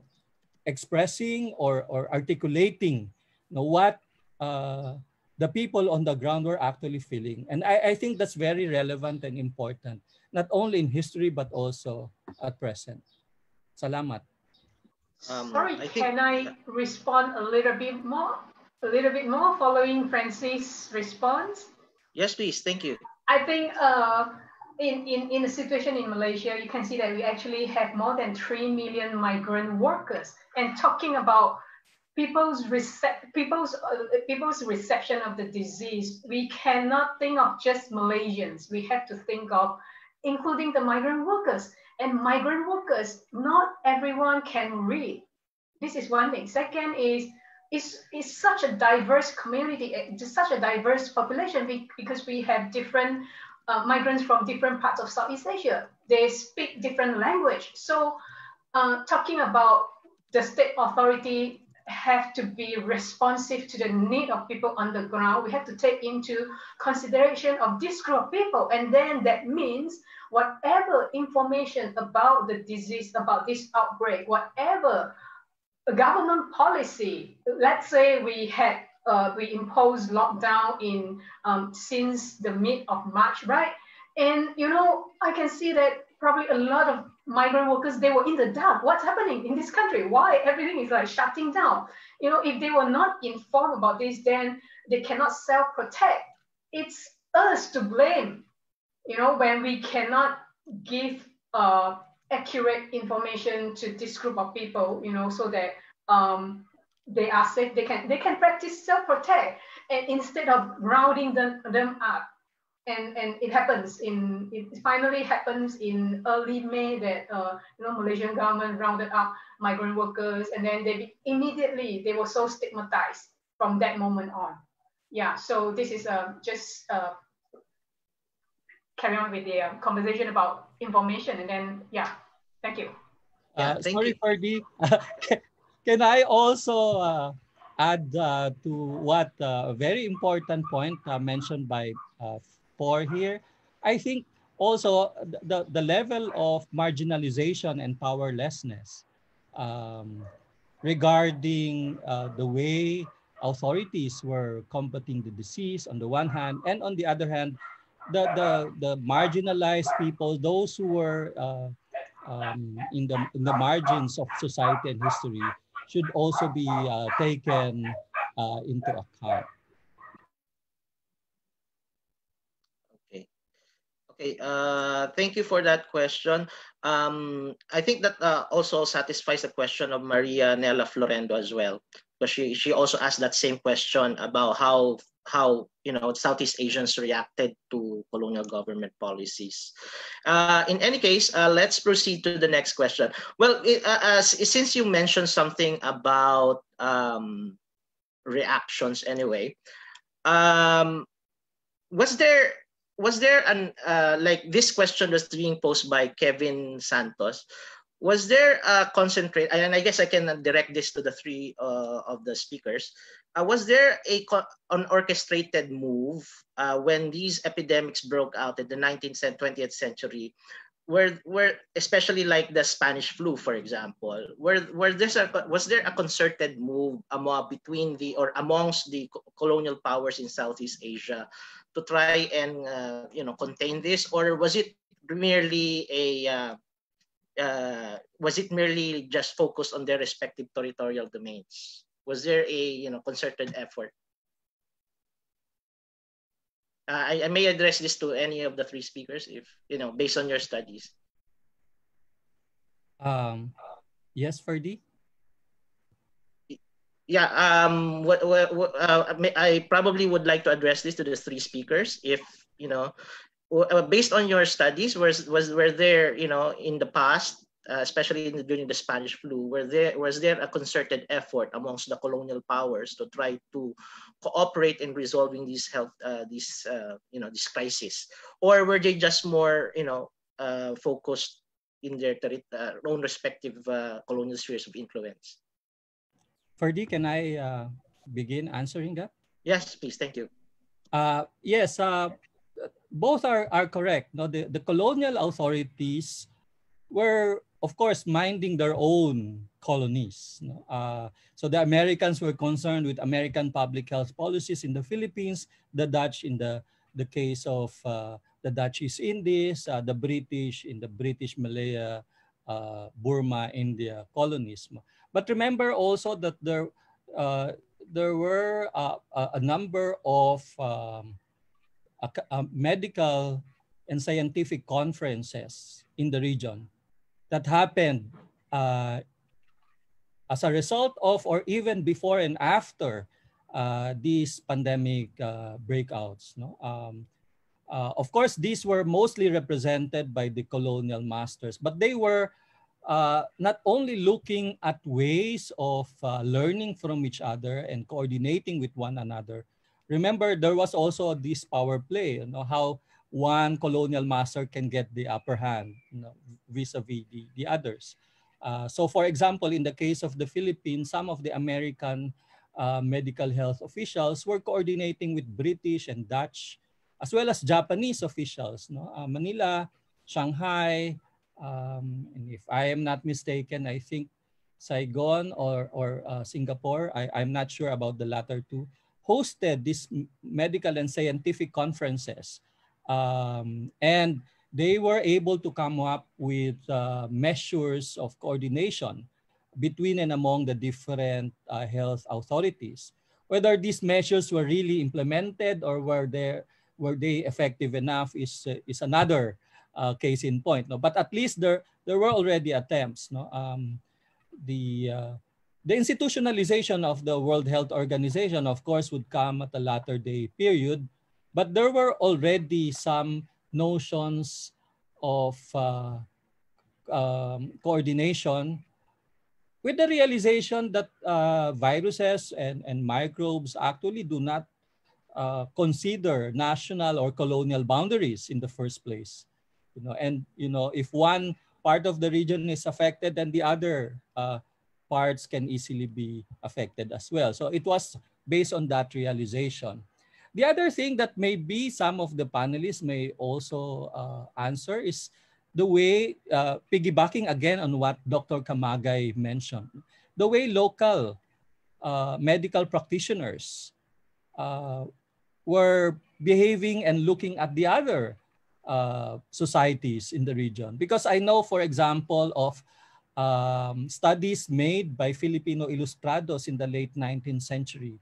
expressing or, or articulating you know, what uh, the people on the ground were actually feeling. And I, I think that's very relevant and important, not only in history, but also at present. Salamat. Um, Sorry, I think... can I respond a little bit more? a little bit more following Francis' response? Yes, please. Thank you. I think uh, in, in, in the situation in Malaysia, you can see that we actually have more than 3 million migrant workers. And talking about people's, rece- people's, uh, people's reception of the disease, we cannot think of just Malaysians. We have to think of including the migrant workers. And migrant workers, not everyone can read. This is one thing. Second is is is such a diverse community, just such a diverse population because we have different uh, migrants from different parts of Southeast Asia. They speak different language. So uh, talking about the state authority have to be responsive to the need of people on the ground. We have to take into consideration of this group of people. And then that means whatever information about the disease, about this outbreak, whatever government policy, let's say we had uh, we imposed lockdown in um, since the mid of March, right? And you know, I can see that probably a lot of migrant workers they were in the dark. What's happening in this country? Why everything is like shutting down? You know, if they were not informed about this, then they cannot self-protect. It's us to blame. You know, when we cannot give uh, accurate information to this group of people, you know, so that um, they are safe, they can they can practice self-protect, and instead of rounding them, them up, and and it happens in it finally happens in early May that uh, you know Malaysian government rounded up migrant workers, and then they be, immediately they were so stigmatized from that moment on. Yeah, so this is uh, just uh, carry on with the uh, conversation about information, and then yeah, thank you. Uh, thank sorry, you. Ferdy. Can I also uh, add uh, to what uh, a very important point uh, mentioned by uh, here? I think also the, the level of marginalization and powerlessness um, regarding uh, the way authorities were combating the disease on the one hand, and on the other hand, the, the, the marginalized people, those who were uh, um, in, the, in the margins of society and history, should also be uh, taken uh, into account. Okay. Uh, thank you for that question. Um, I think that uh, also satisfies the question of Maria Nela Florendo as well, because she she also asked that same question about how how you know Southeast Asians reacted to colonial government policies. Uh, in any case, uh, let's proceed to the next question. Well, it, uh, since you mentioned something about um, reactions, anyway, um, was there was there an uh, like this question was being posed by Kevin Santos? Was there a concentrate? And I guess I can direct this to the three uh, of the speakers uh, was there a an orchestrated move uh, when these epidemics broke out in the 19th and 20th century where where especially like the Spanish flu for example where where this a, was there a concerted move among between the or amongst the colonial powers in Southeast Asia to try and uh, you know contain this or was it merely a uh, uh, was it merely just focused on their respective territorial domains was there a you know concerted effort? Uh, I, I may address this to any of the three speakers if you know based on your studies. Um, yes, Ferdy. Yeah. Um. What? What? what uh, I probably would like to address this to the three speakers. If you know, uh, based on your studies, was was were there you know in the past uh, especially in, during the Spanish flu, where there was there a concerted effort amongst the colonial powers to try to cooperate in resolving these health uh, these uh, you know this crisis, or were they just more you know uh, focused in their own respective colonial spheres of influence? Ferdy, can I begin answering that? Yes, please. Thank you. yes, both are, are correct. No, the, the colonial authorities were of course, minding their own colonies. Uh, so the Americans were concerned with American public health policies in the Philippines, the Dutch in the, the case of uh, the Dutch East Indies, uh, the British in the British Malaya, uh, Burma, India colonies. But remember also that there, uh, there were uh, a number of um, a, a medical and scientific conferences in the region that happened uh, as a result of or even before and after uh, these pandemic uh, breakouts. No? Um, uh, of course, these were mostly represented by the colonial masters, but they were uh, not only looking at ways of uh, learning from each other and coordinating with one another. Remember, there was also this power play, you know, how one colonial master can get the upper hand vis-a-vis the, the others. Uh, so for example, in the case of the Philippines, some of the American uh, medical health officials were coordinating with British and Dutch, as well as Japanese officials. No? Uh, Manila, Shanghai, um, and if I am not mistaken, I think Saigon or, or uh, Singapore, I, I'm not sure about the latter two, hosted these medical and scientific conferences. Um, and they were able to come up with uh, measures of coordination between and among the different uh, health authorities. Whether these measures were really implemented or were they, were they effective enough is, uh, is another uh, case in point. No? But at least there, there were already attempts. No? Um, the, uh, the institutionalization of the World Health Organization, of course, would come at a latter day period, but there were already some notions of uh, um, coordination with the realization that uh, viruses and, and microbes actually do not uh, consider national or colonial boundaries in the first place. You know, and you know, if one part of the region is affected, then the other uh, parts can easily be affected as well. So it was based on that realization. The other thing that maybe some of the panelists may also uh, answer is the way, uh, piggybacking again on what Dr. Camagay mentioned, the way local uh, medical practitioners uh, were behaving and looking at the other uh, societies in the region. Because I know, for example, of um, studies made by Filipino Ilustrados in the late 19th century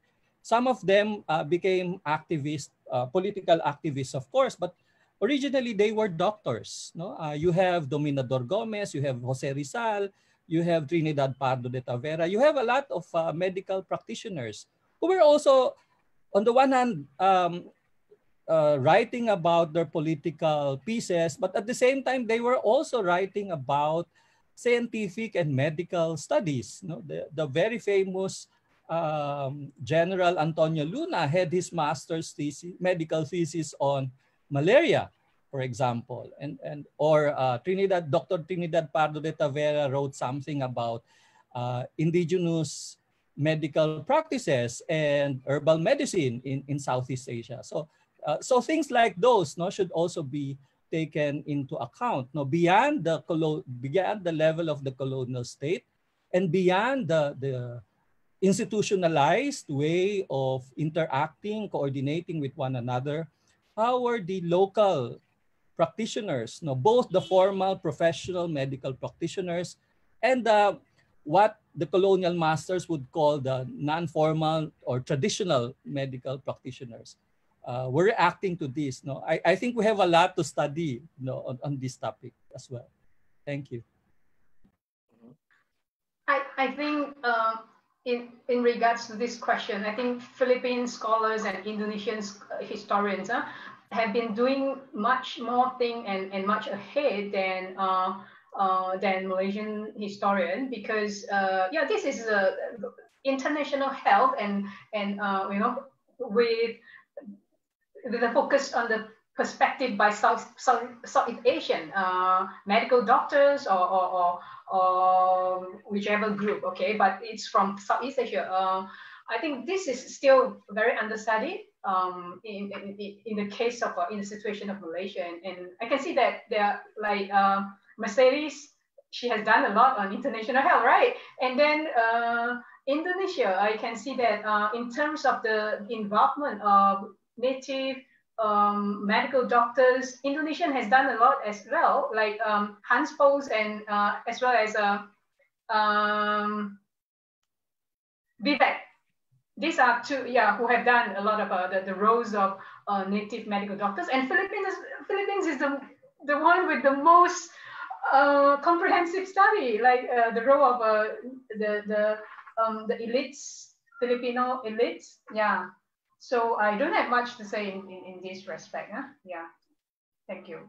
some of them uh, became activists, uh, political activists, of course, but originally they were doctors. No, uh, you have Dominador Gomez, you have Jose Rizal, you have Trinidad Pardo de Tavera, you have a lot of uh, medical practitioners who were also, on the one hand, um, uh, writing about their political pieces, but at the same time, they were also writing about scientific and medical studies. No? The, the very famous um, General Antonio Luna had his master's thesis, medical thesis on malaria, for example, and and or uh, Trinidad, Dr. Trinidad Pardo de Tavera wrote something about uh, indigenous medical practices and herbal medicine in, in Southeast Asia. So, uh, so things like those no, should also be taken into account no, beyond, the beyond the level of the colonial state and beyond the, the institutionalized way of interacting, coordinating with one another, how are the local practitioners, no, both the formal professional medical practitioners and the, what the colonial masters would call the non-formal or traditional medical practitioners. Uh, we're reacting to this. No, I, I think we have a lot to study no, on, on this topic as well. Thank you. I, I think uh, in, in regards to this question, I think Philippine scholars and Indonesian historians uh, have been doing much more thing and, and much ahead than uh, uh, than Malaysian historian because uh, yeah, this is a international health and and uh, you know with the focus on the perspective by South, South, Southeast Asian uh, medical doctors or, or, or, or, whichever group, okay? But it's from Southeast Asia. Uh, I think this is still very understudied um, in, in, in the case of, uh, in the situation of Malaysia. And, and I can see that there are like uh, Mercedes, she has done a lot on international health, right? And then uh, Indonesia, I can see that uh, in terms of the involvement of native um, medical doctors. Indonesian has done a lot as well, like um, Hans Pols and uh, as well as uh, um, Vivek. These are two, yeah, who have done a lot of uh, the, the roles of uh, native medical doctors. And Philippines, Philippines is the, the one with the most uh, comprehensive study, like uh, the role of uh, the, the, um, the elites, Filipino elites. Yeah, so I don't have much to say in, in, in this respect. Huh? Yeah, thank you.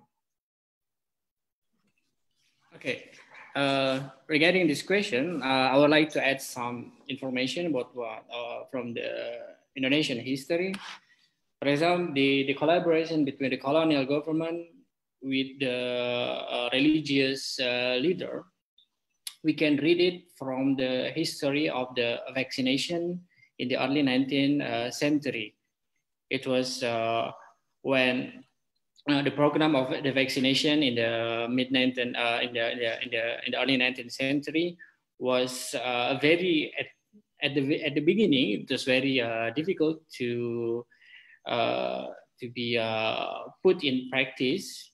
Okay, uh, regarding this question, uh, I would like to add some information about what uh, from the Indonesian history. For example, the, the collaboration between the colonial government with the uh, religious uh, leader, we can read it from the history of the vaccination in the early 19th uh, century. It was uh, when uh, the program of the vaccination in the mid 19th, uh, in, the, in, the, in, the, early 19th century was very at, at, the at the beginning it was very difficult to to be put in practice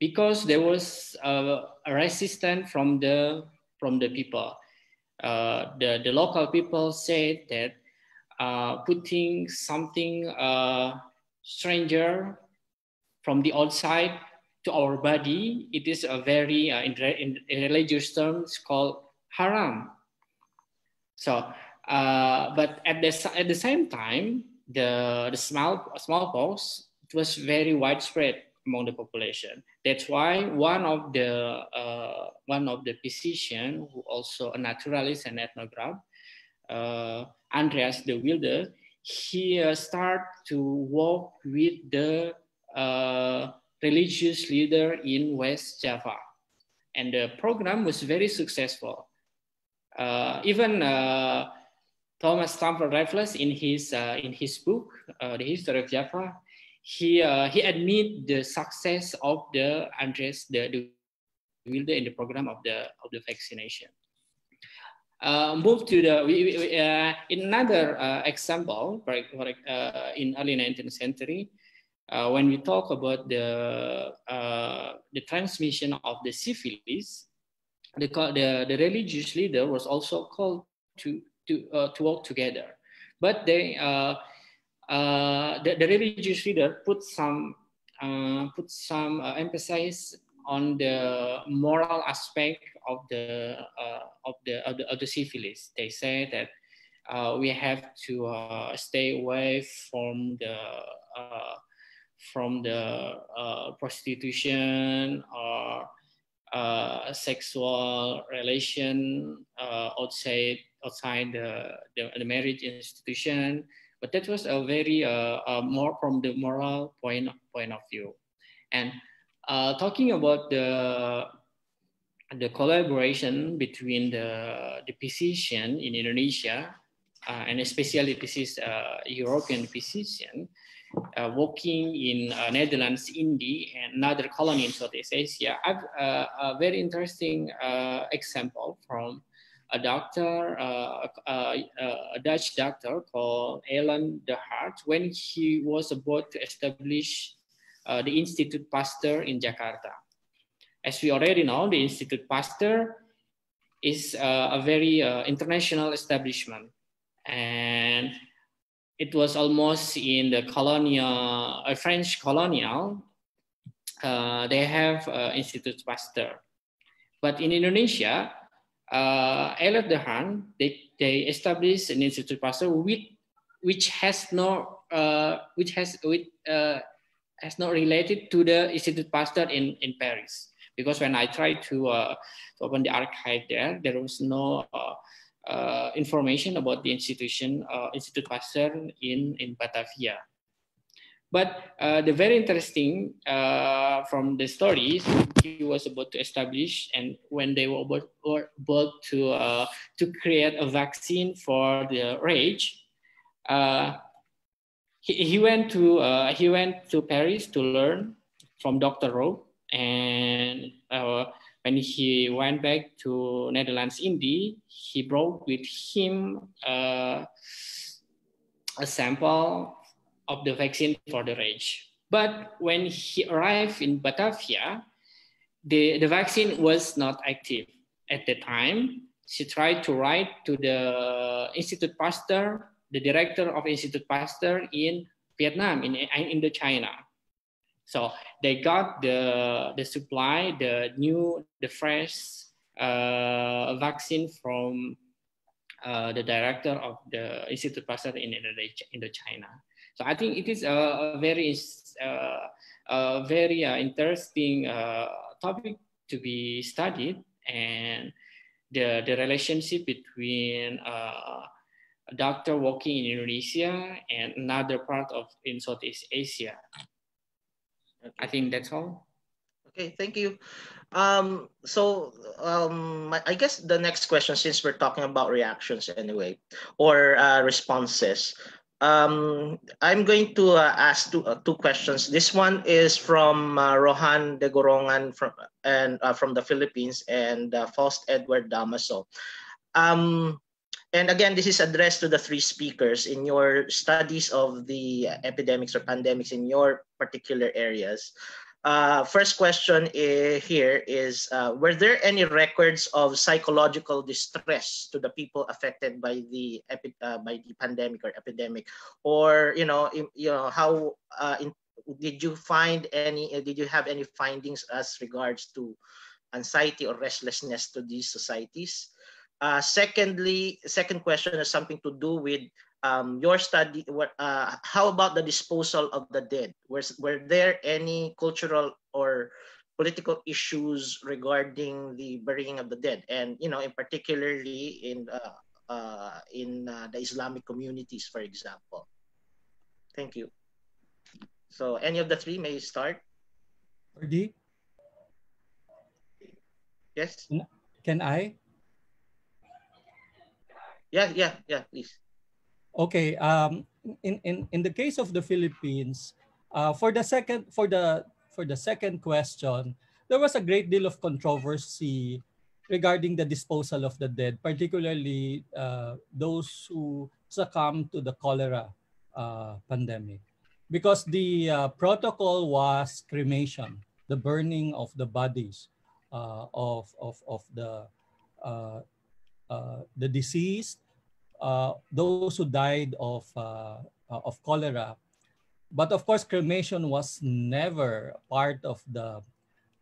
because there was uh, a resistance from the from the people. Uh, the the local people said that uh, putting something uh, stranger from the outside to our body, it is a very uh, in, in, religious terms called haram. So, uh, but at the at the same time, the the small smallpox it was very widespread among the population. That's why one of the uh, one of the physician who also a naturalist and ethnographer, Andreas de Wilde, he uh, start to work with the uh, religious leader in West Java, and the program was very successful. Uh, even uh, Thomas Stamford Raffles in his in his book, The History of Java, he uh, he admit the success of the Andres the, the Wilde in the program of the of the vaccination. Uh, move to the we, we, uh, in another uh, example for, for uh, in early 19th century uh, when we talk about the the transmission of the syphilis the, the the religious leader was also called to to to work together. But they uh, the, the religious leader put some uh, put some uh, emphasis on the moral aspect of the uh, of the of the, of the syphilis. They say that uh, we have to uh, stay away from the from the prostitution or sexual relation outside outside the, the, the marriage institution but that was a very uh, uh, more from the moral point point of view. And uh, talking about the the collaboration between the the physician in Indonesia uh, and especially this is uh, European physician uh, working in Netherlands, India, and another colony in Southeast Asia. I've a very interesting example from a doctor, uh, uh, a Dutch doctor called Eilerts de Haan, when he was about to establish uh, the Institute Pasteur in Jakarta. As we already know, the Institute Pasteur is a very international establishment. And it was almost in the colonial, uh, French colonial, uh, they have uh, Institute Pasteur. But in Indonesia, uh, Eilerts de Haan, they, they established an institute Pasteur with, which has no, uh, which has, with, uh, has not related to the institute Pasteur in, in Paris. Because when I tried to, uh, to open the archive there, there was no uh, uh, information about the institution, uh, Institute Pasteur in, in Batavia. But uh, the very interesting from the stories he was about to establish, and when they were about, were about to to create a vaccine for the rage, he, he went to uh, he went to Paris to learn from Dr. Roux, and uh, when he went back to Netherlands, India, he brought with him a sample of the vaccine for the rage. But when he arrived in Batavia, the, the vaccine was not active at the time. She tried to write to the Institute Pasteur, the director of Institute Pasteur in Vietnam, in, Indochina. So they got the, the supply, the new, the fresh uh, vaccine from uh, the director of the Institute Pasteur in, Indochina. So I think it is a, a very, uh, a very uh, interesting uh, topic to be studied and the, the relationship between uh, a doctor working in Indonesia and another part of in Southeast Asia. Okay. I think that's all. Okay, thank you. Um, so um, I guess the next question, since we're talking about reactions anyway, or uh, responses, um, I'm going to uh, ask two, uh, two questions. This one is from uh, Rohan de Gorongan from and uh, from the Philippines and uh, Faust Edward Damaso. Um, and again, this is addressed to the three speakers in your studies of the epidemics or pandemics in your particular areas. Uh, first question here is, uh, were there any records of psychological distress to the people affected by the uh, by the pandemic or epidemic, or you know, in, you know how uh, in, did you find any? Uh, did you have any findings as regards to anxiety or restlessness to these societies? Uh, secondly, second question has something to do with um, your study, what, uh, how about the disposal of the dead? Was, were there any cultural or political issues regarding the burying of the dead? And, you know, in particularly in, uh, uh, in uh, the Islamic communities, for example. Thank you. So any of the three may start. Ferdy? Yes? Can I? Yeah, yeah, yeah, please. Okay. Um, in, in, in the case of the Philippines, uh, for the second for the for the second question, there was a great deal of controversy regarding the disposal of the dead, particularly uh, those who succumbed to the cholera uh, pandemic, because the uh, protocol was cremation, the burning of the bodies uh, of, of, of the uh, the deceased uh, those who died of, uh, uh, of cholera. But of course, cremation was never part of the,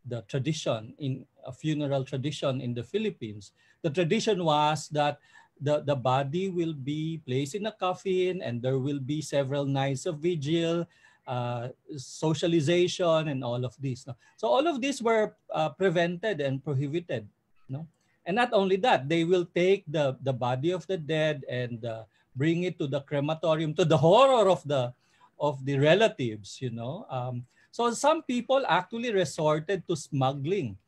the tradition in a funeral tradition in the Philippines. The tradition was that the, the body will be placed in a coffin and there will be several nights of vigil, uh, socialization and all of this. No? So all of these were uh, prevented and prohibited. No? And not only that, they will take the, the body of the dead and uh, bring it to the crematorium to the horror of the of the relatives, you know. Um, so some people actually resorted to smuggling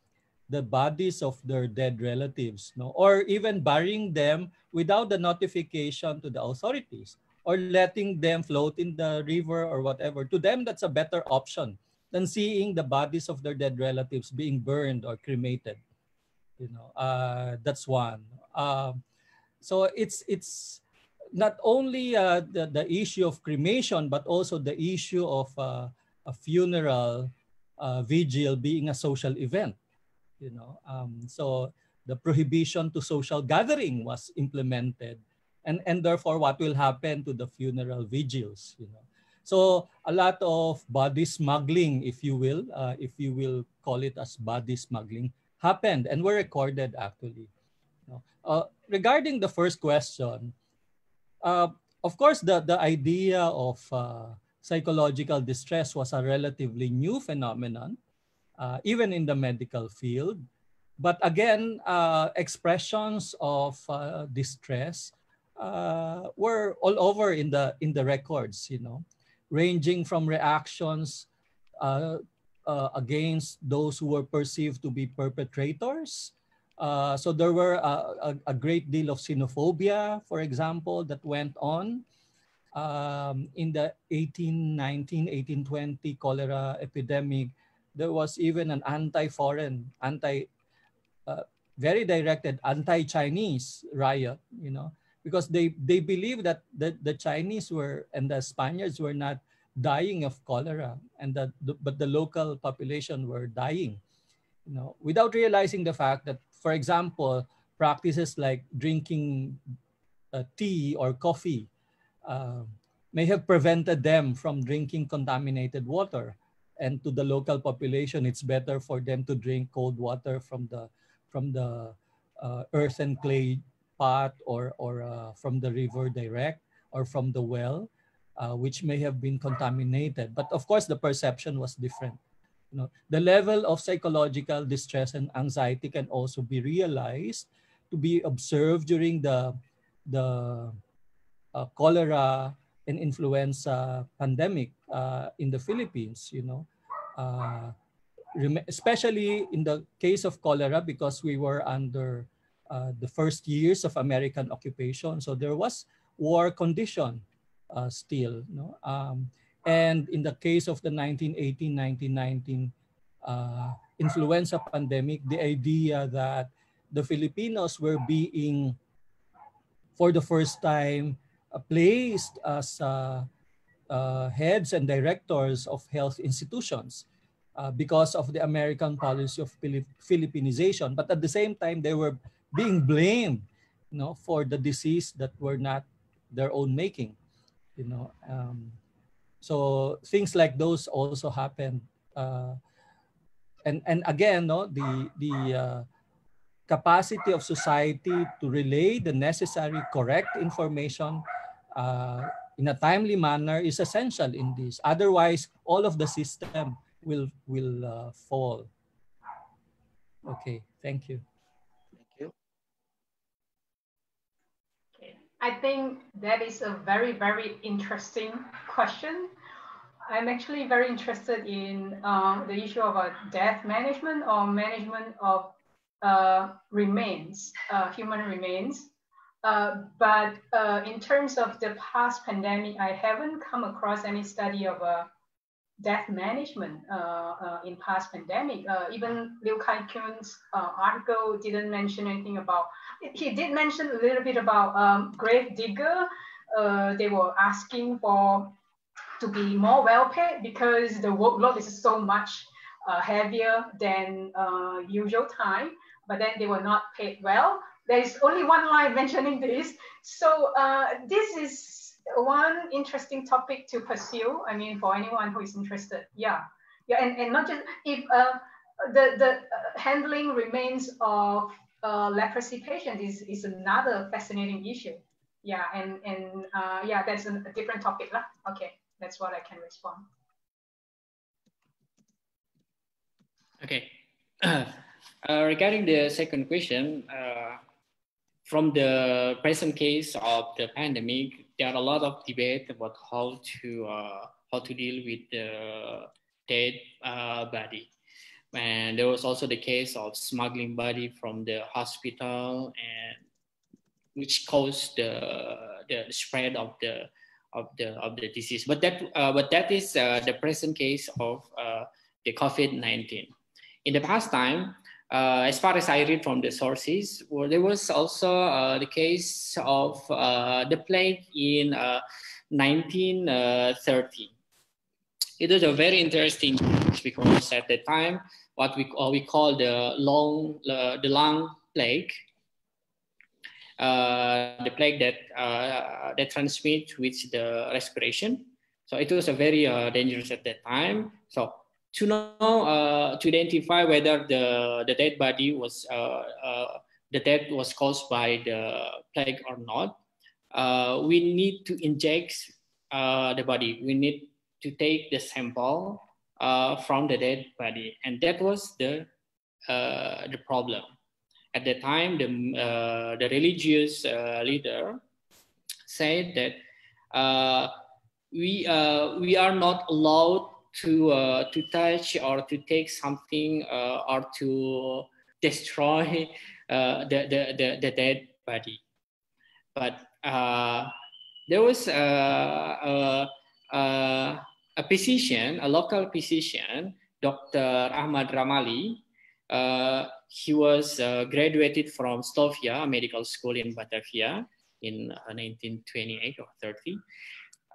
the bodies of their dead relatives, or even burying them without the notification to the authorities or letting them float in the river or whatever. To them, that's a better option than seeing the bodies of their dead relatives being burned or cremated you know uh, that's one. Um, so it's it's not only uh, the, the issue of cremation but also the issue of uh, a funeral uh, vigil being a social event you know. Um, so the prohibition to social gathering was implemented and and therefore what will happen to the funeral vigils you know. So a lot of body smuggling if you will uh, if you will call it as body smuggling happened and were recorded actually. Uh, regarding the first question, uh, of course, the, the idea of uh, psychological distress was a relatively new phenomenon, uh, even in the medical field. But again, uh, expressions of uh, distress were all over in the in the records, you know, ranging from reactions uh, against those who were perceived to be perpetrators. Uh, so there were a, a, a, great deal of xenophobia, for example, that went on um, in the 1819, 1820 cholera epidemic. There was even an anti-foreign, anti, uh, very directed anti-Chinese riot, you know, because they, they believe that the, the Chinese were and the Spaniards were not dying of cholera and that but the local population were dying you know without realizing the fact that for example practices like drinking uh, tea or coffee uh, may have prevented them from drinking contaminated water. And to the local population it's better for them to drink cold water from the from the uh, earth and clay pot or or uh, from the river direct or from the well uh, which may have been contaminated. But of course, the perception was different. You know, the level of psychological distress and anxiety can also be realized to be observed during the, the uh, cholera and influenza pandemic uh, in the Philippines, you know, uh, especially in the case of cholera because we were under uh, the first years of American occupation. So there was war condition uh, still. No? Um, and in the case of the 1918-1919 uh, influenza pandemic, the idea that the Filipinos were being, for the first time, uh, placed as uh, uh, heads and directors of health institutions uh, because of the American policy of Philippinization. But at the same time, they were being blamed you know, for the disease that were not their own making. You know, um, so things like those also happen. Uh, and and again, no, the the uh, capacity of society to relay the necessary correct information uh, in a timely manner is essential in this. Otherwise, all of the system will will uh, fall. Okay, thank you. Thank you. Okay. I think that is a very, very interesting question. I'm actually very interested in uh, the issue of uh, death management or management of uh, remains, uh, human remains. But in terms of the past pandemic, I haven't come across any study of a death management uh, uh, in past pandemic. Uh, even Liew Kai Khiun's article didn't mention anything about, he did mention a little bit about um, grave digger. they were asking for to be more well paid because the workload is so much heavier than usual time, but then they were not paid well. There is only one line mentioning this. So this is one interesting topic to pursue. I mean, for anyone who is interested, yeah, yeah, and, and not just if uh, the the uh, handling remains of uh, leprosy patients is is another fascinating issue. Yeah, and and uh, yeah, that's a, different topic lah. Okay, that's what I can respond. Okay. Uh, regarding the second question, uh, from the present case of the pandemic, there are a lot of debate about how to uh, how to deal with the dead uh, body. And there was also the case of smuggling body from the hospital and which caused the, the spread of the of the of the disease. But that uh, but that is uh, the present case of uh, the COVID-19. In the past time, uh, as far as I read from the sources, well, there was also uh, the case of uh, the plague in 1930. Uh, it was a very interesting because at the time, what we, we call the long, uh, the lung plague, uh, the plague that that transmits with the respiration. So it was a very dangerous at that time. So to know uh, to identify whether the the dead body was uh, uh, the death was caused by the plague or not, uh, we need to inject uh, the body. We need to take the sample uh, from the dead body, and that was the the problem. At the time, the the religious leader said that we we are not allowed to uh, to touch or to take something uh, or to destroy uh, the, the, the, the, dead body. But uh, there was a, a, a, physician, a local physician, Dr. Ahmad Ramali. Uh, he was uh, graduated from Stovia Medical School in Batavia in 1928 or 30.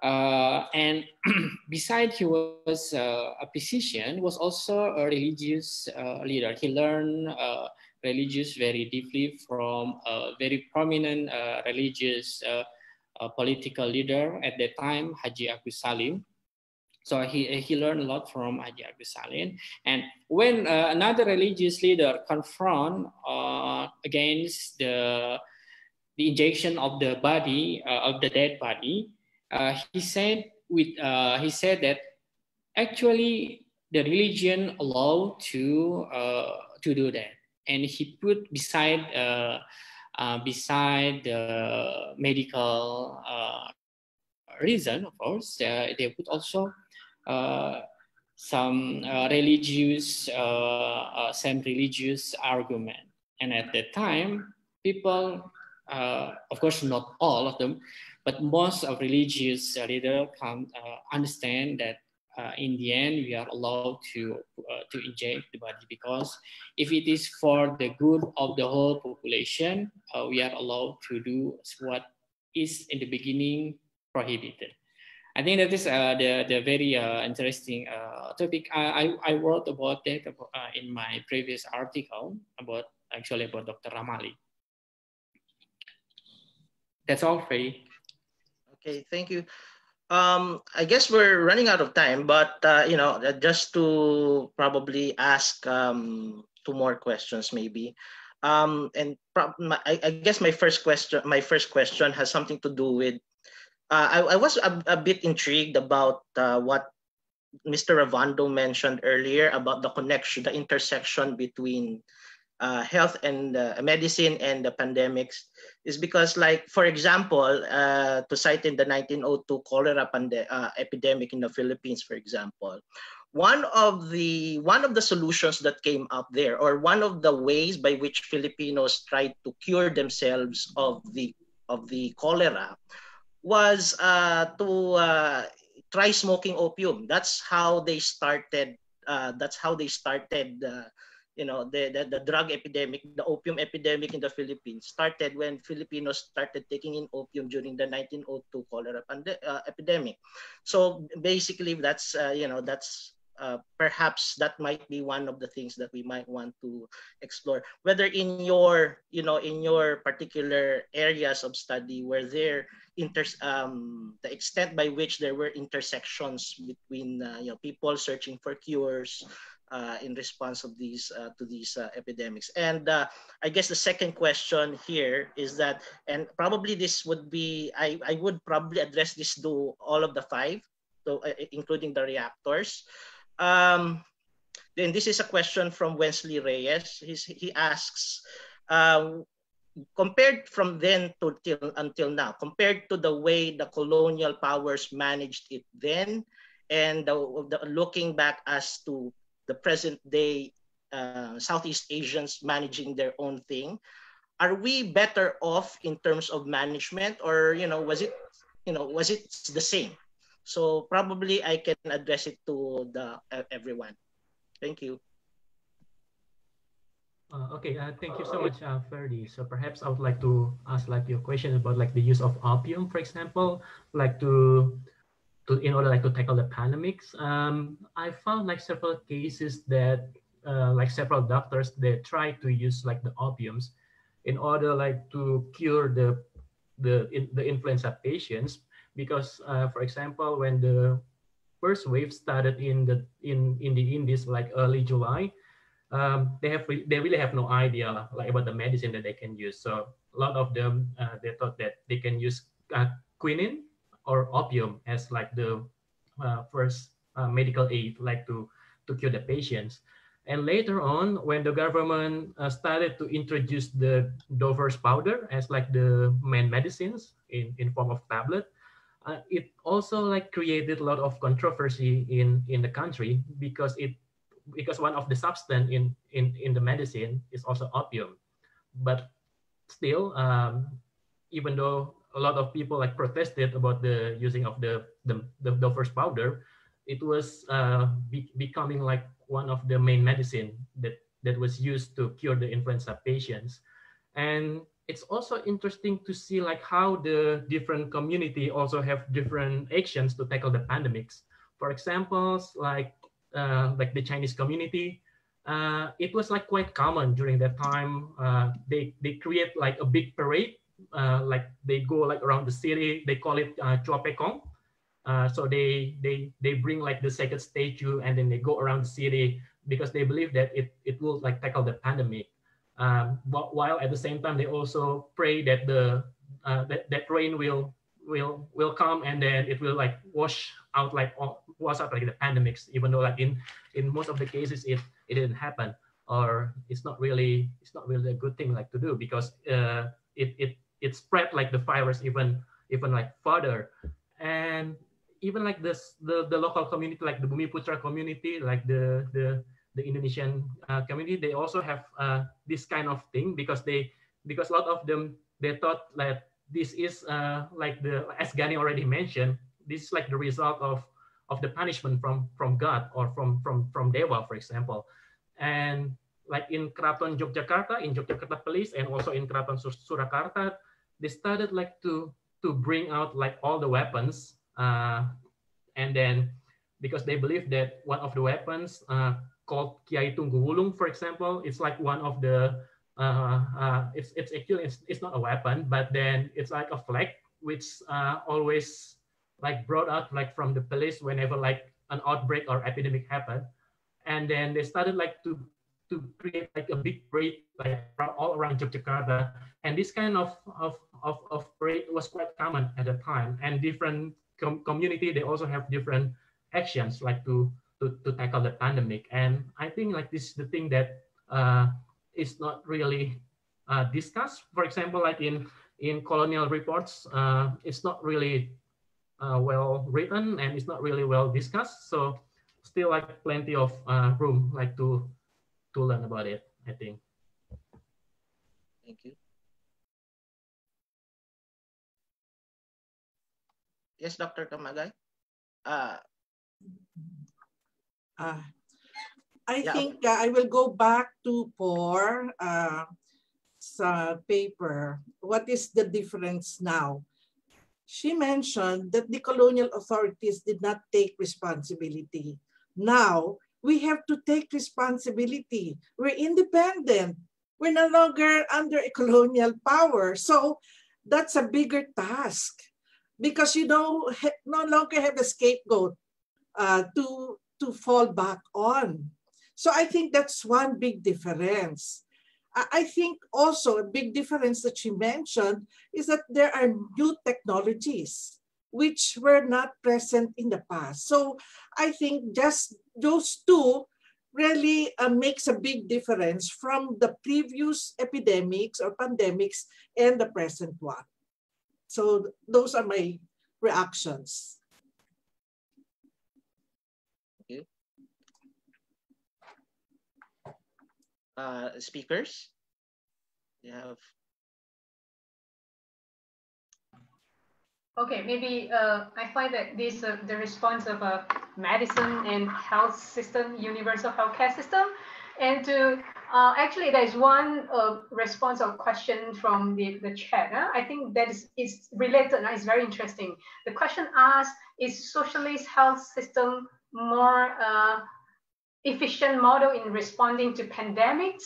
Uh, and besides he was uh, a physician, was also a religious uh, leader. He learned uh, religious very deeply from a very prominent uh, religious uh, political leader at that time, Haji Agus Salim. So he, he learned a lot from Haji Agus Salim. And when another religious leader confront against the, the injection of the body, of the dead body, he said with uh, he said that actually the religion allow to uh, to do that, and he put beside uh, uh, beside the medical uh, reason, of course, uh, they would also uh, some uh, religious, some religious argument. And at that time, people, of course, not all of them, but most of religious leaders can understand that uh, in the end we are allowed to uh, to inject the body because if it is for the good of the whole population uh, we are allowed to do what is in the beginning prohibited. I think that is uh, the the very uh, interesting uh, topic. I, I, I wrote about that in my previous article about actually about dr ramali that's all Ferdy. okay thank you um, I guess we're running out of time, but uh, you know, uh, just to probably ask um, two more questions, maybe. Um, and I, I, guess my first question, my first question has something to do with. Uh, I, I, was a, a, bit intrigued about uh, what Mr. Ravando mentioned earlier about the connection, the intersection between uh, health and uh, medicine and the pandemics is because like for example uh, to cite in the 1902 cholera pande- uh, epidemic in the philippines for example one of the one of the solutions that came up there or one of the ways by which filipinos tried to cure themselves of the of the cholera was uh, to uh, try smoking opium. That's how they started that's how they started you know the, the, the drug epidemic the opium epidemic in the philippines started when filipinos started taking in opium during the 1902 cholera pande- uh, epidemic. So basically that's uh, you know that's uh, perhaps that might be one of the things that we might want to explore. Whether in your you know in your particular areas of study where there inter um, the extent by which there were intersections between uh, you know people searching for cures in response of these uh, to these uh, epidemics. And uh, I guess the second question here is that, and probably this would be, I, I would probably address this to all of the five, so, uh, including the reactors. Um, then this is a question from Wesley Reyes. He's, he asks, uh, compared from then to till until now, compared to the way the colonial powers managed it then, and the, the, looking back as to the present day uh, Southeast Asians managing their own thing. Are we better off in terms of management, or you know, was it, you know, was it the same? So probably I can address it to the uh, everyone. Thank you. Uh, okay, uh, thank you so much, uh. So perhaps I would like to ask like your question about like the use of opium, for example, like to to in order like to tackle the pandemics. Um, I found like several cases that uh, like several doctors they try to use like the opiums in order like to cure the the in, the influenza patients because uh, for example when the first wave started in the in in the Indies like early July um, they have they really have no idea like about the medicine that they can use so a lot of them uh, they thought that they can use uh, quinine or opium as like the uh, first uh, medical aid, like to, to cure the patients. And later on, when the government uh, started to introduce the Dover's powder as like the main medicines in, in form of tablet, uh, it also like created a lot of controversy in, in the country because it because one of the substance in, in, in the medicine is also opium. But still, um, even though a lot of people like protested about the using of the the, the, first powder, it was uh, be, becoming like one of the main medicine that that was used to cure the influenza patients. And it's also interesting to see like how the different community also have different actions to tackle the pandemics. For examples, like uh, like the Chinese community, uh, it was like quite common during that time. Uh, they they create like a big parade uh, like they go like around the city. They call it uh, Chua Pekong. Uh, so they they they bring like the sacred statue and then they go around the city because they believe that it it will like tackle the pandemic. Um, while at the same time they also pray that the uh, that, that rain will will will come and then it will like wash out like wash out like the pandemics even though like in in most of the cases it it didn't happen or it's not really it's not really a good thing like to do because uh, it it it spread like the virus even even like further, and even like this the the local community like the Bumiputra community, like the the the Indonesian uh, community, they also have uh, this kind of thing because they because a lot of them they thought that this is uh, like the as Gani already mentioned, this is like the result of of the punishment from from God or from from from Dewa, for example. And like in Kraton Yogyakarta, in Yogyakarta Police, and also in Kraton Surakarta, they started like to to bring out like all the weapons, uh, and then because they believe that one of the weapons uh, called Kiai Tunggul Wulung, for example, it's like one of the uh, uh, it's it's actually it's, it's not a weapon, but then it's like a flag which uh, always like brought out like from the police whenever like an outbreak or epidemic happened, and then they started like to to create like a big parade like all around Yogyakarta, and this kind of of of, of parade was quite common at the time, and different com community they also have different actions like to to, to tackle the pandemic, and I think like this is the thing that uh, is not really uh, discussed. For example, like in in colonial reports, uh, it's not really uh, well written and it's not really well discussed. So still like plenty of uh, room like to to learn about it. I think. Thank you. Yes, Dr. Camagay. Uh, uh, I yeah. think uh, I will go back to Por uh, sa paper. What is the difference now? She mentioned that the colonial authorities did not take responsibility. Now, we have to take responsibility. We're independent. We're no longer under a colonial power. So that's a bigger task because you know no longer have a scapegoat uh, to to fall back on. So I think that's one big difference. I think also a big difference that she mentioned is that there are new technologies which were not present in the past. So I think just those two really uh, makes a big difference from the previous epidemics or pandemics and the present one. So those are my reactions. uh, speakers? You have. Okay, maybe uh, I find that this uh, the response of a medicine and health system, universal healthcare system, and to uh, actually there is one uh, response or question from the, the chat. Huh? I think that is, is related. It's very interesting. The question asked, is socialist health system more uh, efficient model in responding to pandemics.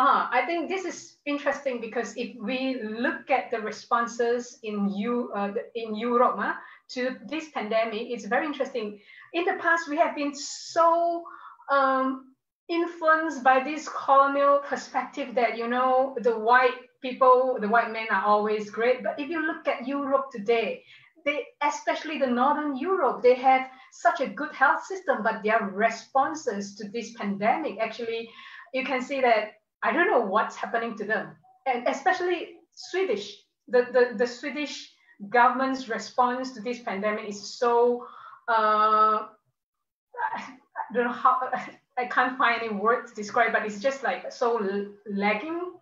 Uh, I think this is interesting because if we look at the responses in, U, uh, in Europe uh, to this pandemic, it's very interesting. In the past, we have been so um, influenced by this colonial perspective that, you know, the white people, the white men are always great. But if you look at Europe today, they, especially the Northern Europe, they have such a good health system, but their responses to this pandemic, actually, you can see that I don't know what's happening to them. And especially Swedish, the, the, the Swedish government's response to this pandemic is so, uh, I don't know how, I can't find any words to describe, but it's just like so lagging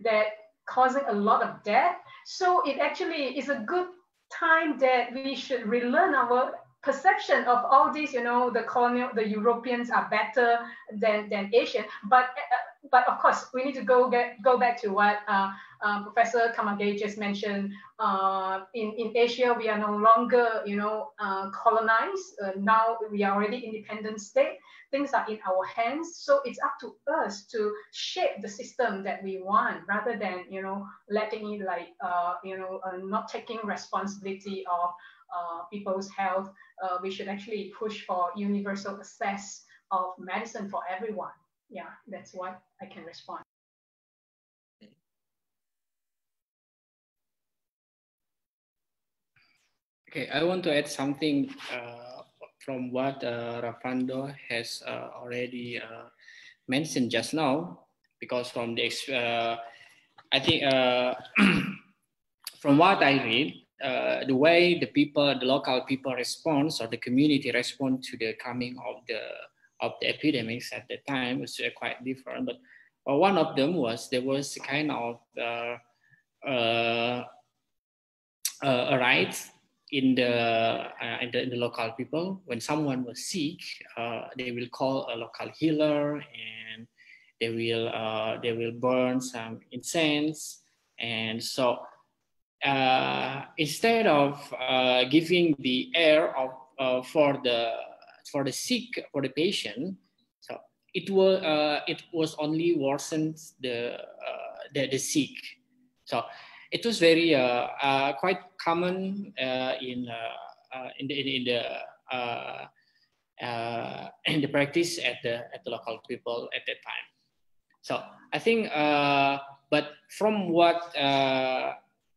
that causing a lot of death. So it actually is a good time that we should relearn our perception of all these, you know, the colonial, the Europeans are better than, than Asian. But uh, but of course, we need to go get go back to what uh, uh, Professor Camagay just mentioned. Uh, in in Asia, we are no longer, you know, uh, colonized. Uh, now we are already independent state. Things are in our hands, so it's up to us to shape the system that we want, rather than you know letting it like uh, you know not taking responsibility of people's health. we should actually push for universal access of medicine for everyone yeah, that's what I can respond. Okay, I want to add something uh, from what uh, Ravando has uh, already uh, mentioned just now, because from the, uh, I think uh, from what I read, uh, the way the people, the local people respond or the community respond to the coming of the of the epidemics at the time was uh, quite different. But uh, one of them was there was kind of uh, uh a rite in the, in the, in the local people when someone was sick, they will call a local healer and they will they will burn some incense and so uh, instead of uh, giving the air of, uh, for the for the sick for the patient, so it was uh, it was only worsened the, uh, the, the sick. So it was very uh, quite common in in the in, the in the practice at the at the local people at that time. So I think, but from what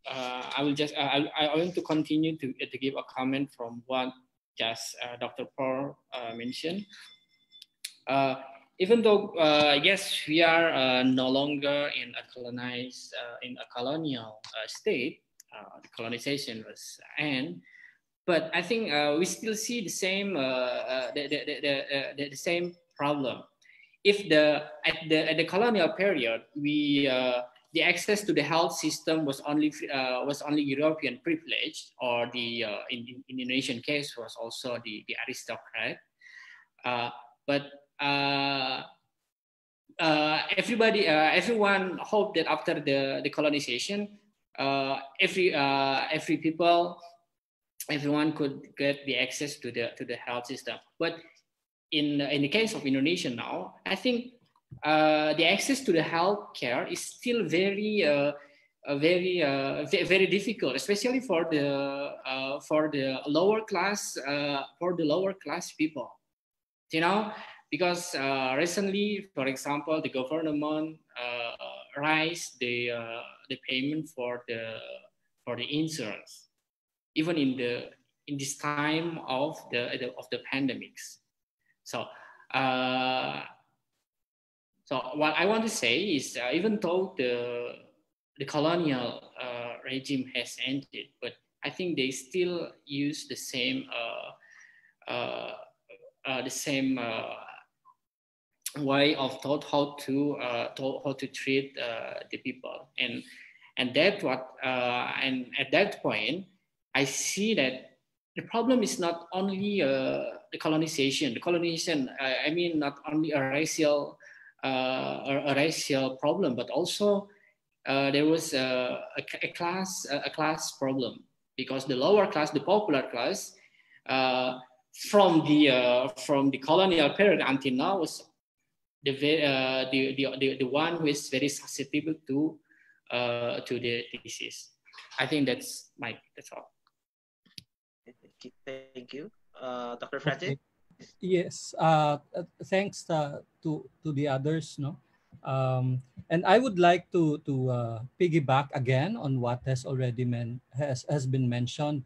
uh, I will just, uh, I, I want to continue to, to give a comment from what just uh, Dr. Por mentioned. even though, yes, we are no longer in a colonized, in a colonial state, colonization was end, but I think uh, we still see the same uh, uh, the, the, the, the, the, same problem. If the at the at the colonial period we the access to the health system was only uh, was only European privilege, or the uh, in, in, Indonesian case was also the the aristocrat. Uh, but uh, uh, everybody, uh, everyone hoped that after the the colonization, every every people, everyone could get the access to the to the health system. But in in the case of Indonesia now, I think uh, the access to the health care is still very uh, very uh, very difficult, especially for the uh, for the lower class for the lower class people. You know, because recently, for example, the government raised the the payment for the for the insurance, even in the in this time of the, the of the pandemics. So. Uh, so what I want to say is, uh, even though the the colonial uh, regime has ended, but I think they still use the same uh, uh, uh the same uh, way of thought how to, how to treat the people, and and that what and at that point, I see that the problem is not only the colonization. The colonization, I mean, not only a racial a, a, racial problem, but also uh, there was a, a, a class a class problem because the lower class, the popular class, uh, from the from the colonial period until now was the, uh, the, the, the, the one who is very susceptible to uh, to the disease. I think that's my that's all. Thank you, uh, Dr. Francis. Yes, uh, uh, thanks uh, to to the others, no. Um, and I would like to to uh, piggyback again on what has already men, has has been mentioned.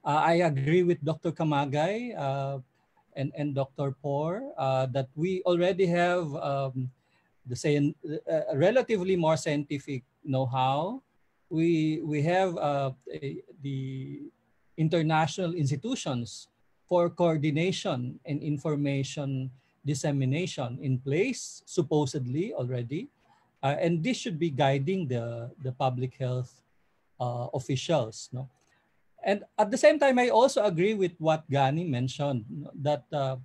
Uh, I agree with Dr. Camagay uh, and and Dr. Por that we already have um, the same relatively more scientific know-how. We we have the international institutions for coordination and information dissemination in place, supposedly already. Uh, and this should be guiding the, the public health uh, officials. No? And at the same time, I also agree with what Gani mentioned, that uh,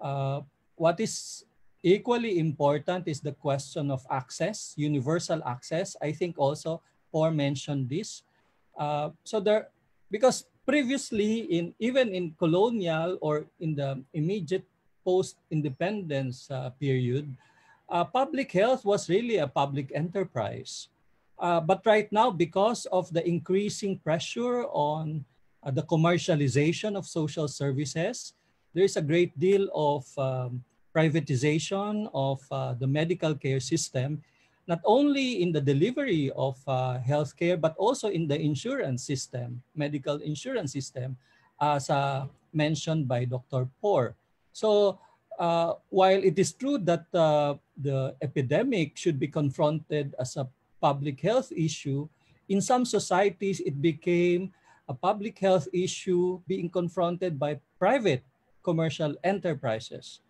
uh, what is equally important is the question of access, universal access. I think also Por mentioned this. Uh, so there, because previously in even in colonial or in the immediate post-independence uh, period, uh, public health was really a public enterprise. Uh, but right now, because of the increasing pressure on uh, the commercialization of social services, there is a great deal of um, privatization of uh, the medical care system not only in the delivery of uh, healthcare, but also in the insurance system, medical insurance system, as uh, mentioned by Dr. Por. So uh, while it is true that uh, the epidemic should be confronted as a public health issue, in some societies, it became a public health issue being confronted by private commercial enterprises.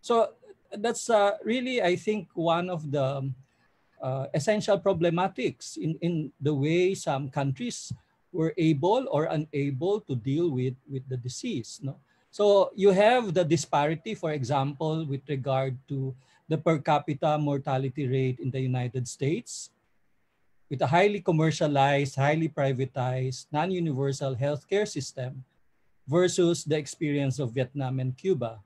So that's uh, really, I think, one of the uh, essential problematics in, in the way some countries were able or unable to deal with, with the disease. No? So you have the disparity, for example, with regard to the per capita mortality rate in the United States with a highly commercialized, highly privatized, non-universal healthcare system versus the experience of Vietnam and Cuba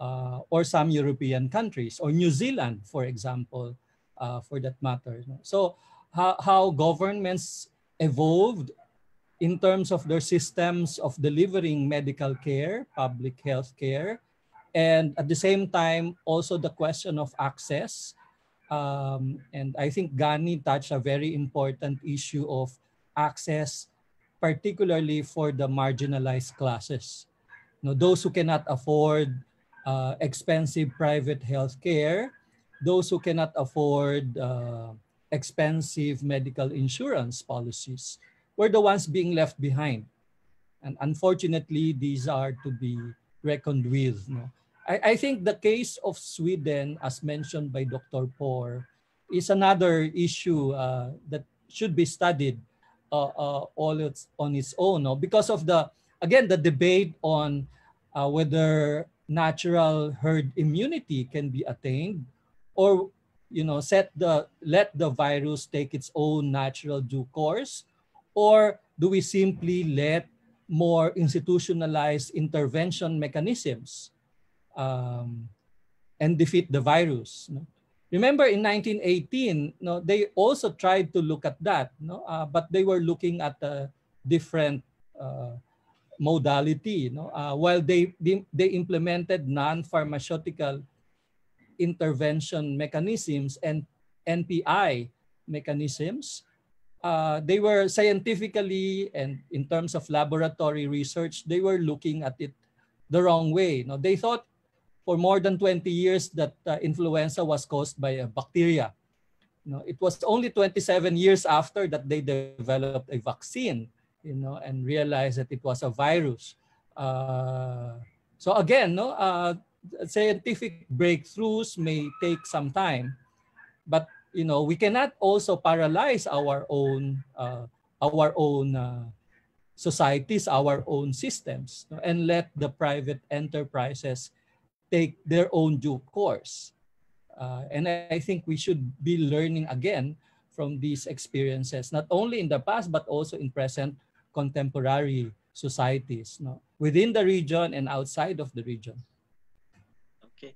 uh, or some European countries or New Zealand, for example, uh, for that matter. So how, how governments evolved in terms of their systems of delivering medical care, public health care, and at the same time, also the question of access um, and I think Gani touched a very important issue of access, particularly for the marginalized classes. You know, those who cannot afford uh, expensive private health care, those who cannot afford uh, expensive medical insurance policies were the ones being left behind. And unfortunately, these are to be reckoned with. Know? I, I think the case of Sweden, as mentioned by Dr. Por, is another issue uh, that should be studied uh, uh, all its, on its own. No? Because of the, again, the debate on uh, whether natural herd immunity can be attained or you know set the let the virus take its own natural due course or do we simply let more institutionalized intervention mechanisms um, and defeat the virus. No? Remember in 1918, no, they also tried to look at that, no? Uh, but they were looking at a different uh, modality. No? Uh, while they, they, they implemented non-pharmaceutical intervention mechanisms and NPI mechanisms, uh, they were scientifically and in terms of laboratory research, they were looking at it the wrong way. No, they thought for more than 20 years that uh, influenza was caused by a bacteria. Know, it was only 27 years after that they developed a vaccine, you know, and realized that it was a virus. Uh, so again, no, uh, scientific breakthroughs may take some time, but you know, we cannot also paralyze our own uh, our own uh, societies, our own systems, and let the private enterprises take their own due course. Uh, and I think we should be learning again from these experiences, not only in the past, but also in present contemporary societies within the region and outside of the region. Okay.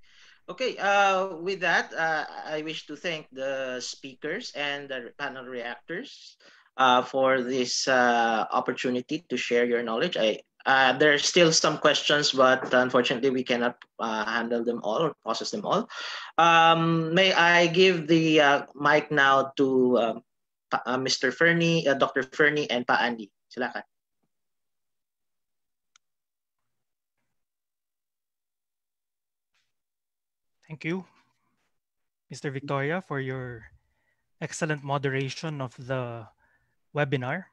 Okay, uh, with that, uh, I wish to thank the speakers and the panel reactors uh, for this uh, opportunity to share your knowledge. I uh, there are still some questions, but unfortunately we cannot uh, handle them all or process them all. Um, may I give the mic now to um, Mr. Fernie, uh, Dr. Fernie, and Pa Andi. Silakan. Thank you, Mr. Victoria, for your excellent moderation of the webinar.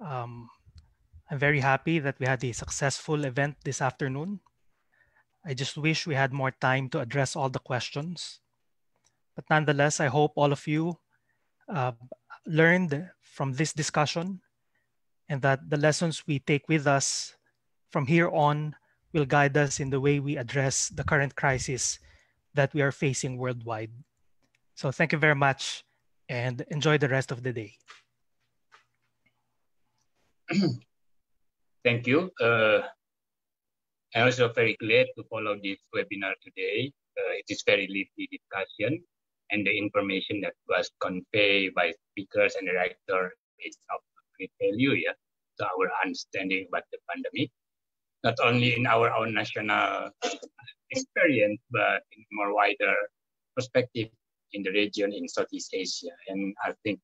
Um, I'm very happy that we had a successful event this afternoon. I just wish we had more time to address all the questions. But nonetheless, I hope all of you uh, learned from this discussion and that the lessons we take with us from here on will guide us in the way we address the current crisis that we are facing worldwide. So thank you very much and enjoy the rest of the day. Thank you. Uh, I'm also very glad to follow this webinar today. Uh, it is very lively discussion and the information that was conveyed by speakers and the director is of great value yeah, to our understanding about the pandemic, not only in our own national experience, but in more wider perspective in the region in Southeast Asia. And I think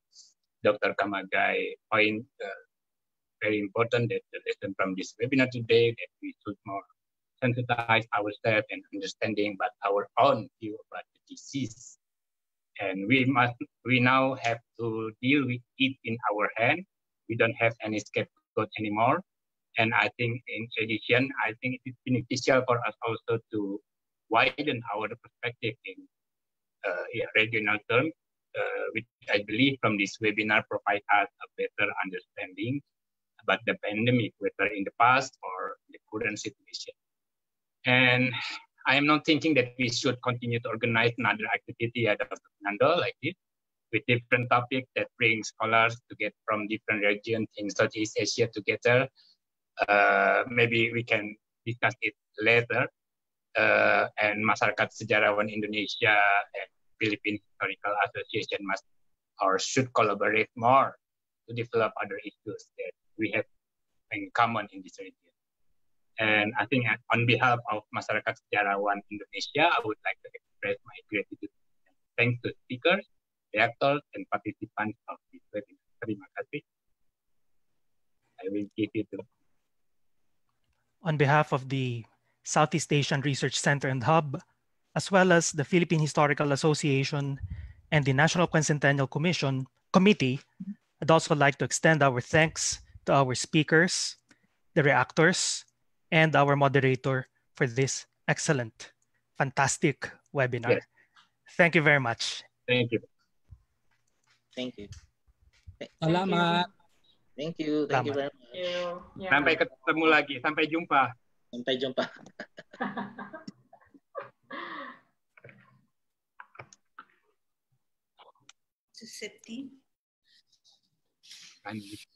Dr. Camagay point uh, very important that the lesson from this webinar today that we should more sensitize ourselves and understanding about our own view about the disease and we must we now have to deal with it in our hand. We don't have any scapegoat anymore. And I think in addition, I think it is beneficial for us also to widen our perspective in uh, yeah, regional terms, uh, which I believe from this webinar provide us a better understanding about the pandemic, whether in the past or the current situation. And I am not thinking that we should continue to organize another activity at Nando like this with different topics that bring scholars to get from different regions in Southeast Asia together. Uh, maybe we can discuss it later. Uh, and Masyarakat Sejarawan Indonesia and Philippine Historical Association must or should collaborate more to develop other issues that we have in common in this region. And I think on behalf of Masyarakat Sejarawan Indonesia, I would like to express my gratitude and thanks to speakers, reactors, and participants of this webinar. Terima kasih. I will give it to On behalf of the Southeast Asian Research Center and Hub, as well as the Philippine Historical Association and the National Quincentennial Commission Committee, I'd also like to extend our thanks to our speakers, the reactors, and our moderator for this excellent, fantastic webinar. Yes. Thank you very much. Thank you. Thank you. Salamat. Thank you. Thank you very much. Yeah. Sampai ketemu lagi. Sampai jumpa. Sampai jumpa. Suscepti. Lanjut.